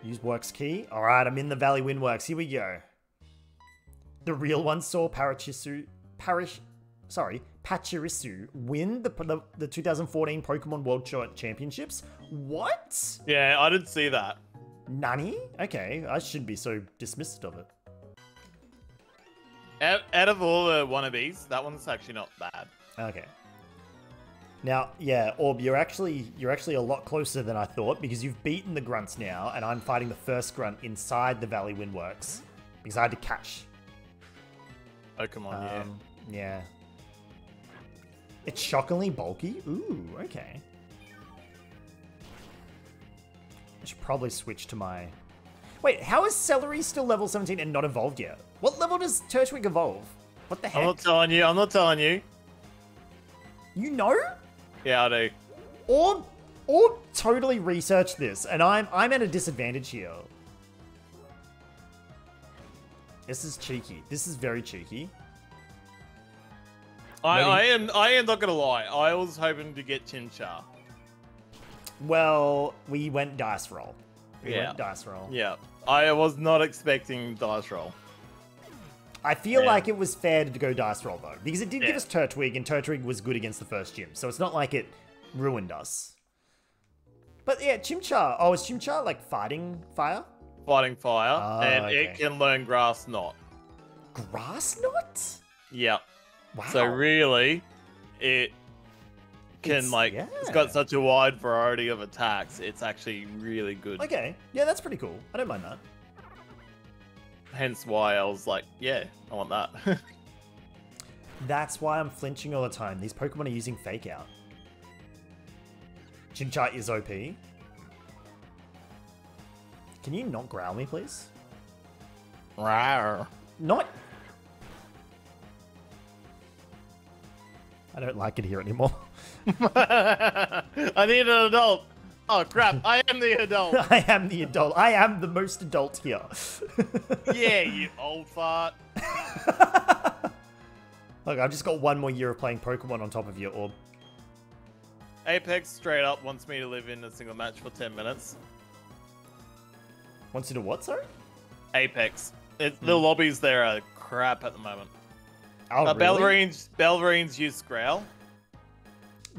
Use Works key. All right, I'm in the Valley Windworks. Here we go. The real one saw Parachisu, Parish, sorry, Pachirisu win the, the the 2014 Pokemon World Cha- Championships. What? Yeah, I didn't see that. Nani? Okay, I shouldn't be so dismissive of it. Out, out of all the wannabes, that one's actually not bad. Okay. Now, yeah, Orb, you're actually you're actually a lot closer than I thought because you've beaten the grunts now, and I'm fighting the first grunt inside the Valley Windworks because I had to catch. Pokemon, yeah. Um, yeah. yeah. It's shockingly bulky. Ooh, okay. I should probably switch to my. Wait, how is Celery still level 17 and not evolved yet? What level does Turtwig evolve? What the hell? I'm not telling you. I'm not telling you. You know? Yeah, I do. Or, Orb totally research this, and I'm I'm at a disadvantage here. This is cheeky. This is very cheeky. I, I am. I am not gonna lie. I was hoping to get Chimchar. Well, we went dice roll. We Yeah. went dice roll. Yeah, I was not expecting dice roll. I feel Yeah. like it was fair to go dice roll though, because it did give us Turtwig, and Turtwig was good against the first gym, so it's not like it ruined us. But yeah, Chimchar. Oh, is Chimchar like fighting fire? Fighting fire, Ah, and okay. it can learn grass knot. Grass knot? Yeah. Wow. So really, it can It's- like yeah. it's got such a wide variety of attacks. It's actually really good. Okay, yeah, that's pretty cool. I don't mind that. Hence why I was like, yeah, I want that. That's why I'm flinching all the time. These Pokemon are using Fake Out. Chimchar is OP. Can you not growl me, please? Rawr. Not. I don't like it here anymore. I need an adult. Oh crap! I am the adult. I am the adult. I am the most adult here. yeah, you old fart. Look, I've just got one more year of playing Pokemon on top of your orb. Apex straight up wants me to live in a single match for 10 minutes. Wants you to what, sorry? Apex. It, the lobbies there are crap at the moment. Oh, uh, really? Belverine's, Belverine's use Growl.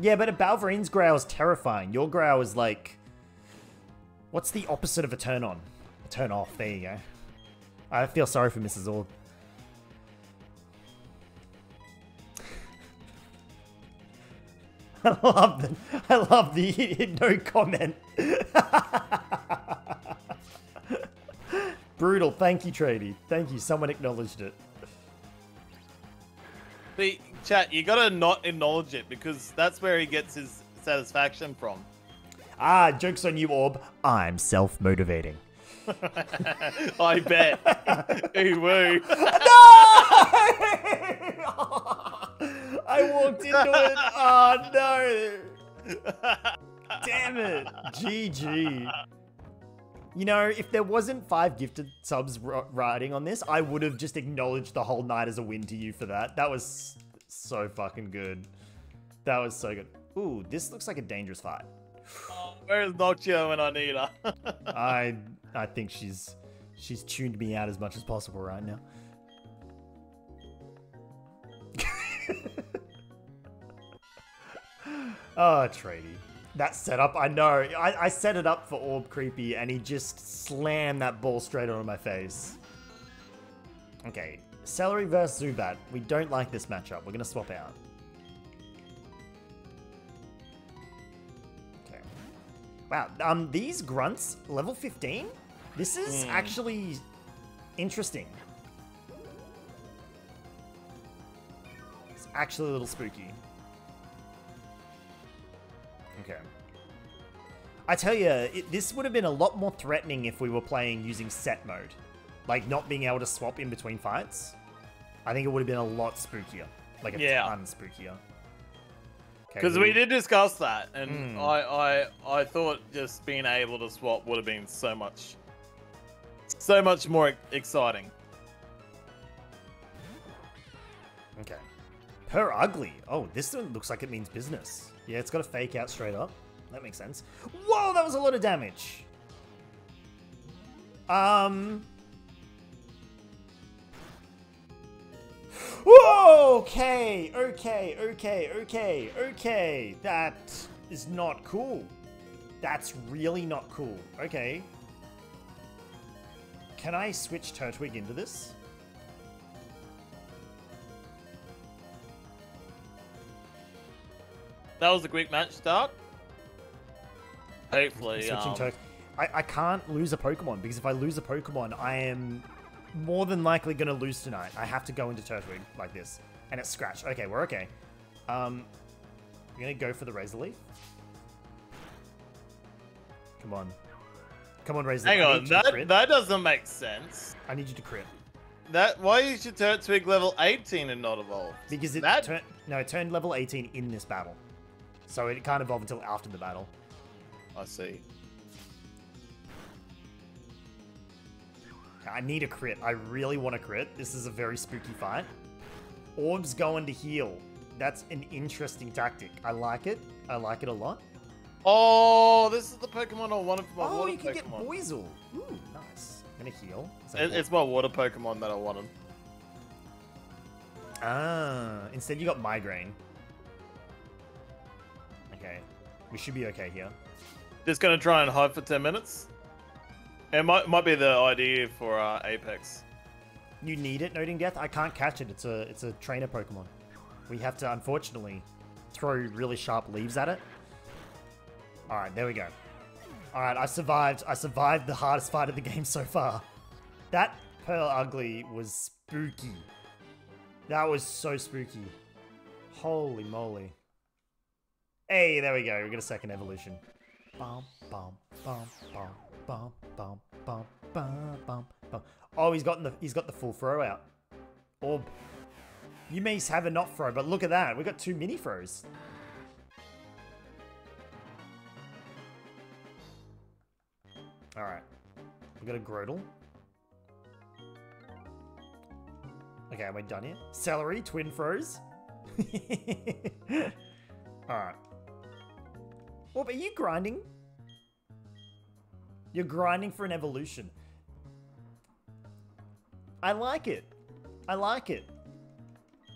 Yeah, but a Balverine's growl is terrifying. Your growl is like. What's the opposite of a turn on? A turn off. There you go. I feel sorry for Mrs. Orb. I love the. I love the no comment. Brutal. Thank you, Trady. Thank you. Someone acknowledged it. The chat, you gotta not acknowledge it because that's where he gets his satisfaction from. Ah, joke's on you, Orb. I'm self motivating. I bet. Ooh, woo. I walked into it. Oh no. Damn it. GG. You know, if there wasn't five gifted subs riding on this, I would have just acknowledged the whole night as a win to you for that. That was so fucking good. That was so good. Ooh, this looks like a dangerous fight. Um, where's Noctua when I need her? I I think she's she's tuned me out as much as possible right now. oh, Trady. That setup, I know. I, I set it up for Orb Creepy and he just slammed that ball straight onto my face. Okay, Celery versus Zubat. We don't like this matchup. We're gonna swap out. Okay. Wow, um, these grunts, level 15? This is actually interesting. It's actually a little spooky. Okay. I tell you, it, this would have been a lot more threatening if we were playing using set mode. Like, not being able to swap in between fights. I think it would have been a lot spookier. Like, a Yeah. ton spookier. Okay, Because we did discuss that, and Mm. I, I I thought just being able to swap would have been so much, so much more exciting. Okay. Purugly. Oh, this one looks like it means business. Yeah, it's got a fake out straight up. That makes sense. Whoa, that was a lot of damage. Um. Okay, okay, okay, okay, okay. That is not cool. That's really not cool. Okay. Can I switch Turtwig into this? That was a quick match start. Hopefully, Switching um, I, I can't lose a Pokemon because if I lose a Pokemon, I am more than likely going to lose tonight. I have to go into Turtwig like this. And it's Scratch. Okay, we're okay. Um, we're going to go for the Razor Leaf. Come on. Come on, Razor hang Leaf. I on, need you to that that doesn't make sense. I need you to crit. That why is your Turtwig level 18 and not evolved? Because it that turned no, it turned level 18 in this battle. So it can't evolve until after the battle. I see. I need a crit. I really want a crit. This is a very spooky fight. Orb's going to heal. That's an interesting tactic. I like it. I like it a lot. Oh, this is the Pokemon I wanted for my Oh, water you can get Pokemon. Buizel. Ooh, nice. I'm gonna heal. It- it's my water Pokemon that I wanted. Ah, instead you got migraine. Okay, we should be okay here. Just gonna try and hide for 10 minutes. It might might be the idea for uh, Apex. You need it, Noting Death. I can't catch it. It's a it's a trainer Pokemon. We have to unfortunately throw really sharp leaves at it. All right, there we go. All right, I survived. I survived the hardest fight of the game so far. That Purugly was spooky. That was so spooky. Holy moly. Hey, there we go. We got a second evolution. Bum, bum, bum, bum, bum, bum, bum, bum, bum, bum. Oh, he's got the he's got the full throw out. Orb. You may have a not throw, but look at that. We got two mini throws. All right. We got a Grotle. Okay, we're done here. Celery, twin throws. Alright. Orb, are you grinding? You're grinding for an evolution. I like it. I like it.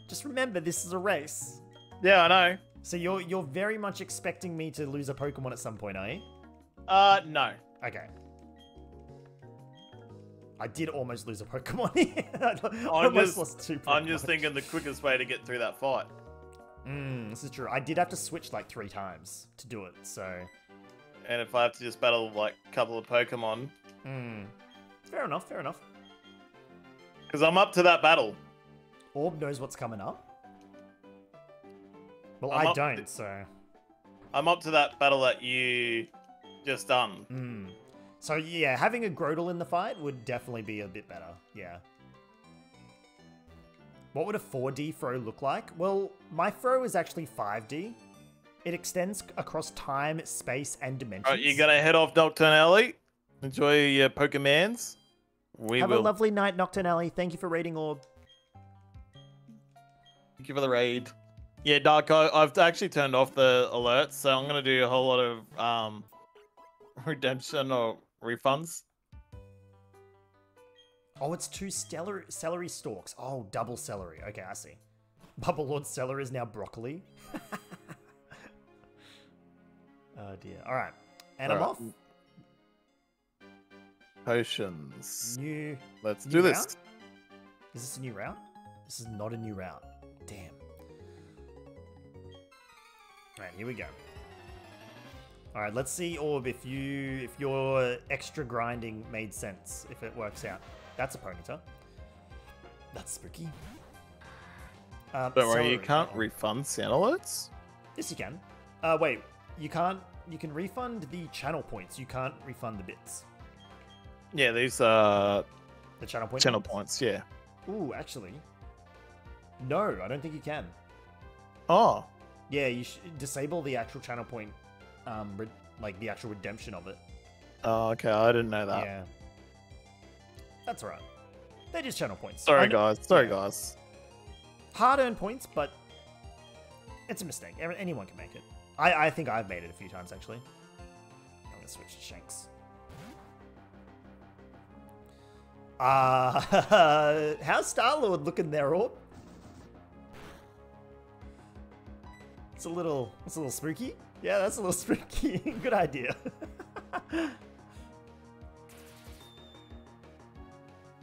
Just remember, this is a race. Yeah, I know. So you're you're very much expecting me to lose a Pokemon at some point, are you? Uh, no. Okay. I did almost lose a Pokemon here. I I'm almost just, lost two I'm just thinking the quickest way to get through that fight. Mm, this is true. I did have to switch like three times to do it, so. And if I have to just battle like a couple of Pokemon, Mm. Fair enough, fair enough. because I'm up to that battle. Orb knows what's coming up. Well, I'm I don't, so. I'm up to that battle that you just done. Mm. So, yeah, having a Grotle in the fight would definitely be a bit better. Yeah. What would a 4D throw look like? Well, my throw is actually 5D. It extends across time, space, and dimensions. Right, you're gonna head off Nocturne Alley. Enjoy your Pokemans. We Have will. a lovely night, Nocturne Thank you for raiding Orb. Thank you for the raid. Yeah, Darko, I've actually turned off the alerts, so I'm gonna do a whole lot of um redemption or refunds. Oh, it's two stellar celery stalks. Oh, double celery. Okay, I see. Bubble Lord celery is now broccoli. oh dear. All right, and I'm All right. off. Potions. New. Let's New do this. route? Is this a new route? This is not a new route. Damn. All right, here we go. All right, let's see, Orb, if you if your extra grinding made sense, if it works out. That's a Ponyta. That's spooky. Um, Don't worry, you can't refund alerts. Yes, you can. Uh, wait, you can't. You can refund the channel points. You can't refund the bits. Yeah, these are The channel points. channel points. Yeah. Ooh, actually, no, I don't think you can. Oh, Yeah, you should disable the actual channel point, um, re- like the actual redemption of it. oh, okay. I didn't know that. Yeah, that's right. They're just channel points. Sorry, guys. Sorry, yeah. guys. Hard-earned points, but it's a mistake. Anyone can make it. I, I think I've made it a few times actually. I'm gonna switch to Shanks. Uh, how's Star Lord looking there, Orb? It's a little, it's a little spooky. Yeah, that's a little spooky. Good idea.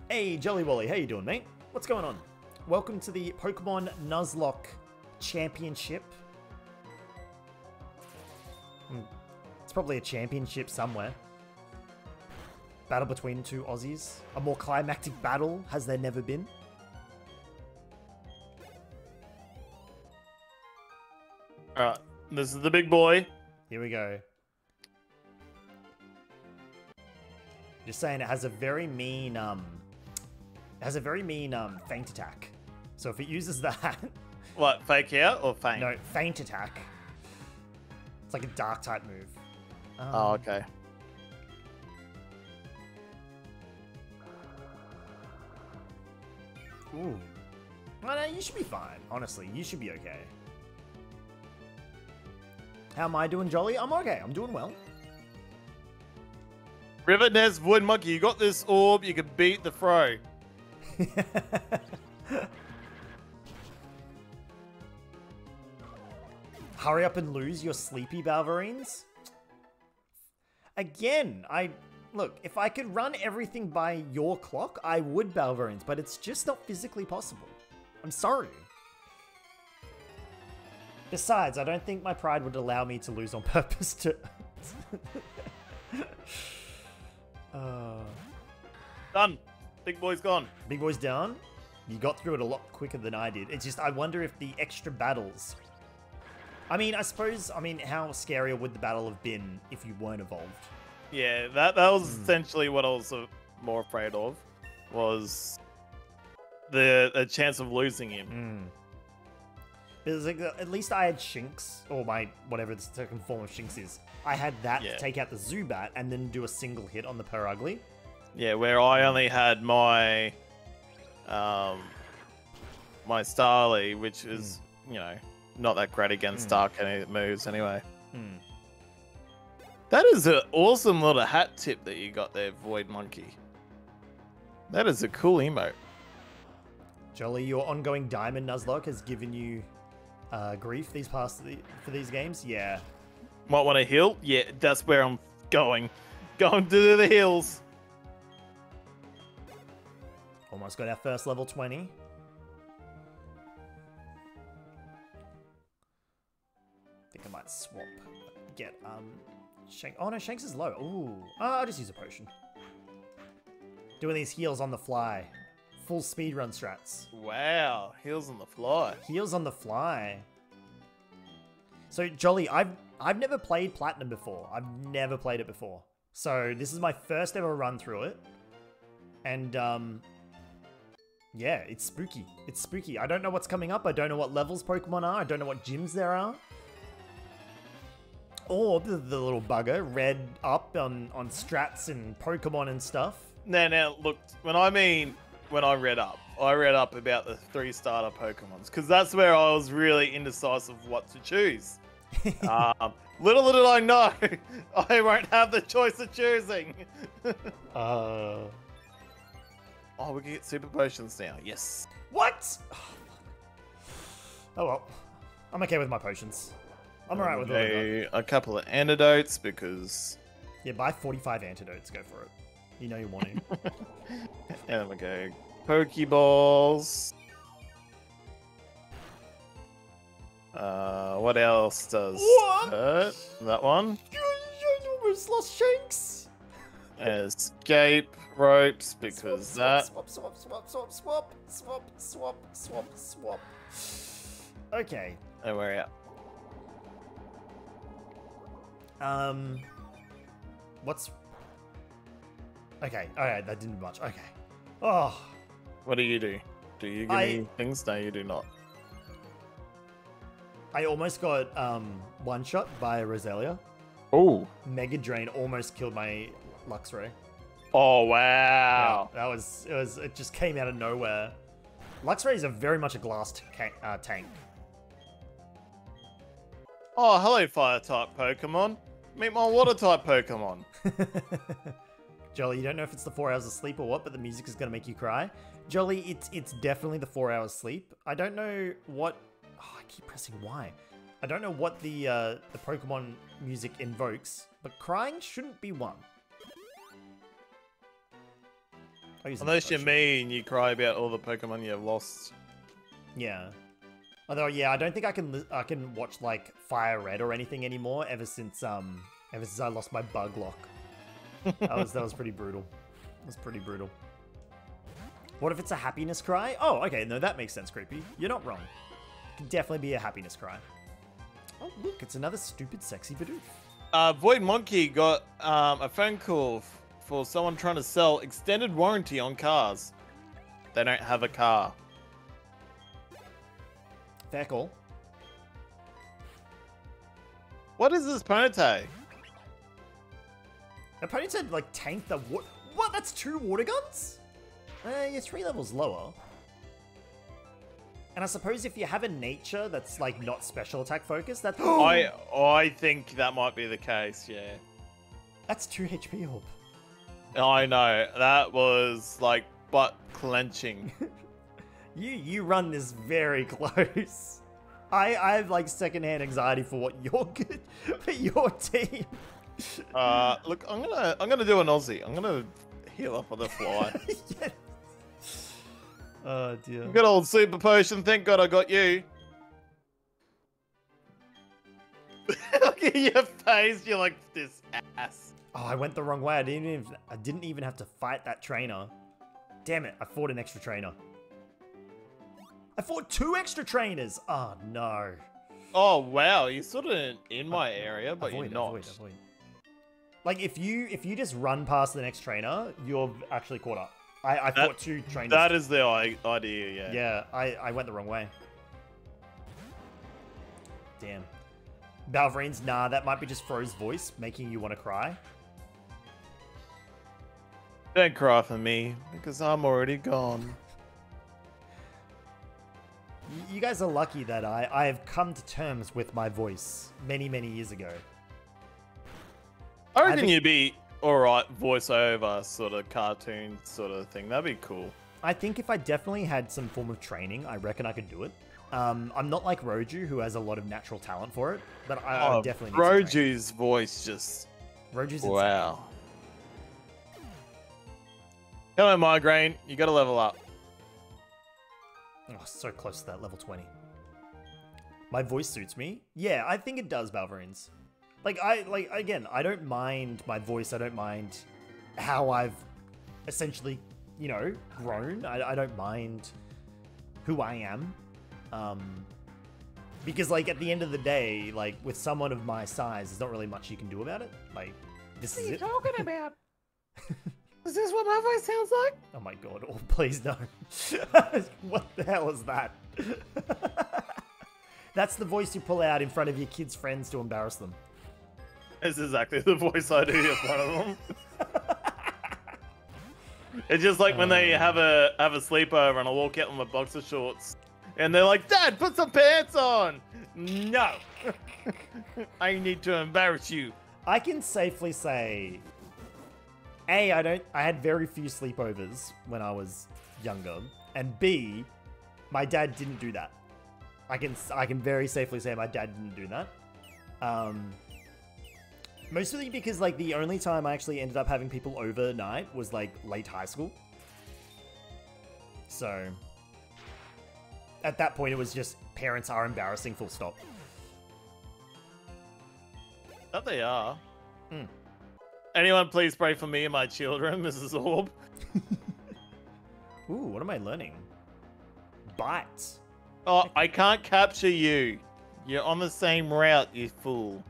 hey, Jolly Wally, how you doing, mate? What's going on? Welcome to the Pokemon Nuzlocke Championship. It's probably a championship somewhere. Battle between two Aussies. A more climactic battle has there never been. Alright, this is the big boy. Here we go. Just saying, it has a very mean, um, it has a very mean, um, feint attack. So if it uses that, What, fake out or feint? no, feint attack. It's like a dark type move. Um, Oh, okay. Ooh. Well, no, you should be fine. Honestly, you should be okay. How am I doing, Jolly? I'm okay. I'm doing well. River Nez Wood Monkey, you got this orb, you can beat the fro. Hurry up and lose your sleepy Balverines? Again, I look, if I could run everything by your clock, I would Balverines, but it's just not physically possible. I'm sorry. Besides, I don't think my pride would allow me to lose on purpose to uh, Done. Big boy's gone. Big boy's down. You got through it a lot quicker than I did. It's just I wonder if the extra battles. I mean, I suppose. I mean, how scarier would the battle have been if you weren't evolved? Yeah, that that was Hmm. essentially what I was uh, more afraid of, was the the chance of losing him. Mm. Because like, at least I had Shinx, or my whatever the second form of Shinx is. I had that Yeah. to take out the Zubat and then do a single hit on the Purugly. Yeah, where I only had my um my Starly, which is Hmm. you know not that great against mm. dark any moves anyway. Hmm. That is an awesome little hat tip that you got there, Void Monkey. That is a cool emote. Jolly, your ongoing Diamond Nuzlocke has given you uh, grief these past th for these games. Yeah. Might want to heal. Yeah, that's where I'm going. Going to the hills. Almost got our first level 20. Let's swap. Get, um, Shanks. Oh no, Shanks is low. Ooh. Ah, I'll just use a potion. Doing these heals on the fly. Full speed run strats. Wow, heals on the fly. Heals on the fly. So Jolly, I've I've never played Platinum before. I've never played it before. So this is my first ever run through it. And um yeah, it's spooky. It's spooky. I don't know what's coming up. I don't know what levels Pokemon are. I don't know what gyms there are. Or the, the little bugger read up on, on strats and Pokemon and stuff. Now, now, look, when I mean when I read up, I read up about the three starter Pokemons because that's where I was really indecisive what to choose. um, little did I know, I won't have the choice of choosing. Uh oh, we can get super potions now. Yes. What? Oh well. I'm okay with my potions. I'm alright with I a couple of antidotes because, Yeah, buy 45 antidotes, go for it. You know you want to. and we go Pokeballs. Uh, what else does What? hurt? That one. you almost lost Shanks! Escape ropes because swap, that. Swap, swap, swap, swap, swap, swap, swap, swap, swap. Okay. We're out. Um. What's. Okay, alright, that didn't do much. Okay. Oh, What do you do? Do you give I- me things? No, you do not. I almost got um one shot by Roselia. Oh. Mega Drain almost killed my Luxray. Oh wow. That was it. Was it just came out of nowhere? Luxray is a very much a glass t- uh, tank. Oh, hello, fire type Pokemon. Meet my water type Pokemon. Jolly, you don't know if it's the four hours of sleep or what, but the music is gonna make you cry. Jolly, it's it's definitely the four hours sleep. I don't know what. Oh, I keep pressing Y. I don't know what the uh, the Pokemon music invokes, but crying shouldn't be one. I'll Unless you're Emotion. me and you cry about all the Pokemon you've lost. Yeah. Although, yeah, I don't think I can I can watch like Fire Red or anything anymore ever since um ever since I lost my bug lock. that was that was pretty brutal. That was pretty brutal. What if it's a happiness cry? Oh, okay, no, that makes sense, creepy. You're not wrong. It can definitely be a happiness cry. Oh, look, it's another stupid, sexy Bidoof. Uh, Void Monkey got um, a phone call for someone trying to sell extended warranty on cars. They don't have a car. Call. What is this Ponyta? The pony said like tank the what? What? That's two water guns? Uh, you're three levels lower. And I suppose if you have a nature that's like not special attack focused, that I I think that might be the case. Yeah, that's two HP orb. I know that was like butt clenching. You you run this very close. I I have like secondhand anxiety for what you're good for your team. Uh, look, I'm gonna I'm gonna do an Aussie. I'm gonna heal up on the fly. Yeah. Oh dear. Good old super potion. Thank God I got you. Look at your face. You're like this ass. Oh, I went the wrong way. I didn't even I didn't even have to fight that trainer. Damn it! I fought an extra trainer. I fought two extra trainers. Oh no. Oh wow, you're sort of in my area, but avoid, you're not. avoid, avoid. Like if you if you just run past the next trainer, you're actually caught up. I, I That- fought two trainers. That is the idea. Yeah. yeah, I, I went the wrong way. Damn. Balverine's, nah, that might be just Fro's voice making you want to cry. Don't cry for me because I'm already gone. You guys are lucky that I, I have come to terms with my voice many, many years ago. I reckon think- you'd be alright voiceover sort of cartoon sort of thing. That'd be cool. I think if I definitely had some form of training, I reckon I could do it. Um, I'm not like Roju, who has a lot of natural talent for it, but I, I Oh, definitely need. Roju's voice just Roju's insane. wow. Hello, migraine. You got to level up. Oh, so close to that level 20. My voice suits me. Yeah, I think it does, Balverines. Like I like again, I don't mind my voice. I don't mind how I've essentially, you know, grown. I, I don't mind who I am. Um because like at the end of the day, like with someone of my size, there's not really much you can do about it. Like this is it. talking about? is this what my voice sounds like? Oh my god, oh please no. what the hell is that? That's the voice you pull out in front of your kids' friends to embarrass them. It's exactly the voice I do in front of them. it's just like when they uh. have a have a sleepover and I walk out in my boxer shorts and they're like, "Dad, put some pants on." No, I need to embarrass you. I can safely say A, I don't I had very few sleepovers when I was younger, and B, my dad didn't do that. I can I can very safely say my dad didn't do that. Um mostly because like the only time I actually ended up having people overnight was like late high school. So at that point it was just parents are embarrassing full stop. That they are. Hmm. Anyone, please pray for me and my children, Mrs. Orb. Ooh, what am I learning? Bite. Oh, I can't capture you. You're on the same route, you fool.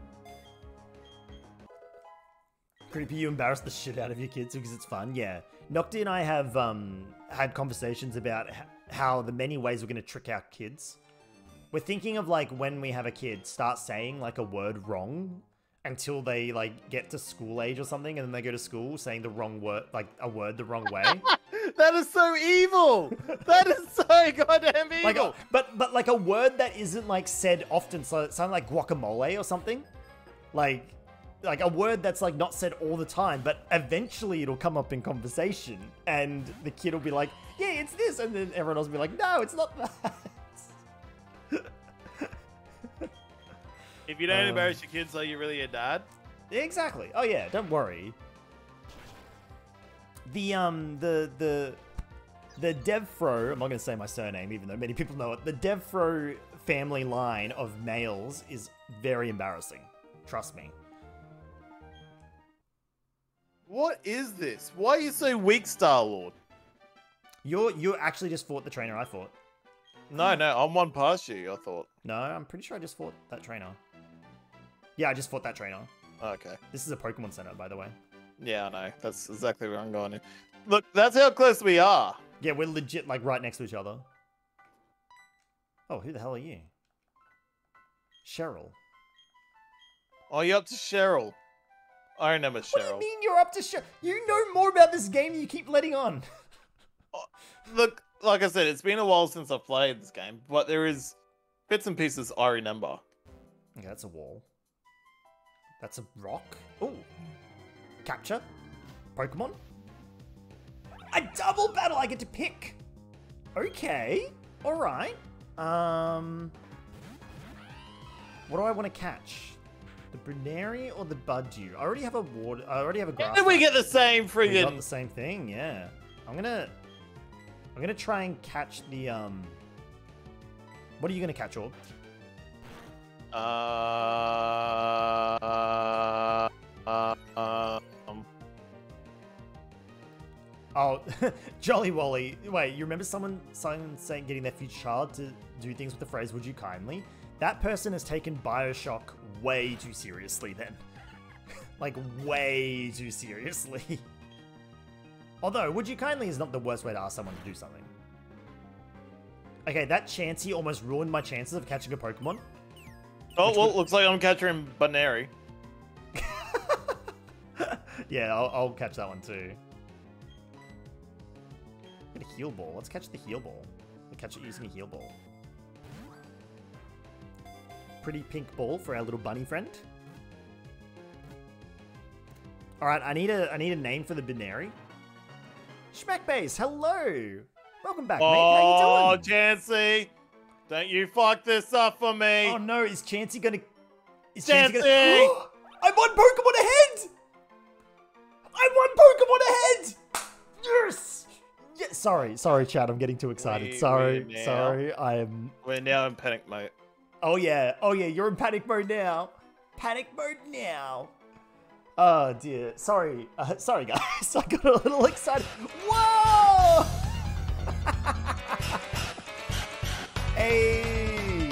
Creepy, you embarrass the shit out of your kids because it's fun. Yeah, Nocti and I have um, had conversations about how the many ways we're going to trick our kids. We're thinking of like when we have a kid, start saying like a word wrong until they like get to school age or something, and then they go to school saying the wrong word, like a word the wrong way. That is so evil. that is so goddamn evil. like, a, but but like a word that isn't like said often, so it sounds like guacamole or something. Like like a word that's like not said all the time, but eventually it'll come up in conversation, and the kid will be like, "Yeah, it's this," and then everyone else will be like, "No, it's not that." If you don't Um, embarrass your kids, are you really a dad? Exactly. Oh yeah, don't worry. The um the the the Devfro, I'm not gonna say my surname even though many people know it. The Devfro family line of males is very embarrassing. Trust me. What is this? Why are you so weak, Star Lord? You're you actually just fought the trainer I fought. No, no, I'm one past you. I thought. No, I'm pretty sure I just fought that trainer. Yeah, I just fought that trainer. Okay. This is a Pokemon Center, by the way. Yeah, I know. That's exactly where I'm going. In. Look, that's how close we are. Yeah, we're legit like right next to each other. Oh, who the hell are you? Cheryl. Oh, you're up to Cheryl. I remember Cheryl. What do you mean you're up to Cheryl? You know more about this game than you keep letting on. Uh, look, like I said, it's been a while since I've played this game, but there is bits and pieces I remember. Okay, that's a wall. That's a rock. Ooh. Capture. Pokemon. A double battle I get to pick. Okay. Alright. Um What do I want to catch? The Buneary or the Budew? I already have a water I already have a grass. Did we get the same We got friggin' the same thing, yeah. I'm gonna I'm gonna try and catch the um What are you gonna catch, Orb? Uh, uh, um, Oh, Jolly Wally. Wait, you remember someone someone saying getting their future child to do things with the phrase "Would you kindly"? That person has taken Bioshock way too seriously. Then, like way too seriously. Although, "Would you kindly" is not the worst way to ask someone to do something. Okay, that Chansey almost ruined my chances of catching a Pokemon. Oh, well, looks like I'm catching Buneary. yeah, I'll, I'll catch that one too. Get a heal ball. Let's catch the heal ball. We'll catch it using a heal ball. Pretty pink ball for our little bunny friend. All right, I need a I need a name for the Buneary. Schmackbase, hello. Welcome back, Oh, mate. How you doing? Chansey, don't you fuck this up for me. Oh no, is Chansey gonna? Is Chansey! gonna? I'm one Pokemon ahead. I'm one Pokemon ahead. Yes. Yeah, sorry, sorry, Chad. I'm getting too excited. We- sorry, now- sorry. I am. We're now in panic mode. Oh yeah, oh yeah. You're in panic mode now. Panic mode now. Oh dear. Sorry, uh, sorry guys. I got a little excited. Whoa! Hey.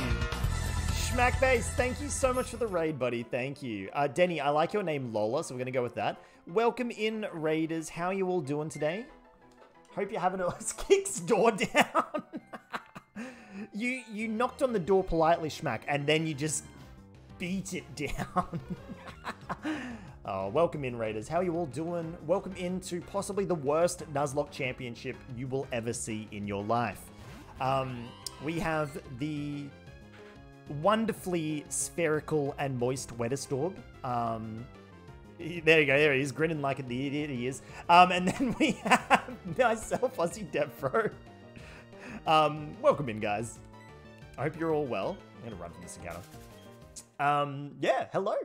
Schmackbase, thank you so much for the raid, buddy. Thank you. Uh, Denny, I like your name, Lola, so we're going to go with that. Welcome in, Raiders. How are you all doing today? Hope you're having a... kicks door down. you you knocked on the door politely, Schmack, and then you just beat it down. oh, welcome in, Raiders. How are you all doing? Welcome into possibly the worst Nuzlocke championship you will ever see in your life. Um, we have the wonderfully spherical and moist WettestOrb. Um, there you go, there he is, grinning like the idiot he is. Um, and then we have myself, AussieDevFro. Um, welcome in, guys. I hope you're all well. I'm gonna run from this encounter. Um, yeah, hello.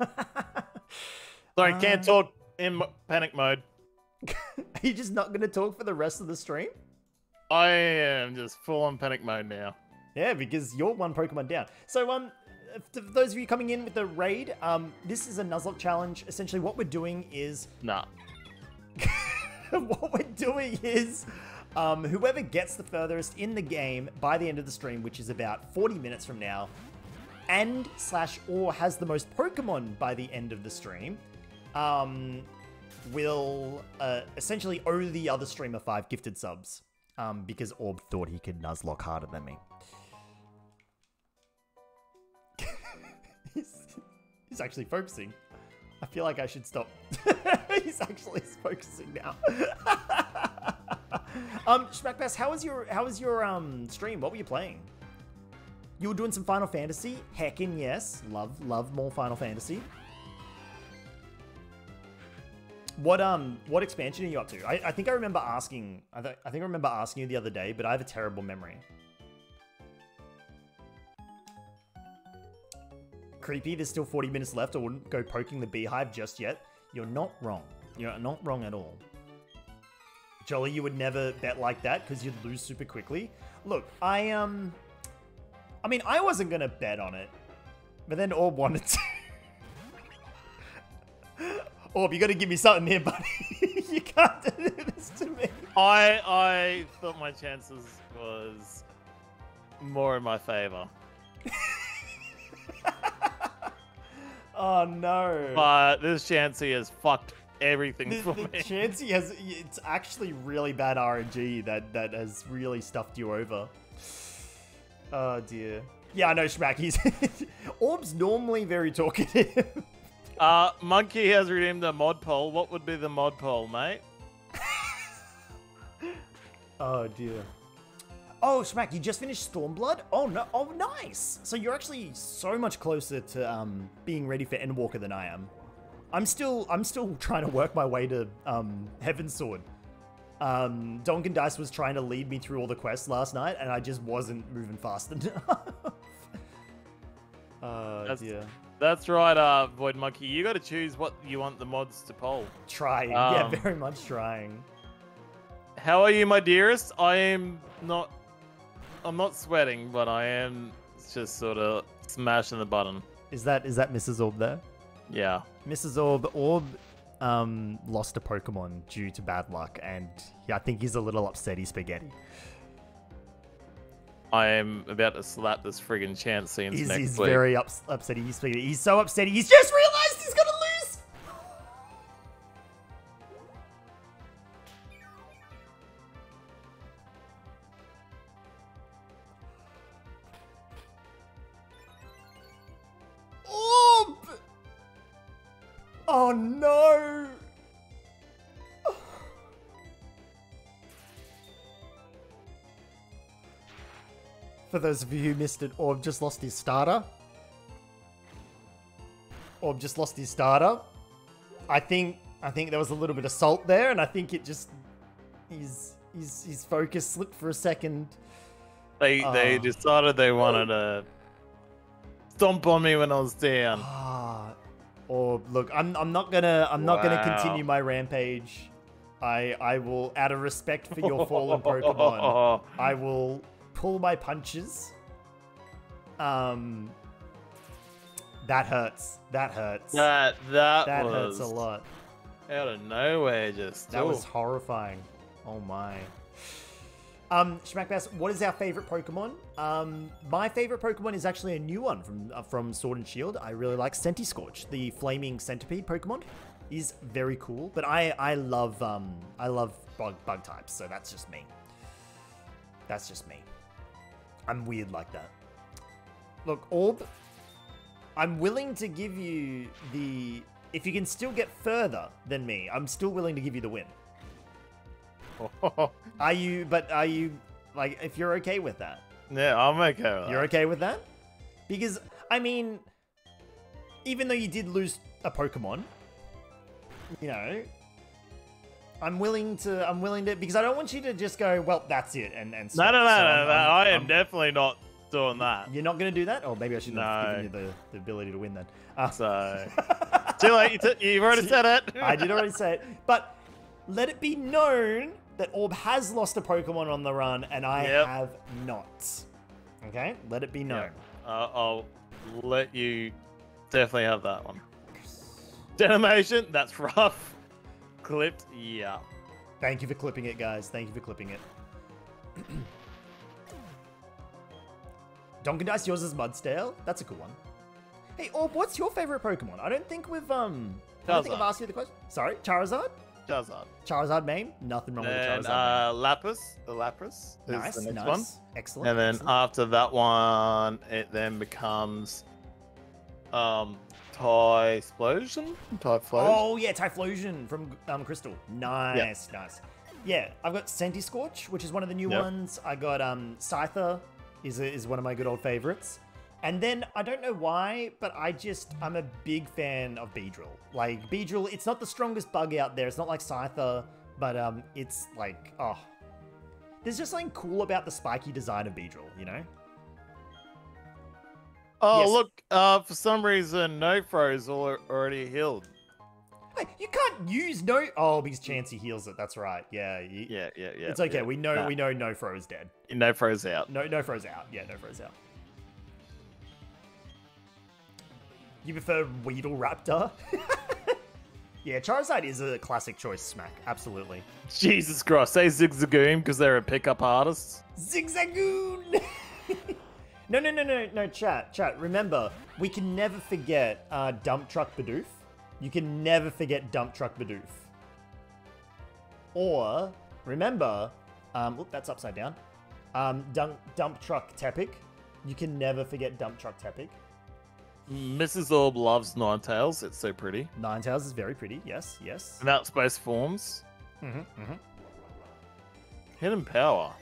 Sorry, Uh, can't talk in panic mode. Are you just not gonna talk for the rest of the stream? I am just full on panic mode now. Yeah, because you're one Pokemon down. So, um, for those of you coming in with the raid, um, this is a Nuzlocke challenge. Essentially, what we're doing is Nah. what we're doing is um, whoever gets the furthest in the game by the end of the stream, which is about 40 minutes from now, and slash or has the most Pokemon by the end of the stream, um, will uh, essentially owe the other streamer five gifted subs. Um, because Orb thought he could Nuzlocke harder than me. he's, he's actually focusing. I feel like I should stop. He's actually focusing now. um, Schmackbass, how was your how was your um stream? What were you playing? You were doing some Final Fantasy. Heckin' yes, love love more Final Fantasy. What um what expansion are you up to? I, I think I remember asking. I, th- I think I remember asking you the other day, but I have a terrible memory. creepy. There's still 40 minutes left. I wouldn't go poking the beehive just yet. You're not wrong. You're not wrong at all. Jolly, you would never bet like that because you'd lose super quickly. Look, I um, I mean, I wasn't gonna bet on it, but then Orb wanted to. Oh, Orb, you got to give me something here, buddy. you can't do this to me. I I thought my chances was more in my favor, Oh no. but this Chansey has fucked everything the, for the me. Chansey has it's actually really bad RNG that that has really stuffed you over. Oh dear. Yeah, I know Schmack. He's Orb's normally very talkative. Uh, Monkey has redeemed a mod poll. What would be the mod poll, mate? oh dear. Oh, Smack, you just finished Stormblood? Oh no! Oh, nice. So you're actually so much closer to um being ready for Endwalker than I am. I'm still I'm still trying to work my way to um Heavensward. Um, Donkin Dice was trying to lead me through all the quests last night, and I just wasn't moving fast enough. oh That's- dear. That's right, uh, Void Monkey. You got to choose what you want the mods to poll. Trying, yeah, Um, very much trying. How are you, my dearest? I am not. I'm not sweating, but I am just sort of smashing the button. Is that is that Mrs. Orb there? Yeah. Mrs. Orb, Orb um, lost a Pokemon due to bad luck, and yeah, I think he's a little upsetty spaghetti. I am about to slap this friggin' chance He's, next he's week. very ups- upsetty. He's. He's so upset. He's just realized he's gonna lose. Oh, Orb! Oh no! Those of you who missed it, Orb just lost his starter. Orb just lost his starter. I think I think there was a little bit of salt there, and I think it just his his his focus slipped for a second. They they Ah. decided they wanted to stomp on me when I was down. Ah, Orb, look, I'm I'm not gonna I'm not gonna continue my rampage. I I will, out of respect for your fallen Pokemon, I will pull my punches. Um, that hurts. That hurts. That that, that hurts a lot. out of nowhere. Just That was horrifying. Oh my. Um, Schmackbass, what is our favorite Pokemon? Um, my favorite Pokemon is actually a new one from uh, from Sword and Shield. I really like Centiskorch, the flaming centipede Pokemon. Is very cool, but I I love um I love bug bug types, so that's just me. That's just me. I'm weird like that. Look, Orb, I'm willing to give you the. If you can still get further than me, I'm still willing to give you the win. Are you? But are you like? If you're okay with that, yeah, I'm okay with you're that. okay with that? Because I mean, even though you did lose a Pokemon, you know, I'm willing to. I'm willing to because I don't want you to just go. Well, that's it, and and No, stop. no, no, So no, I'm- no. I'm- I am definitely not doing that. You're not going to do that? Or maybe I shouldn't have No. given you the, the ability to win then. Uh, So too late. You t- you've already said it. I did already say it. But let it be known that Orb has lost a Pokemon on the run, and I Yep. have not. Okay? Let it be known. Uh, I'll let you definitely have that one. Detonation, that's rough. Clipped, yeah. Thank you for clipping it, guys. Thank you for clipping it. Donkin Dice, yours is Mudsdale. That's a cool one. Hey, Orb, what's your favorite Pokemon? I don't think we've um. Charizard. I don't think I've asked you the question. Sorry, Charizard. Charizard. Charizard main. Nothing wrong with the Then Charizard. uh, Lapis, the Lapras is Nice, the next nice, one. excellent. And then excellent. after that one, it then becomes um Tie Explosion? Tie Explosion? Oh yeah, Typhlosion from um, Crystal. Nice, nice. Yeah, I've got Centiskorch, which is one of the new Yep. ones. I got um Scyther, is is one of my good old favorites. And then I don't know why, but I just I'm a big fan of Beedrill. Like Beedrill, it's not the strongest bug out there. It's not like Scyther, but um, it's like oh, there's just something cool about the spiky design of Beedrill. You know? Oh, Yes. look, uh, for some reason, no froze al- already healed. Wait, you can't use no. Oh, because Chansey heals it. That's right. Yeah. you- Yeah, yeah, yeah. It's okay. yeah. We know. Nah, We know. No is dead. No froze out. No. No fro's out. Yeah. No fro's out. You prefer Weedle Raptor? yeah, Charizard is a classic choice. Smack. Absolutely. Jesus Christ, say Zigzagoon because they're a pickup artist. Zigzagoon. no, no, no, no, no. Chat, chat. Remember, we can never forget uh, Dump Truck Bidoof. You can never forget Dump Truck Bidoof. Or remember, um, oop, that's upside down. Um, dump, dump Truck Tepig. You can never forget Dump Truck Tepig. Mrs. Orb loves Ninetales. It's so pretty. Ninetales is very pretty. Yes, yes. Without space forms. Mm-hmm, mm-hmm. Hidden power.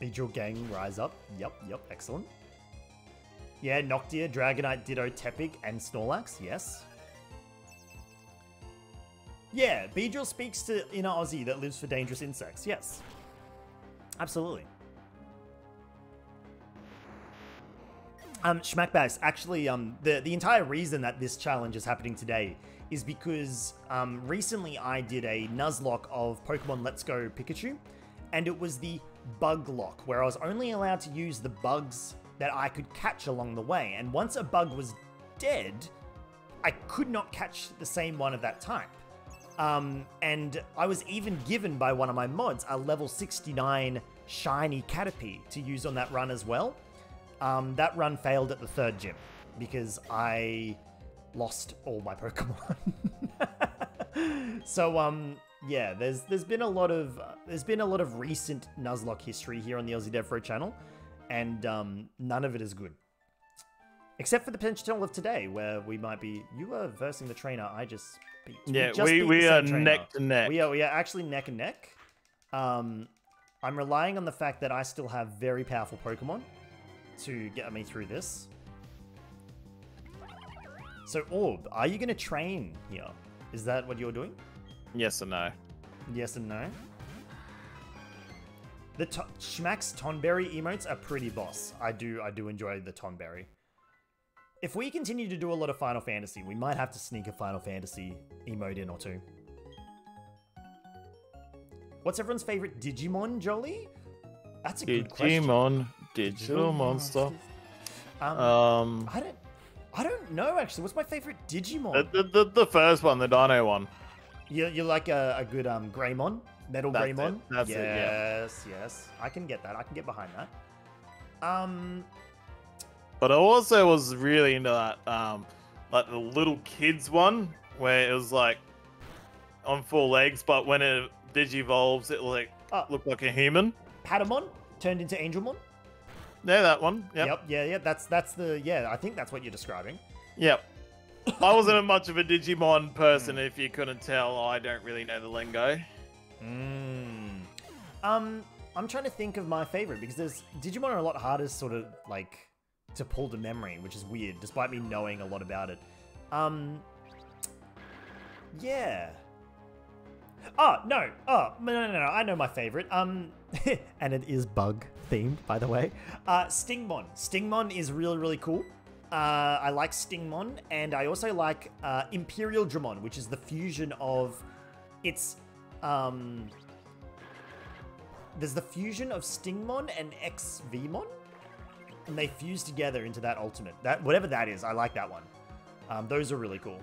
Beedrill Gang Rise Up. Yep, yep, excellent. Yeah, Noctia, Dragonite, Ditto, Tepig, and Snorlax, yes. Yeah, Beedrill speaks to inner Aussie that lives for dangerous insects, yes. Absolutely. Um, Schmackbags, actually, um, the, the entire reason that this challenge is happening today is because um, recently I did a Nuzlocke of Pokemon Let's Go Pikachu, and it was the bug lock, where I was only allowed to use the bugs that I could catch along the way. And once a bug was dead, I could not catch the same one of that type. Um, and I was even given by one of my mods a level 69 shiny Caterpie to use on that run as well. Um, that run failed at the third gym because I lost all my Pokemon. so um, yeah, there's there's been a lot of uh, there's been a lot of recent Nuzlocke history here on the AussieDevFro channel, and um, none of it is good. Except for the potential of today, where we might be you are versing the trainer I just beat. Yeah, just we, beat we are trainer. neck to neck. We are we are actually neck and neck. Um, I'm relying on the fact that I still have very powerful Pokemon to get me through this. So Orb, are you going to train here? Is that what you're doing? Yes or no? Yes and no. The to- Schmack's Tonberry emotes are pretty boss. I do I do enjoy the Tonberry. If we continue to do a lot of Final Fantasy, we might have to sneak a Final Fantasy emote in or two. What's everyone's favorite Digimon, Jolie? That's a good question. Digimon, digital monster. Um, Um, I don't I don't know actually. What's my favorite the, Digimon? the, the, the first one, the Dino one. You you like a, a good um Greymon? Metal That's Greymon? it, that's it, yeah. yes, yes. I can get that. I can get behind that. Um But I also was really into that, um, like the little kids one, where it was like on four legs, but when it digivolves, it like Oh. looked like a human. Patamon turned into Angelmon? Yeah, that one. Yep. Yep, yeah, yeah. That's that's the yeah, I think that's what you're describing. Yep. I wasn't a much of a Digimon person, Hmm. if you couldn't tell. I don't really know the lingo. Mm. Um, I'm trying to think of my favorite because there's Digimon are a lot harder, sort of like to pull to memory, which is weird, despite me knowing a lot about it. Um, yeah. Oh no! Oh no no no! no. I know my favorite. Um, and it is bug themed, by the way. Uh, Stingmon. Stingmon is really really cool. Uh, I like Stingmon, and I also like uh, Imperialdramon, which is the fusion of it's um there's the fusion of Stingmon and ExVeemon, and they fuse together into that ultimate. That whatever that is, I like that one. Um, those are really cool.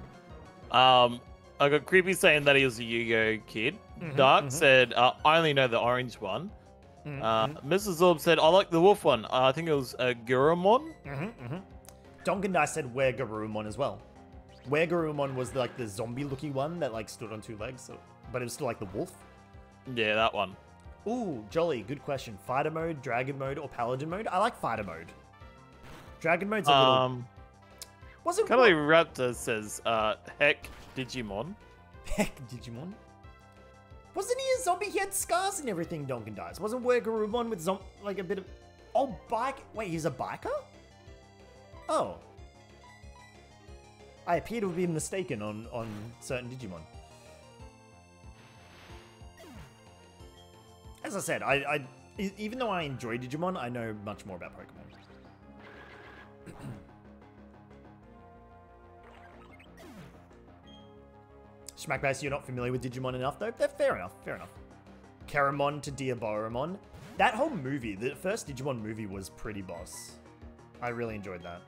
Um, I got creepy saying that he was a Yu-Gi-Oh kid. Mhm, Dark mhm. said, uh, "I only know the orange one." Mm-hmm, Uh, Mrs. Orb said, "I like the wolf one. Uh, I think it was a Gurumon." Donkandai said WereGarurumon as well. WereGarurumon was like the zombie-looking one that like stood on two legs, so, but it was still like the wolf. Yeah, that one. Ooh, jolly, good question. Fighter mode, dragon mode, or paladin mode? I like fighter mode. Dragon mode's a little. Um, wasn't Cuddly Raptor says, uh, "Heck, Digimon." Heck, Digimon. Wasn't he a zombie? He had scars and everything, Donkin dies. Wasn't WereGarurumon with zom- like a bit of. Oh, bike. Wait, he's a biker? Oh. I appear to have been mistaken on, on certain Digimon. As I said, I, I even though I enjoy Digimon, I know much more about Pokemon. Schmackbase, you're not familiar with Digimon enough, though. They're fair enough. Fair enough. Keramon to Diaboromon. That whole movie, the first Digimon movie, was pretty boss. I really enjoyed that.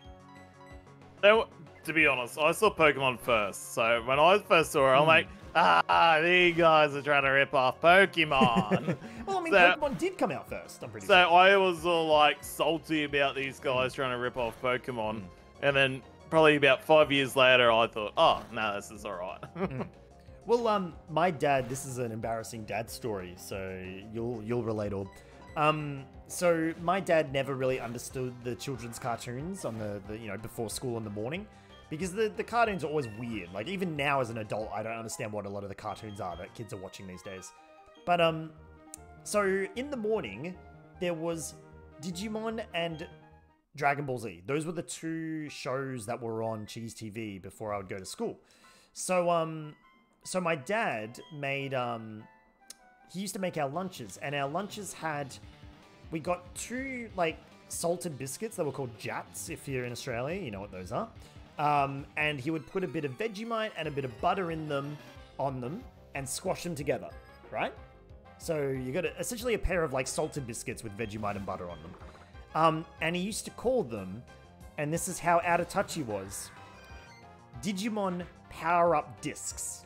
To be honest, I saw Pokemon first. So when I first saw it, I'm like, ah, these guys are trying to rip off Pokemon. Well, I mean, So- Pokemon did come out first. I'm pretty so sure. So I was all like salty about these guys trying to rip off Pokemon. And then probably about five years later, I thought, oh, no, this is alright. Well, um, my dad. This is an embarrassing dad story, so you'll you'll relate all. Um, so my dad never really understood the children's cartoons on the, the you know before school in the morning, because the the cartoons are always weird. Like even now as an adult, I don't understand what a lot of the cartoons are that kids are watching these days. But um, so in the morning there was Digimon and Dragon Ball Z. Those were the two shows that were on Cheese TV before I would go to school. So um so my dad made um he used to make our lunches and our lunches had we got two like salted biscuits that were called Jatz if you're in australia you know what those are. Um, and he would put a bit of vegemite and a bit of butter in them on them and squash them together right? So you got a, essentially a pair of like salted biscuits with vegemite and butter on them. Um, and he used to call them and this is how out of touch he was digimon power up discs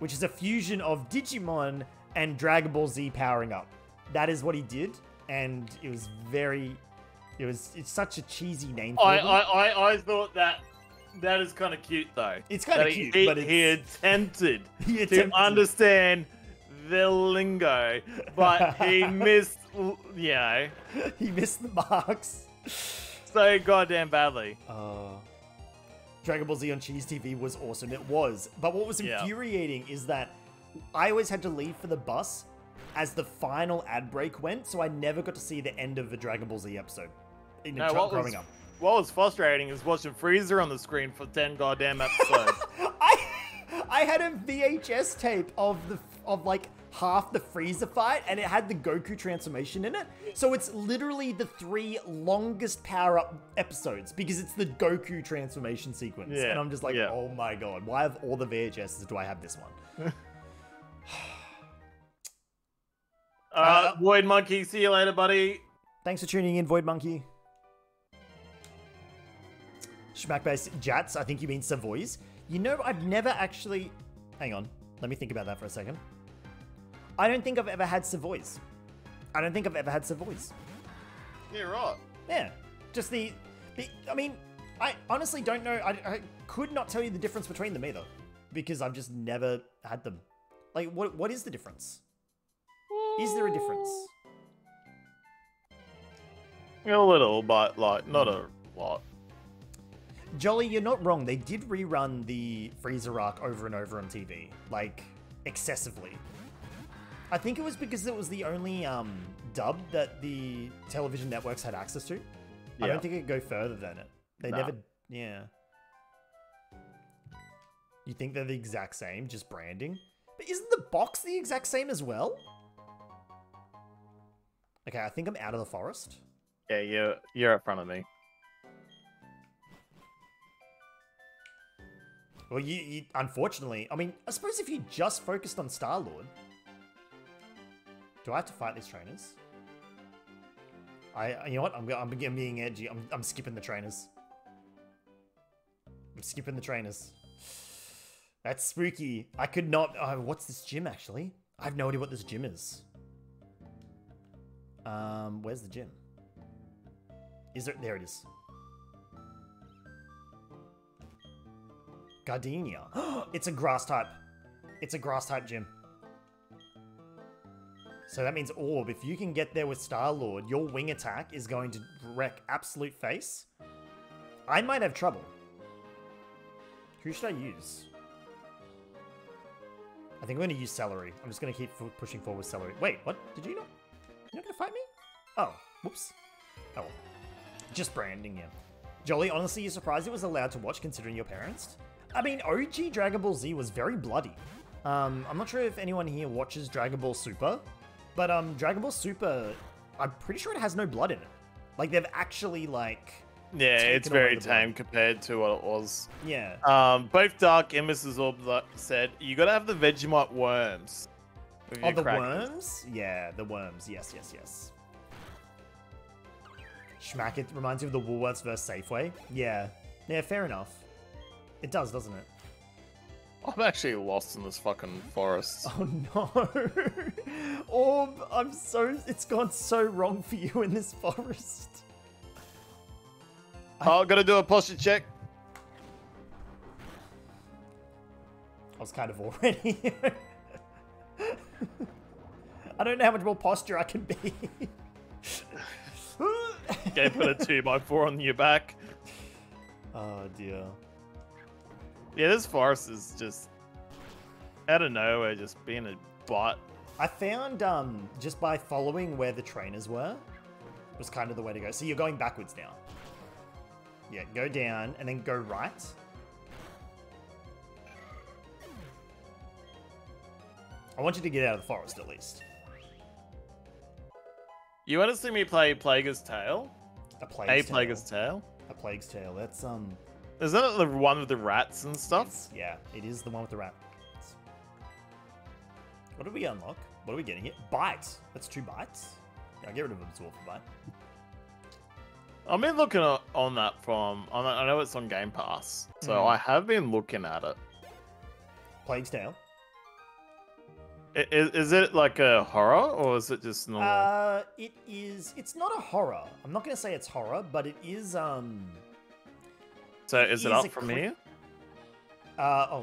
which is a fusion of Digimon and Dragon Ball Z powering up. That is what he did, and it was very, it was it's such a cheesy name. For I. I, I, I thought that that is kind of cute, though. It's kinda cute, he, but he attempted He to attempted. understand the lingo, but he missed, you know, he missed the marks. so goddamn badly. Uh, Dragon Ball Z on Cheese TV was awesome. It was, but what was Yeah. infuriating is that I always had to leave for the bus as the final ad break went, so I never got to see the end of the Dragon Ball Z episode. In No, what growing was, up. what was frustrating is watching Frieza on the screen for 10 goddamn episodes. I I had a VHS tape of the of like half the Frieza fight, and it had the Goku transformation in it. So it's literally the three longest power up episodes because it's the Goku transformation sequence. Yeah, And I'm just like, yeah. oh my god, why of all the VHSs do I have this one? uh, Void Monkey, see you later, buddy. Thanks for tuning in, Void Monkey. Schmackbase Jatz, I think you mean Savoys. You know, I've never actually. Hang on, let me think about that for a second. I don't think I've ever had Savoys. I don't think I've ever had Savoys. Yeah, right. Yeah, just the, the. I mean, I honestly don't know. I, I could not tell you the difference between them either, because I've just never had them. Like, what what is the difference? Is there a difference? A little, but like, not a lot. Jolly, you're not wrong. They did rerun the Frieza arc over and over on TV, like excessively. I think it was because it was the only um, dub that the television networks had access to. I don't think it could go further than it. They Nah. never, yeah. You think they're the exact same, just branding? But isn't the box the exact same as well? Okay, I think I'm out of the forest. Yeah, you're, you're in front of me. Well, you, you unfortunately, I mean, I suppose if you just focused on Star Lord, do I have to fight these trainers? I, you know what? I'm, I'm being- edgy. I'm, I'm skipping the trainers. I'm skipping the trainers. That's spooky. I could not. Oh, what's this gym actually? I have no idea what this gym is. Um, where's the gym? Is there? There it is. Gardenia. it's a grass type. It's a grass type gym. So that means Orb, if you can get there with Star Lord, your wing attack is going to wreck absolute face. I might have trouble. Who should I use? I think I'm going to use Celery. I'm just going to keep pushing forward with Celery. Wait, what? Did you not? You're not to fight me? Oh, whoops. Oh, well. Just branding, you. Jolly, honestly, you're surprised it was allowed to watch considering your parents? I mean, OG Dragon Ball Z was very bloody. Um, I'm not sure if anyone here watches Dragon Ball Super, but um, Dragon Ball Super, I'm pretty sure it has no blood in it. Like they've actually like Yeah, it's very the blood. tame compared to what it was. Yeah. Um, both Dark and Mrs. Orb said you gotta have the Vegemite worms. Oh, the worms? Yeah, the worms. Yes, yes, yes. Schmack, it reminds you of the Woolworths versus Safeway. Yeah. Yeah, fair enough. It does, doesn't it? I'm actually lost in this fucking forest. Oh no. Orb, I'm so. It's gone so wrong for you in this forest. Oh, I... Oh, gotta do a posture check. I was kind of already. I don't know how much more posture I can be. Okay, put a two by four on your back. oh dear. Yeah, this forest is just out of nowhere, just being a bot. I found um just by following where the trainers were was kind of the way to go. So you're going backwards now. Yeah, go down and then go right. I want you to get out of the forest at least. You want to see me play Plague's Tale? A A plague's Plague's tale. Tale? A plague's tale. That's um. Isn't it the one with the rats and stuff? yeah, it is the one with the rat. What did we unlock? What are we getting here? Bite. That's two bites. Yeah, I'll get rid of absorb for bite. I've been looking on that from. I know it's on Game Pass, so Mhm. I have been looking at it. Plague's tale. Is, is it like a horror or is it just normal? Uh, it is. It's not a horror. I'm not going to say it's horror, but it is. Um. so is it is up from here? Uh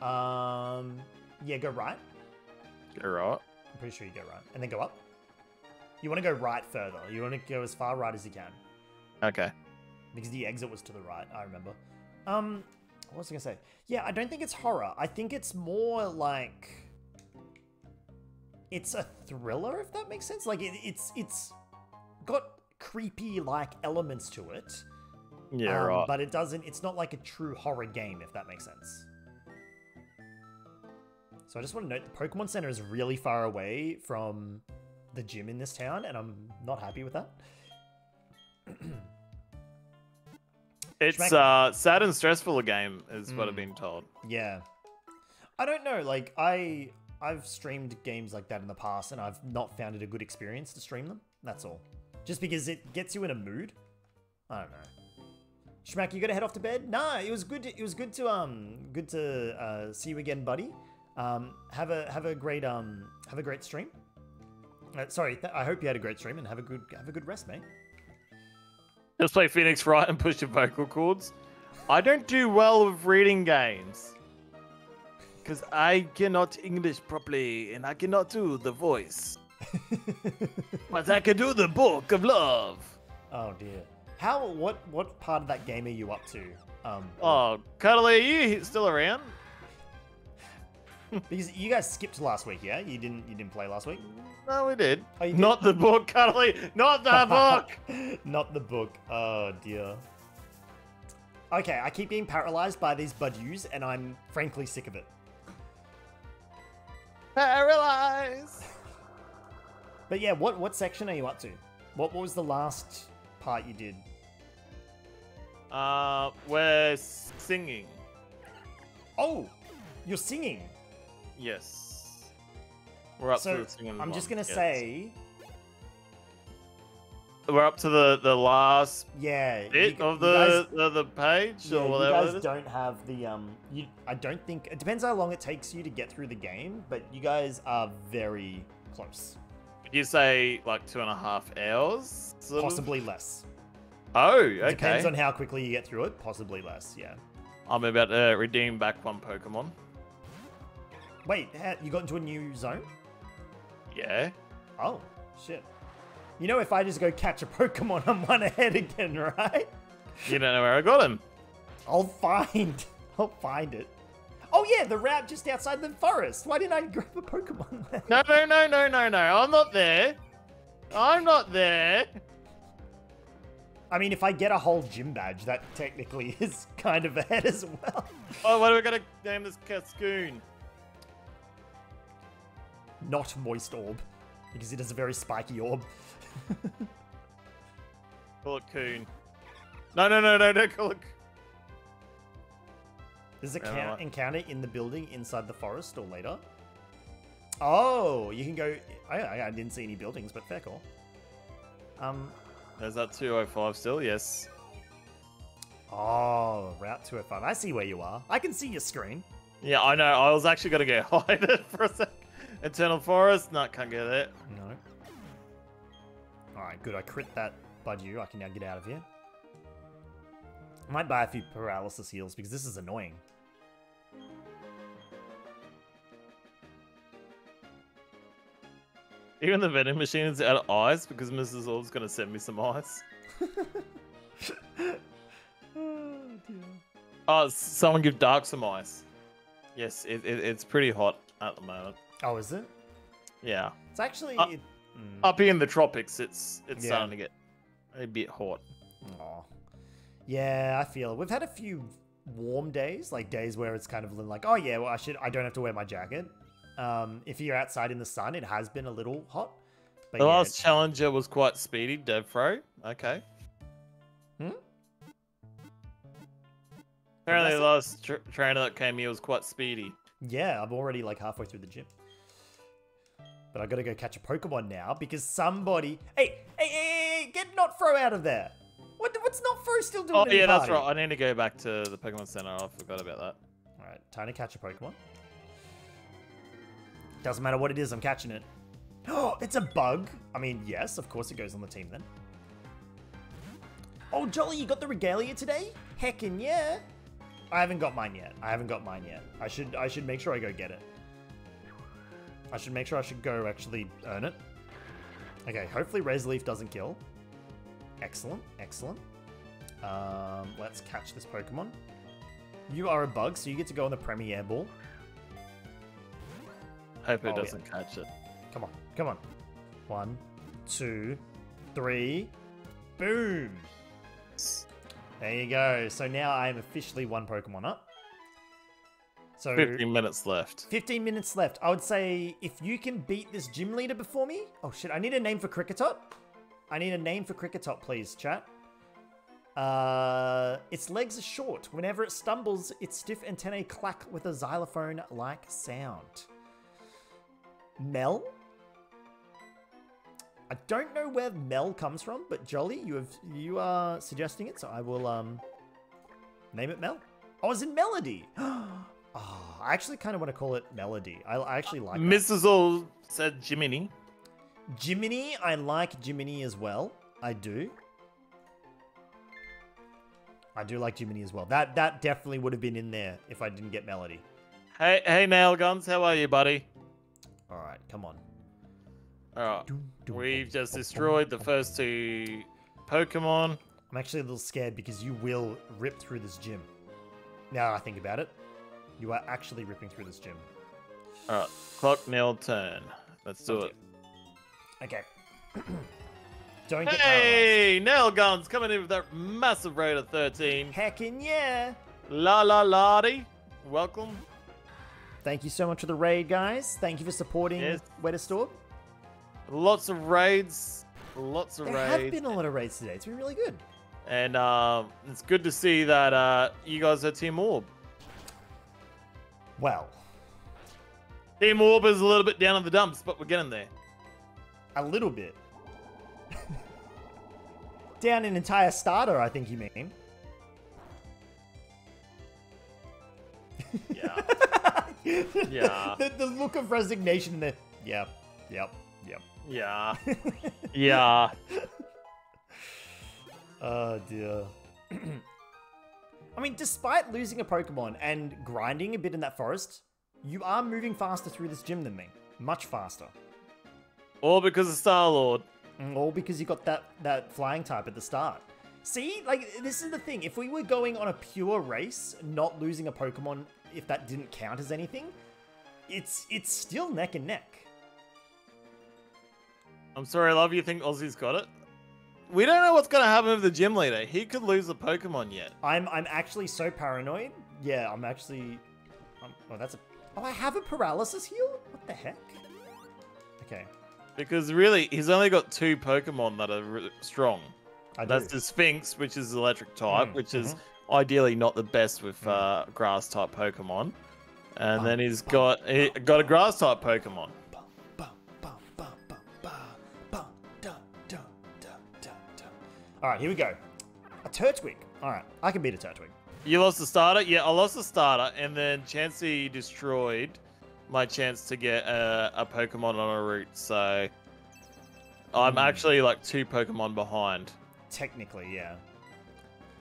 oh. Um. Yeah, go right. You're right. I'm pretty sure you go right, and then go up. You want to go right further. You want to go as far right as you can, Okay. because the exit was to the right. I remember. Um. What was I gonna say? Yeah, I don't think it's horror. I think it's more like. It's a thriller, if that makes sense. Like it, it's it's got creepy like elements to it. Yeah, Um, right. But it doesn't. It's not like a true horror game, if that makes sense. So I just want to note the Pokemon Center is really far away from the gym in this town, and I'm not happy with that. It's uh, sad and stressful a game, is what I've Mm. been told. Yeah, I don't know. Like I, I've streamed games like that in the past, and I've not found it a good experience to stream them. That's all. Just because it gets you in a mood. I don't know. Schmack, you gotta head off to bed. Nah, it was good. To, it was good to um, good to uh, see you again, buddy. Um, have a have a great um, have a great stream. Uh, sorry, I hope you had a great stream and have a good have a good rest, mate. Just play Phoenix Wright and push your vocal cords. I don't do well with reading games. Because I cannot English properly and I cannot do the voice. but I can do the book of love. oh dear. How what what part of that game are you up to? Um, Oh, Cuddly, are you still around? because you guys skipped last week, yeah? You didn't you didn't play last week? No, we did. Oh, did? Not the book, Cuddly. Not the book. Not the book. Oh dear. Okay, I keep being paralyzed by these Budews, and I'm frankly sick of it. Paralyzed. But yeah, what what section are you up to? What, what was the last part you did? Uh, we're singing. Oh, you're singing. Yes. We're up to So the singing. I'm just gonna yes. say, we're up to the the last yeah. bit g- of the guys- the, the page Yeah, or whatever. you guys don't have the um. You, I don't think it depends how long it takes you to get through the game, but you guys are very close, Would you say like two and a half hours? sort of? possibly less. Oh, It okay. Depends on how quickly you get through it, possibly less. Yeah. I'm about to redeem back one Pokemon. Wait, you got into a new zone? Yeah. Oh, shit. You know, if I just go catch a Pokemon, I'm one ahead again, right? You don't know where I got him. I'll find. I'll find it. Oh yeah, the route just outside the forest. Why didn't I grab a Pokemon? then? No, no, no, no, no, no. I'm not there. I'm not there. I mean, if I get a whole gym badge, that technically is kind of ahead as well. Oh, what are we gonna name this Cascoon? Not Moist Orb, because it is a very spiky orb. Call it Coon. No, no, no, no, no, look. There's a Yeah, count- encounter in the building inside the forest or later. Oh, you can go. I, I, didn't see any buildings, but fair call. Um. There's that 205 still, yes. Oh, Route 205. I see where you are. I can see your screen. Yeah, I know. I was actually gonna get hide for a sec. Eterna Forest, no, can't get it. No. Alright, good. I crit that Budew. I can now get out of here. I might buy a few paralysis heals because this is annoying. Even the vending machine is out of ice because Mrs. Orb's gonna send me some ice. Oh, s- someone give Dark some ice. Yes, it, it, it's pretty hot at the moment. Oh, is it? Yeah. It's actually. Uh, it- mm, Up here in the tropics, it's it's Yeah. starting to get a bit hot. aw. Yeah, I feel it. We've had a few warm days, like days where it's kind of like, oh yeah, well I should, I don't have to wear my jacket. Um, if you're outside in the sun, it has been a little hot. But The yeah, last challenger was quite speedy, Devfro. Okay. Hmm? Apparently, the last tr- trainer that came here was quite speedy. Yeah, I'm already like halfway through the gym. But I gotta go catch a Pokemon now because somebody. Hey, hey, hey, hey, get not throw out of there. What? What's not throw still doing? Oh yeah, that's right. I need to go back to the Pokemon Center. I forgot about that. All right, time to catch a Pokemon. Doesn't matter what it is, I'm catching it. Oh, it's a bug. I mean, yes, of course it goes on the team then. Oh, Jolly, you got the regalia today? Heckin' yeah. I haven't got mine yet. I haven't got mine yet. I should I should make sure I go get it. I should make sure I should go actually earn it. Okay, hopefully Razor Leaf doesn't kill. Excellent, excellent. Um, let's catch this Pokemon. You are a bug, so you get to go on the Premier Ball. Hope it Oh, doesn't catch it. Come on, come on. One, two, three, boom. There you go. So now I am officially one Pokemon up. So 15 minutes left. 15 minutes left. I would say if you can beat this gym leader before me. Oh shit, I need a name for Kricketot. I need a name for Kricketot, please, chat. Uh, its legs are short. Whenever it stumbles, its stiff antennae clack with a xylophone like sound. Mel? I don't know where Mel comes from, but Jolly, you have you are suggesting it, so I will um name it Mel. Oh, is it Melody? Oh, I actually kind of want to call it Melody. I, I actually like that. Mrs. All said Jiminy. Jiminy. I like Jiminy as well. I do. I do like Jiminy as well. That that definitely would have been in there if I didn't get Melody. Hey, hey, Nail Guns, how are you, buddy? All right, come on. Dum, dum, we've just destroyed the first two Pokemon. I'm actually a little scared because you will rip through this gym. Now I think about it, you are actually ripping through this gym. Alright, clock, nail, turn. Let's do it. Okay. Don't get paralyzed. Hey, Nail Guns coming in with that massive rate of 13. Heckin' yeah! La la lottie. Welcome. Thank you so much for the raid, guys. Thank you for supporting Yes. WettestOrb. Lots of raids. Lots of There raids. There have been a lot of raids today. It's been really good. And um, it's good to see that uh, you guys are Team Orb. Well, Team Orb is a little bit down in the dumps, but we're getting there. a little bit. Down an entire starter, I think you mean. Yeah. Yeah. the, the look of resignation in there. Yep, yep, yep. yeah. Yeah. Oh dear. I mean, despite losing a Pokemon and grinding a bit in that forest, you are moving faster through this gym than me. Much faster. All because of Star Lord. Mm, All because you got that that flying type at the start. See, like this is the thing. If we were going on a pure race, not losing a Pokemon, if that didn't count as anything, it's it's still neck and neck. I'm sorry, I love you think Aussie's got it. We don't know what's going to happen with the gym leader. He could lose a Pokemon yet. I'm I'm actually so paranoid. Yeah, I'm actually. Um, oh, that's a. Oh, I have a paralysis heal. What the heck? Okay. Because really, he's only got two Pokemon that are strong. I That's the Shinx, which is electric type, Mm, which is ideally not the best with Mm. uh, grass type Pokemon. And Bum, then he's got he got a grass type Pokemon. All right, here we go. A Turtwig. All right, I can beat a Turtwig. You lost the starter? Yeah, I lost the starter, and then Chansey destroyed my chance to get a, a Pokemon on a route. So I'm Hmm. actually like two Pokemon behind. Technically, yeah.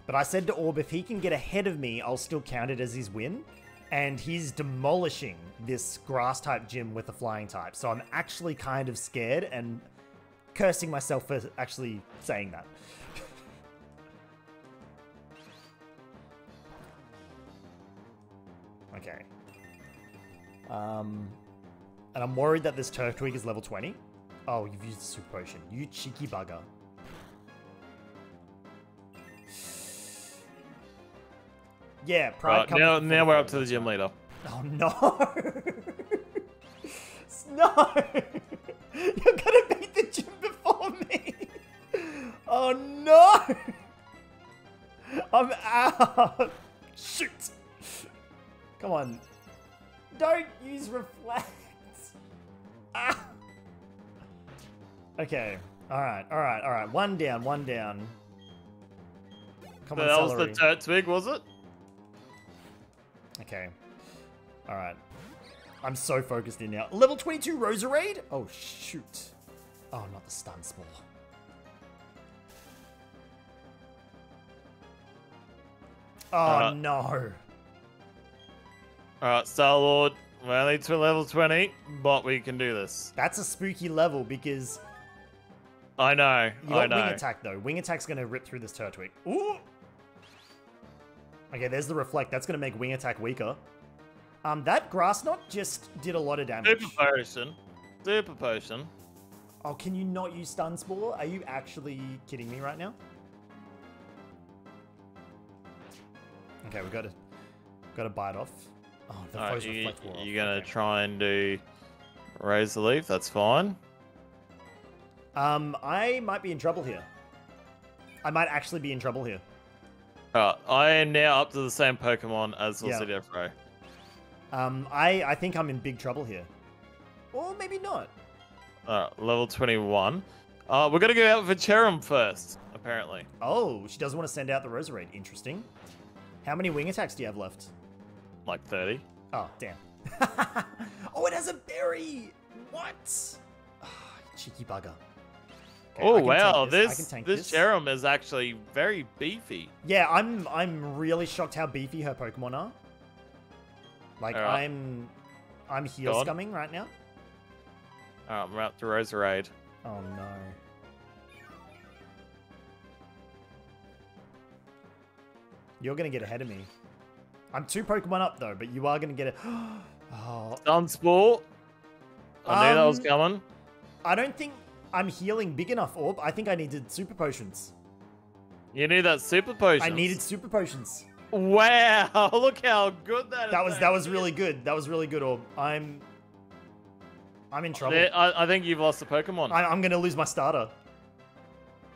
But I said to Orb, if he can get ahead of me, I'll still count it as his win. And he's demolishing this grass type gym with a flying type. So I'm actually kind of scared and cursing myself for actually saying that. Okay. Um, and I'm worried that this Turtwig is level 20. Oh, you've used the super potion. You cheeky bugger. Yeah, pride. Right, now, now we're up to the gym leader. Oh no! no! You're gonna beat the gym before me! Oh no! I'm out! Shoot! Come on. Don't use reflect! Ah! Okay. Alright, alright, alright. One down, one down. Come So on, that was the Turtwig, was it? Okay. Alright. I'm so focused in now. Level 22 Roserade? Oh, shoot. Oh, not the stun spore. Oh, Uh, no. Alright, Star Lord. We're only to level 20, but we can do this. That's a spooky level because I know. you I got know. Wing Attack, though. Wing Attack's going to rip through this Turtwig. Ooh! Okay, there's the Reflect. That's going to make Wing Attack weaker. Um, That Grass Knot just did a lot of damage. Super potion. Super potion. Oh, can you not use Stun Spore? Are you actually kidding me right now? Okay, we got to got to bite off. Oh, the foes you, off. you're gonna Okay. try and do Razor Leaf. That's fine. Um, I might be in trouble here. I might actually be in trouble here. Alright, I am now up to the same Pokemon as Yeah. AussieDevFro. Um, I I think I'm in big trouble here. Or maybe not. Alright, level 21. Uh, we're gonna go out for Cherrim first, apparently. Oh, she doesn't want to send out the Roserade. Interesting. How many wing attacks do you have left? Like 30. Oh, damn. oh, it has a berry! What? Ah, cheeky bugger. Okay, oh wow, this. This this. Cherrim is actually very beefy. Yeah, I'm I'm really shocked how beefy her Pokemon are. Like Alright. I'm I'm heal scumming right now. Alright, we're out to Roserade. Oh no. You're gonna get ahead of me. I'm two Pokemon up though, but you are gonna get it. oh, Stun Spore. I knew that was Um, coming. I don't think I'm healing big enough, Orb. I think I needed super potions. You need that super potion. I needed super potions. Wow, look how good that is. That was that was really good. That was really good, Orb. I'm I'm in trouble. I, I think you've lost the Pokemon. I, I'm gonna lose my starter.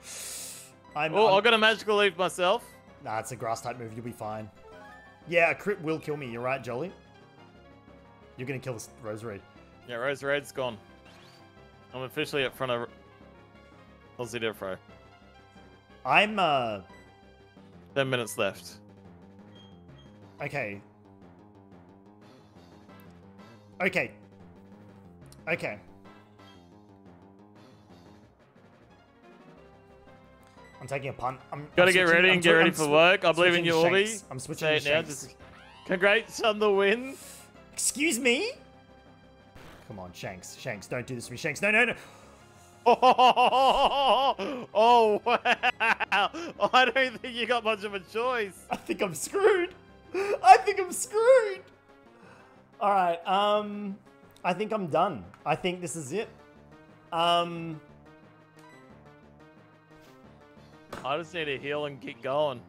I'm, oh, I'm- I've got a magical leaf myself. Nah, it's a grass type move. You'll be fine. Yeah, a crit will kill me. You're right, Jolly. You're gonna kill this Roserade. Yeah, Roserade's gone. I'm officially up front of AussieDevFro. I'm uh Ten minutes left. okay. Okay. Okay. I'm taking a punt. I'm Gotta I'm get ready I'm and get ready I'm for work. I believe in you, Orby. I'm switching Say it now. Just congrats on the win. Excuse me? Come on, Shanks. Shanks, don't do this to me. Shanks, no, no, no. Oh, wow! I don't think you got much of a choice. I think I'm screwed. I think I'm screwed. All right. Um, I think I'm done. I think this is it. Um, I just need to heal and get going.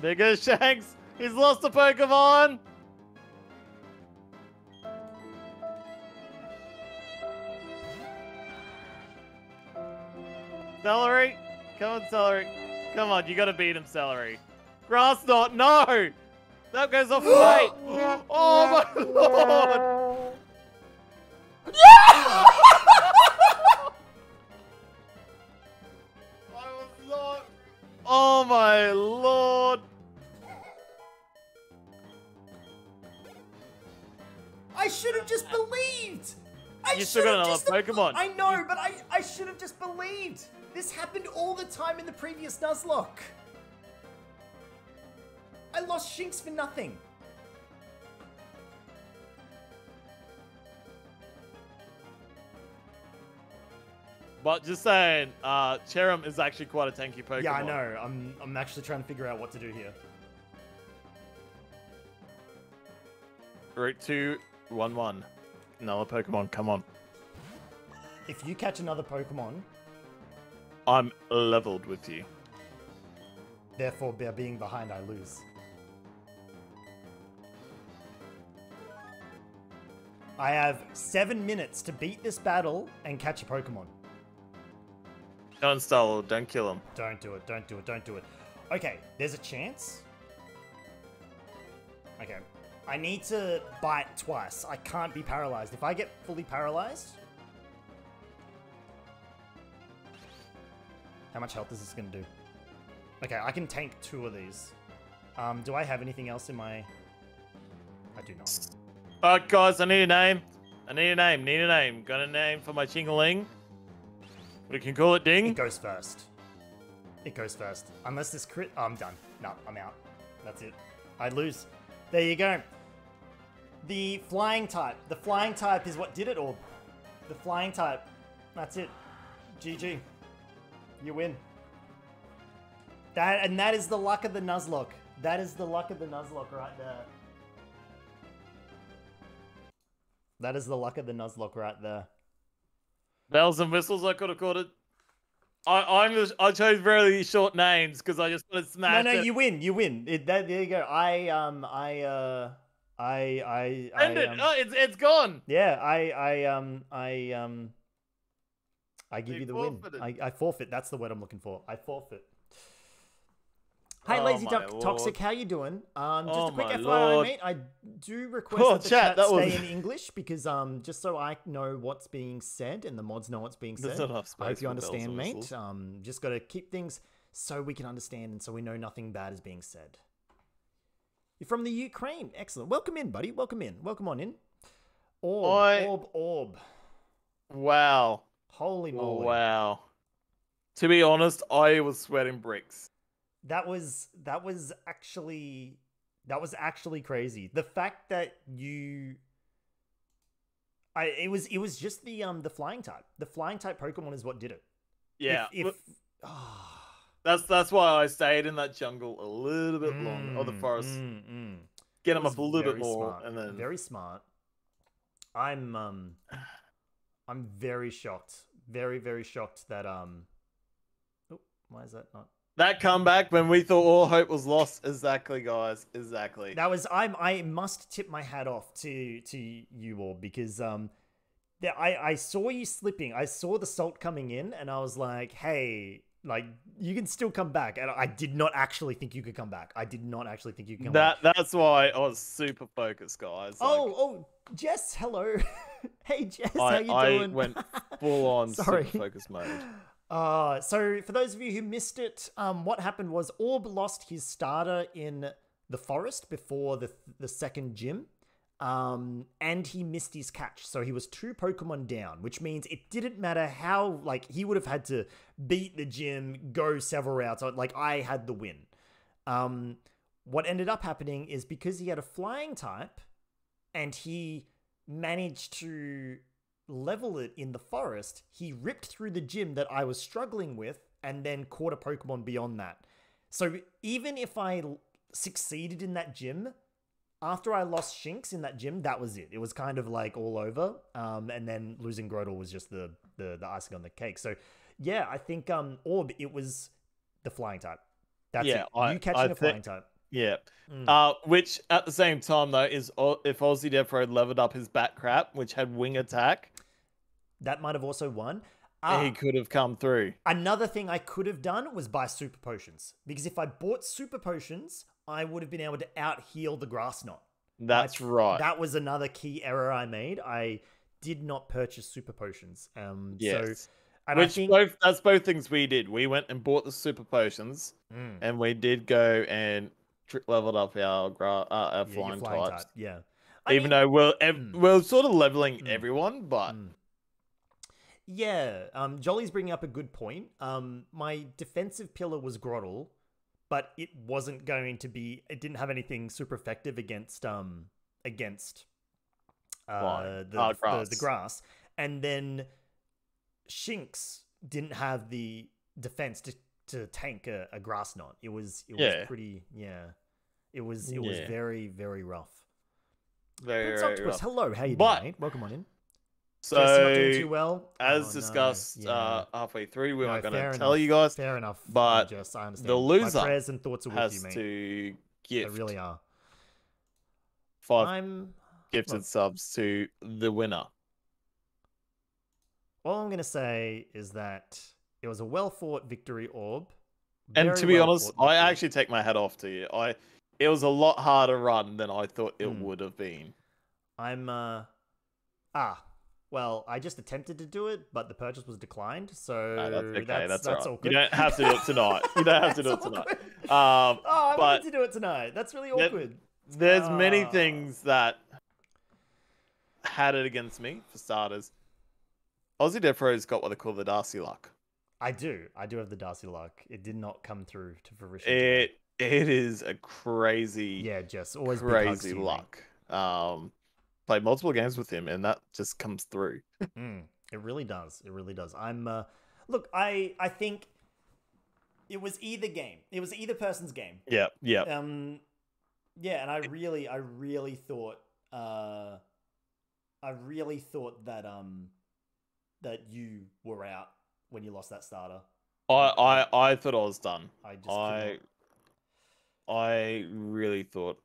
Bigger Shanks. He's lost a Pokemon. Celery. Come on, Celery. Come on, you gotta beat him, Celery. Grass knot, no! That goes off the. Oh my lord! I was not. Oh my lord! I should have just believed. I You still should got have another just- Pokemon. I know, but I I should have just believed. This happened all the time in the previous Nuzlocke. I lost Shinx for nothing. But just saying, uh, Cherrim is actually quite a tanky Pokemon. Yeah, I know. I'm I'm actually trying to figure out what to do here. Route two, one one. Another Pokemon, come on. If you catch another Pokemon, I'm leveled with you. therefore by being behind, I lose. I have seven minutes to beat this battle and catch a Pokemon. Don't stall, don't kill him. Don't do it, don't do it, don't do it. Okay, there's a chance. Okay. I need to bite twice. I can't be paralyzed. If I get fully paralyzed. How much health is this going to do? Okay, I can tank two of these. Um, do I have anything else in my. I do not. Alright, guys, I need a name. I need a name, need a name. Got a name for my Chingling? We can call it Ding. It goes first. It goes first. Unless this crit. Oh, I'm done. No, I'm out. That's it. I lose. There you go. The flying type. The flying type is what did it, or the flying type. That's it. GG. You win. That and that is the luck of the Nuzlocke. That is the luck of the Nuzlocke right there. That is the luck of the Nuzlocke right there. Bells and whistles, I could have called it. I I'm just, I chose very short names because I just want to smash no, no, it. you win. You win. It, that, there you go. I um I uh I I I End it. um, Oh, it's it's gone. yeah. I I um I um I give You you the win. I, I forfeit. That's the word I'm looking for. I forfeit. Hi, Oh Lazy Duck lord. Toxic. How you doing? Um, just Oh a quick FYI, lord. mate. I do request Oh, that the chat, chat, that stay was- in English because um, just so I know what's being said and the mods know what's being said. I hope you understand, mate. Um, just got to keep things so we can understand and so we know nothing bad is being said. You're from the Ukraine. Excellent. Welcome in, buddy. Welcome in. Welcome on in. Orb, I- orb, orb. Wow. Holy moly. Wow. To be honest, I was sweating bricks. That was that was actually that was actually crazy. The fact that you I it was it was just the um the flying type. The flying type Pokemon is what did it. Yeah. If, if that's that's why I stayed in that jungle a little bit longer, or the mm, forest. mm, mm. Get them up a little bit more, smart, and then very smart. I'm um I'm very shocked. Very, very shocked that um oh, why is that not that comeback when we thought all hope was lost. Exactly, guys. Exactly. That was I'm I must tip my hat off to to you all because um there, I I saw you slipping. I saw the salt coming in and I was like, "Hey, like you can still come back." And I did not actually think you could come back. I did not actually think you could come that back. that's why I was super focused, guys. Oh, Like, oh, Jess, hello. hey Jess, how I, you I doing? went full on Sorry. super focus mode. Uh, so for those of you who missed it, um, what happened was Orb lost his starter in the forest before the the second gym, um, and he missed his catch. So he was two Pokemon down, which means it didn't matter how like he would have had to beat the gym, go several routes. Like I had the win. Um, what ended up happening is because he had a flying type, and he managed to level it in the forest, he ripped through the gym that I was struggling with and then caught a Pokemon beyond that. So even if I l- succeeded in that gym, after I lost Shinx in that gym, that was it. It was kind of like all over. Um, and then losing Grotle was just the, the the icing on the cake. So yeah, I think um Orb, it was the flying type. That's Yeah, it. I- you catching I a think- flying type. Yeah. Mm. Uh, which at the same time though is if AussieDevFro leveled up his bat crap, which had wing attack. That might have also won. Ah. he could have come through. Another thing I could have done was buy super potions because if I bought super potions, I would have been able to out heal the grass knot. That's I- right. That was another key error I made. I did not purchase super potions. Um, yes. So, and I Which think both that's both things we did. We went and bought the super potions, Mm, and we did go and leveled up our gra- uh, our yeah, flying, flying types. type, Yeah. I Even mean, though we're ev- Mm. we're sort of leveling Mm. everyone, but Mm. Yeah, um, Jolly's bringing up a good point. Um, my defensive pillar was Grotle, but it wasn't going to be. It didn't have anything super effective against um against uh, the, Ah, the- grass. the grass, and then Shinx didn't have the defense to to tank a, a grass knot. It was it was Yeah. pretty yeah. It was it was very very rough. very, very rough. hello, how you But- doing? Mate? Welcome on in. So not doing too well. as Oh, no, discussed yeah. uh, halfway through, we No, weren't going to tell you guys Fair enough, uh, but Jess, I understand. the loser My prayers and thoughts are with you, mate. to They gift really are. five I'm. gifted look. subs to the winner. All I'm gonna say is that it was a well fought victory, Orb. And to be well honest, I actually take my hat off to you. I it was a lot harder run than I thought it Mm. would have been. I'm. uh Ah. Well, I just attempted to do it, but the purchase was declined. So No, that's okay. that's, That's, that's all all right. good. You don't have to do it tonight. You don't have to do it tonight. Um, Oh, I but- wanted to do it tonight. That's really awkward. there's many Ah. things that had it against me. For starters, AussieDevFro's got what they call the Darcy luck. I do. I do have the Darcy luck. It did not come through to fruition. It it is a crazy, Yeah, Jess. Always big hugs to crazy luck. Um, played multiple games with him, and that just comes through. Mm, it really does. It really does. I'm uh look, I I think it was either game. It was either person's game. Yeah, yeah. Um yeah, and I really I really thought uh I really thought that um that you were out when you lost that starter. I, I I thought I was done. I just I I really thought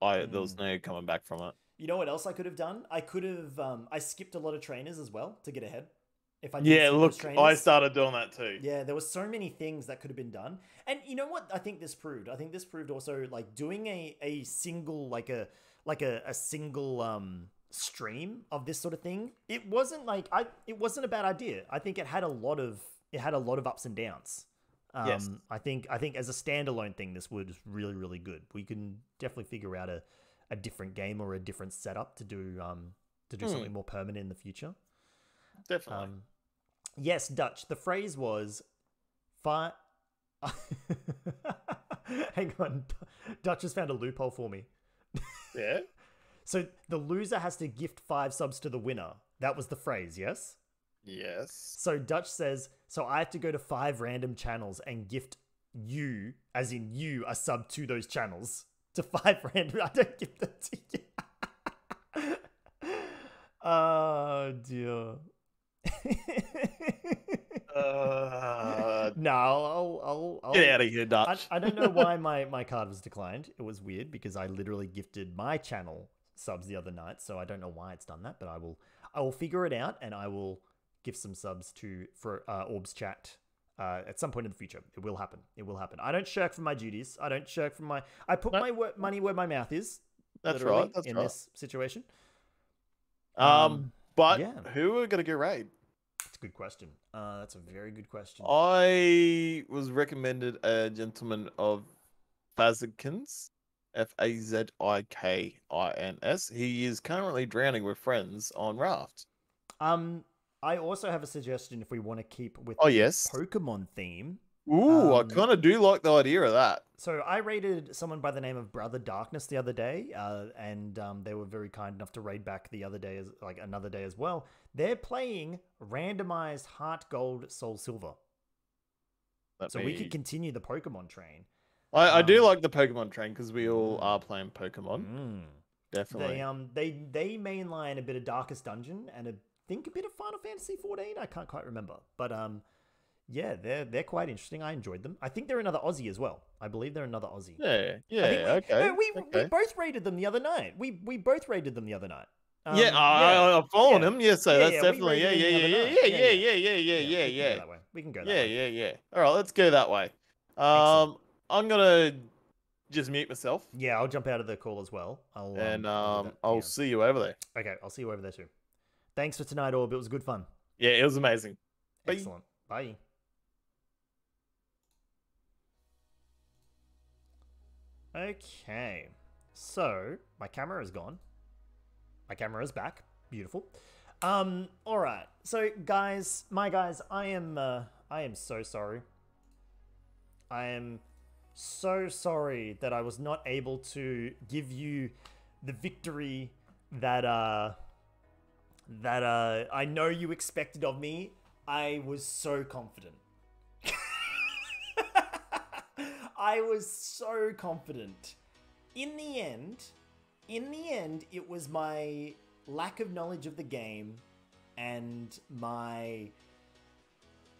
I there was Mm. no coming back from it. You know what else I could have done? I could have um I skipped a lot of trainers as well to get ahead. If I Yeah, look, I started doing that too. Yeah, there were so many things that could have been done. And you know what I think this proved? I think this proved also like doing a, a single like a like a, a single um stream of this sort of thing. It wasn't like I it wasn't a bad idea. I think it had a lot of it had a lot of ups and downs. Um Yes. I think I think as a standalone thing this was really really good. We can definitely figure out a, a different game or a different setup to do um to do Hmm. something more permanent in the future. Definitely. Um, yes, Dutch. The phrase was five. Hang on, Dutch has found a loophole for me. yeah. So the loser has to gift five subs to the winner. That was the phrase, yes. Yes. So Dutch says, so I have to go to five random channels and gift you, as in you, a sub to those channels to five random. I don't give that to you. oh dear. Uh, no, I'll, I'll, I'll get out of here, I, Dutch. I don't know why my, my card was declined. It was weird because I literally gifted my channel subs the other night, so I don't know why it's done that, but I will I will figure it out and I will give some subs to for uh, Orbs chat uh, at some point in the future. It will happen. It will happen. I don't shirk from my duties. I don't shirk from my. I put No. my wo- money where my mouth is. That's right. That's in right. this situation. um, um, but yeah. who are gonna get raid? That's a good question. Uh, that's a very good question. I was recommended a gentleman of Fazikins, F A Z I K I N S. He is currently drowning with friends on raft. Um, I also have a suggestion if we want to keep with Oh the yes. Pokemon theme. Ooh, I Um, kind of do like the idea of that. So I raided someone by the name of Brother Darkness the other day, uh, and um, they were very kind enough to raid back the other day, as like another day as well. They're playing randomized Heart Gold Soul Silver, Let so we could continue the Pokemon train. I, I do um, like the Pokemon train because we all Mm. are playing Pokemon. Mm. Definitely. They um they they mainline a bit of Darkest Dungeon and I think a bit of Final Fantasy 14. I can't quite remember, but um yeah, they're they're quite interesting. I enjoyed them. I think they're another Aussie as well. I believe they're another Aussie. yeah, yeah, we, okay. no, we, we both rated them the other night. We we both rated them the other night. Um, yeah, I, I, I've followed yeah. him. Yeah, so Yeah, that's yeah, definitely yeah, yeah, yeah, yeah, yeah, Yeah, yeah, yeah, yeah, yeah, yeah, that way. We can go that yeah, way. yeah, yeah. All right, let's go that way. Excellent. Um, I'm gonna just mute myself, Yeah, I'll jump out of the call as well. I'll and I'll um, I'll yeah. see you over there. Okay, I'll see you over there too. Thanks for tonight, Orb. It was good fun. Yeah, it was amazing. Bye. Excellent. Bye. Okay, so my camera is gone. My camera is back. Beautiful. Um. All right. So, guys, my guys, I am. Uh, I am so sorry. I am so sorry that I was not able to give you the victory that uh that uh I know you expected of me. I was so confident. I was so confident. In the end, in the end, it was my lack of knowledge of the game and my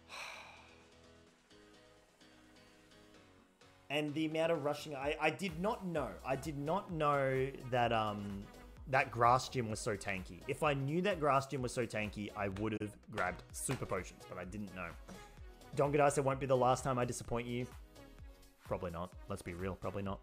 and the amount of rushing I, I did not know i did not know that um that grass gym was so tanky. If i knew that grass gym was so tanky i would have grabbed super potions but i didn't know. Dongadis, it won't be the last time i disappoint you. Probably not. Let's be real probably not